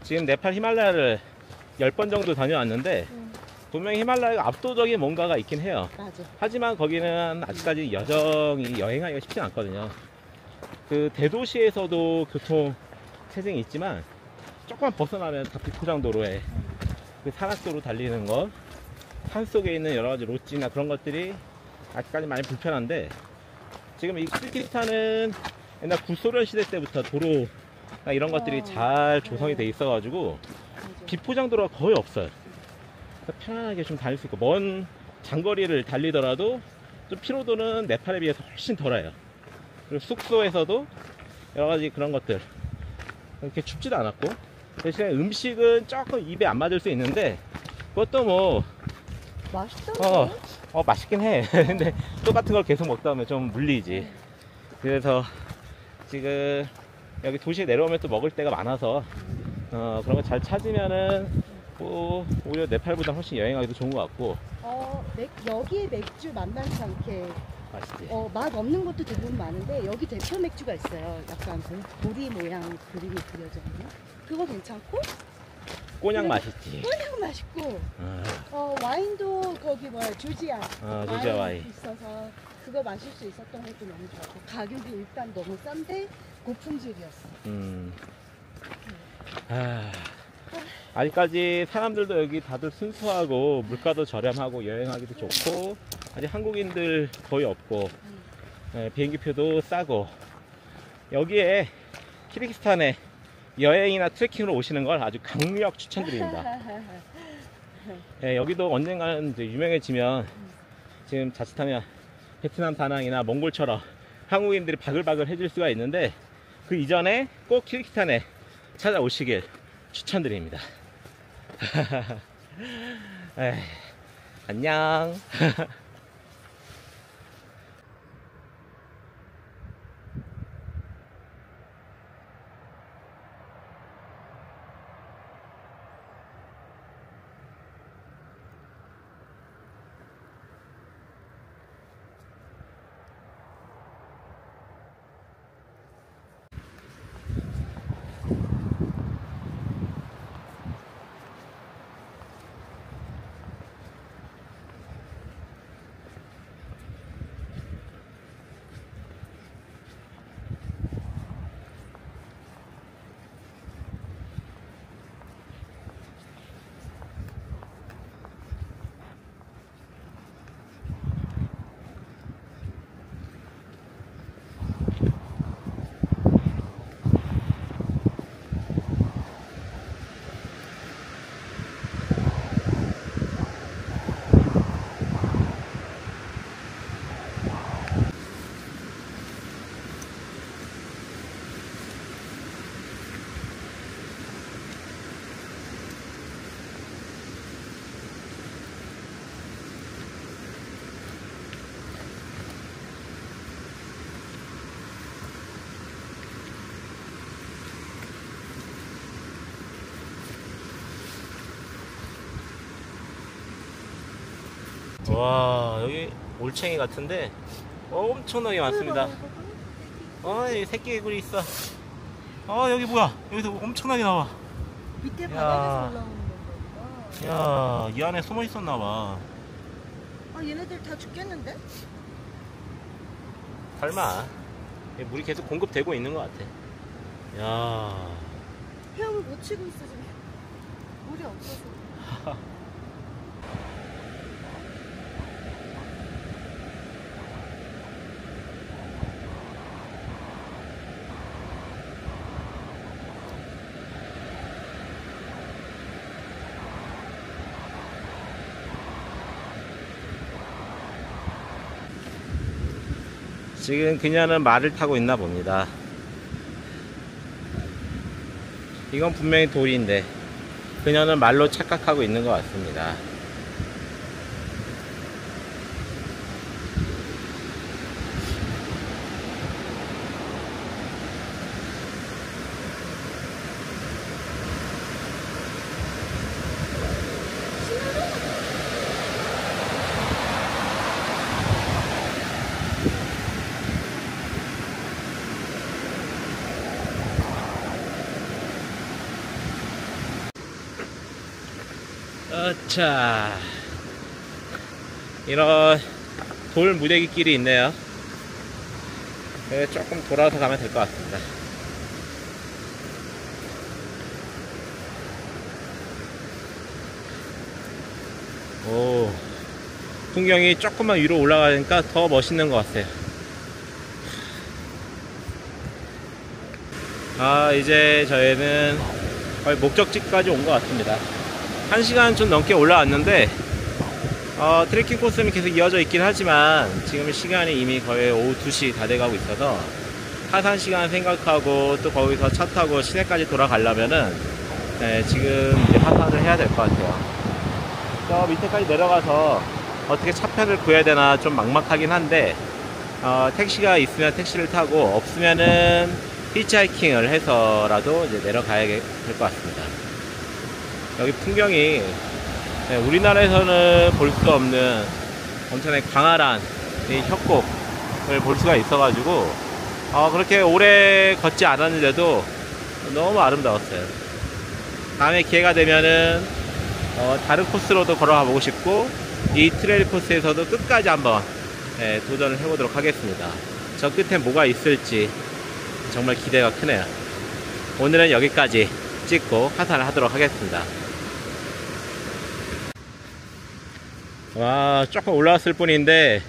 지금 네팔 히말라야를 10번 정도 다녀왔는데 음. 분명히 히말라야가 압도적인 뭔가가 있긴 해요 맞아. 하지만 거기는 아직까지 여정이 여행하기가 쉽지 않거든요. 그 대도시에서도 교통 체증이 있지만 조금만 벗어나면 다 비포장 도로에 그 산악도로 달리는 것, 산 속에 있는 여러 가지 로지나 그런 것들이 아직까지 많이 불편한데 지금 이 키르기스탄은 옛날 구소련 시대 때부터 도로나 이런 것들이 어. 잘 조성이 돼 있어가지고 맞아. 비포장 도로가 거의 없어요. 편안하게 좀 다닐 수 있고 먼 장거리를 달리더라도 좀 피로도는 네팔에 비해서 훨씬 덜해요. 그리고 숙소에서도 여러 가지 그런 것들 이렇게 춥지도 않았고 대신에 음식은 조금 입에 안 맞을 수 있는데 그것도 뭐 맛있던데? 어, 어, 맛있긴 해. 근데 똑같은 걸 계속 먹다 보면 좀 물리지. 그래서 지금 여기 도시에 내려오면 또 먹을 데가 많아서 어, 그런 거 잘 찾으면은 뭐 오히려 네팔보다 훨씬 여행하기도 좋은 것 같고 어, 맥, 여기에 맥주 만만치 않게 맛있지. 어, 맛 없는 것도 대부분 많은데 여기 대표 맥주가 있어요. 약간 보- 보리 모양 그림이 그려져 있는. 그거 괜찮고? 꼬냑 그래도- 맛있지. 꼬냑 맛있고. 아, 어, 와인도 거기 뭐야 조지아. 아, 조지아 와인. 있어서 그거 마실 수 있었던 것도 너무 좋았고. 가격이 일단 너무 싼데 고품질이었어. 음. 아, 아직까지 사람들도 여기 다들 순수하고 물가도 저렴하고 여행하기도 좋고 아직 한국인들 거의 없고 예, 비행기표도 싸고 여기에 키르기스탄에 여행이나 트레킹으로 오시는 걸 아주 강력 추천드립니다. 예, 여기도 언젠가는 유명해지면 지금 자칫하면 베트남 다낭이나 몽골처럼 한국인들이 바글바글 해질 수가 있는데 그 이전에 꼭 키르기스탄에 찾아오시길 추천드립니다. 에이, 안녕. 와 여기 올챙이 같은데 엄청나게 많습니다. 어, 이 새끼 개구리 있어. 어, 여기 뭐야? 여기서 엄청나게 나와. 밑에 야. 바닥에서 올라오는 건가? 야, 이 안에 숨어 있었나 봐. 아 얘네들 다 죽겠는데? 설마. 이 물이 계속 공급되고 있는 것 같아. 야, 헤엄을 못 치고 있어 지금. 물이 없어서. 지금 그녀는 말을 타고 있나 봅니다. 이건 분명히 돌인데 그녀는 말로 착각하고 있는 것 같습니다. 어차 이런 돌 무대기 길이 있네요. 네, 조금 돌아서 가면 될 것 같습니다. 오 풍경이 조금만 위로 올라가니까 더 멋있는 것 같아요. 아 이제 저희는 거의 목적지까지 온 것 같습니다 1시간 좀 넘게 올라왔는데 어, 트레킹 코스는 계속 이어져 있긴 하지만 지금 시간이 이미 거의 오후 2시 다 돼가고 있어서 하산 시간 생각하고 또 거기서 차 타고 시내까지 돌아가려면은 네, 지금 이제 하산을 해야 될 것 같아요. 저 밑에까지 내려가서 어떻게 차편을 구해야 되나 좀 막막하긴 한데 어, 택시가 있으면 택시를 타고 없으면은 히치하이킹을 해서라도 이제 내려가야 될 것 같습니다. 여기 풍경이 네, 우리나라에서는 볼 수 없는 엄청나게 광활한 이 협곡을 볼 수가 있어가지고 어, 그렇게 오래 걷지 않았는데도 너무 아름다웠어요. 다음에 기회가 되면은 어, 다른 코스로도 걸어가 보고 싶고 이 trail 코스에서도 끝까지 한번 네, 도전을 해보도록 하겠습니다. 저 끝에 뭐가 있을지 정말 기대가 크네요. 오늘은 여기까지 찍고 하산을 하도록 하겠습니다. 와 조금 올라왔을 뿐인데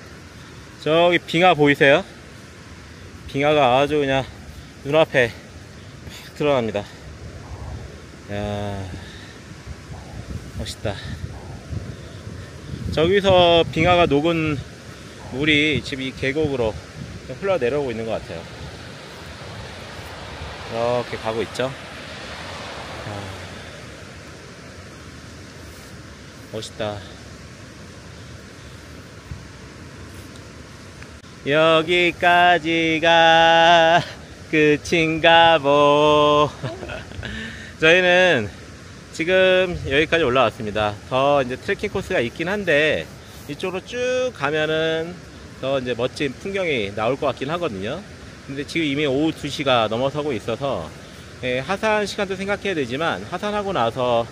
저기 빙하 보이세요? 빙하가 아주 그냥 눈앞에 탁 드러납니다. 야 멋있다. 저기서 빙하가 녹은 물이 지금 이 계곡으로 흘러 내려오고 있는 것 같아요. 이렇게 가고 있죠. 아, 멋있다. 여기까지가 끝인가 보. 저희는 지금 여기까지 올라왔습니다. 더 이제 트레킹 코스가 있긴 한데 이쪽으로 쭉 가면은 더 이제 멋진 풍경이 나올 것 같긴 하거든요. 근데 지금 이미 오후 2시가 넘어서고 있어서 예, 하산 시간도 생각해야 되지만 하산하고 나서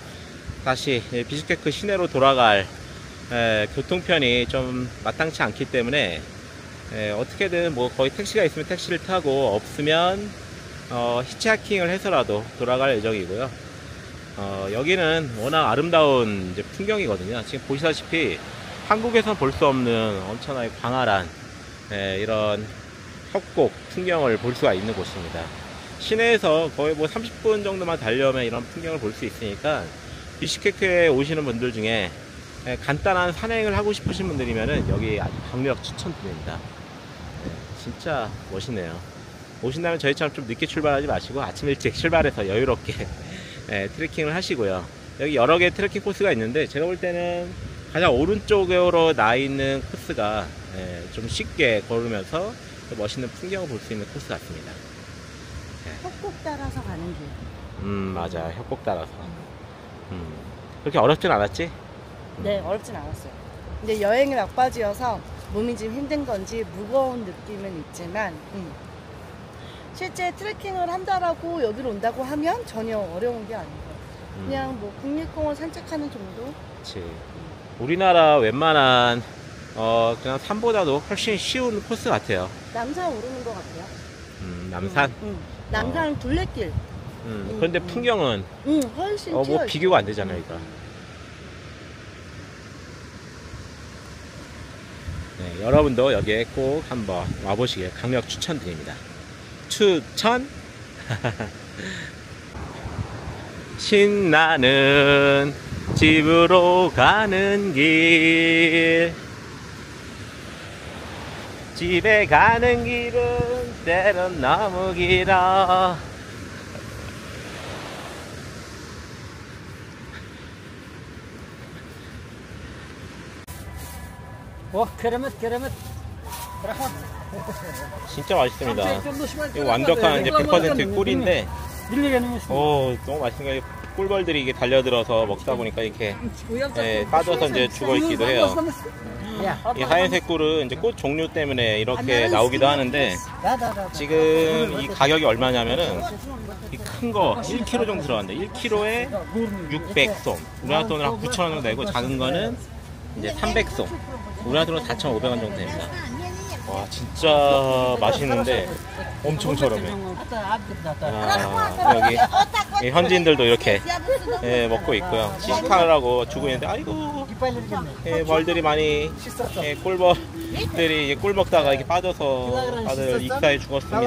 다시 예, 비스케크 시내로 돌아갈 예, 교통편이 좀 마땅치 않기 때문에 예, 어떻게든 뭐 거의 택시가 있으면 택시를 타고 없으면 어, 히치하킹을 해서라도 돌아갈 예정이고요. 어, 여기는 워낙 아름다운 이제 풍경이거든요. 지금 보시다시피 한국에선 볼수 없는 엄청나게 광활한 예, 이런 협곡 풍경을 볼 수가 있는 곳입니다. 시내에서 거의 뭐 30분 정도만 달려오면 이런 풍경을 볼 수 있으니까 비시케크에 오시는 분들 중에 예, 간단한 산행을 하고 싶으신 분들이면은 여기 아주 강력 추천드립니다. 예, 진짜 멋있네요. 오신다면 저희처럼 좀 늦게 출발하지 마시고 아침 일찍 출발해서 여유롭게 예, 트레킹을 하시고요. 여기 여러 개의 트레킹 코스가 있는데 제가 볼 때는 가장 오른쪽으로 나 있는 코스가 예, 좀 쉽게 걸으면서 또 멋있는 풍경을 볼 수 있는 코스 같습니다. 협곡 따라서 가는 길. 음 맞아 협곡 따라서 음, 그렇게 어렵진 않았지? 네, 어렵진 않았어요. 근데 여행이 막바지여서 몸이 좀 힘든 건지 무거운 느낌은 있지만, 음. 실제 트레킹을 한다라고 여기로 온다고 하면 전혀 어려운 게 아니고 음, 그냥 뭐 국립공원 산책하는 정도? 그치. 우리나라 웬만한 어 그냥 산보다도 훨씬 쉬운 코스 같아요. 남산 오르는 것 같아요. 음, 남산. 음. 남산 둘레길. 음, 그런데 풍경은 음, 훨씬 어, 뭐 튀어 비교가 안 되잖아요, 이거. 네, 여러분도 여기에 꼭 한번 와보시길 강력 추천드립니다. 추천! 신나는 집으로 가는 길. 집에 가는 길은 때론 너무 길어. Oh, keramet, keramet. 진짜 맛있습니다. 이거 완벽한 이제 100% 꿀인데, 오, 너무 맛있는 거예요. 꿀벌들이 이게 달려들어서 먹다 보니까 이렇게 예, 빠져서 이제 죽어 있기도 해요. 이 하얀색 꿀은 이제 꽃 종류 때문에 이렇게 나오기도 하는데, 지금 이 가격이 얼마냐면은, 이 큰 거 1kg 정도 들어간대. 1kg에 600솜. 우리나라 돈으로 한 9,000원 정도 되고, 작은 거는 이제 300솜. 우리나라 돈으로 4,500원 정도 됩니다. 와 진짜 맛있는데 엄청 저렴해. 아, 여기 현지인들도 이렇게 예, 먹고 있고요. 시식하라고 주고 있는데 아이고 예, 멀들이 많이 예, 꿀벌들이 꿀 먹다가 이렇게 빠져서 다들 익사에 죽었습니다.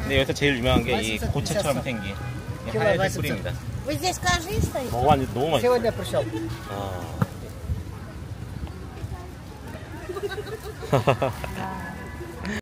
근데 여기서 제일 유명한 게 이 고체처럼 생긴 하얀색 꿀입니다. 먹어봤는데 너무 맛있어요. 아. ハハハハ。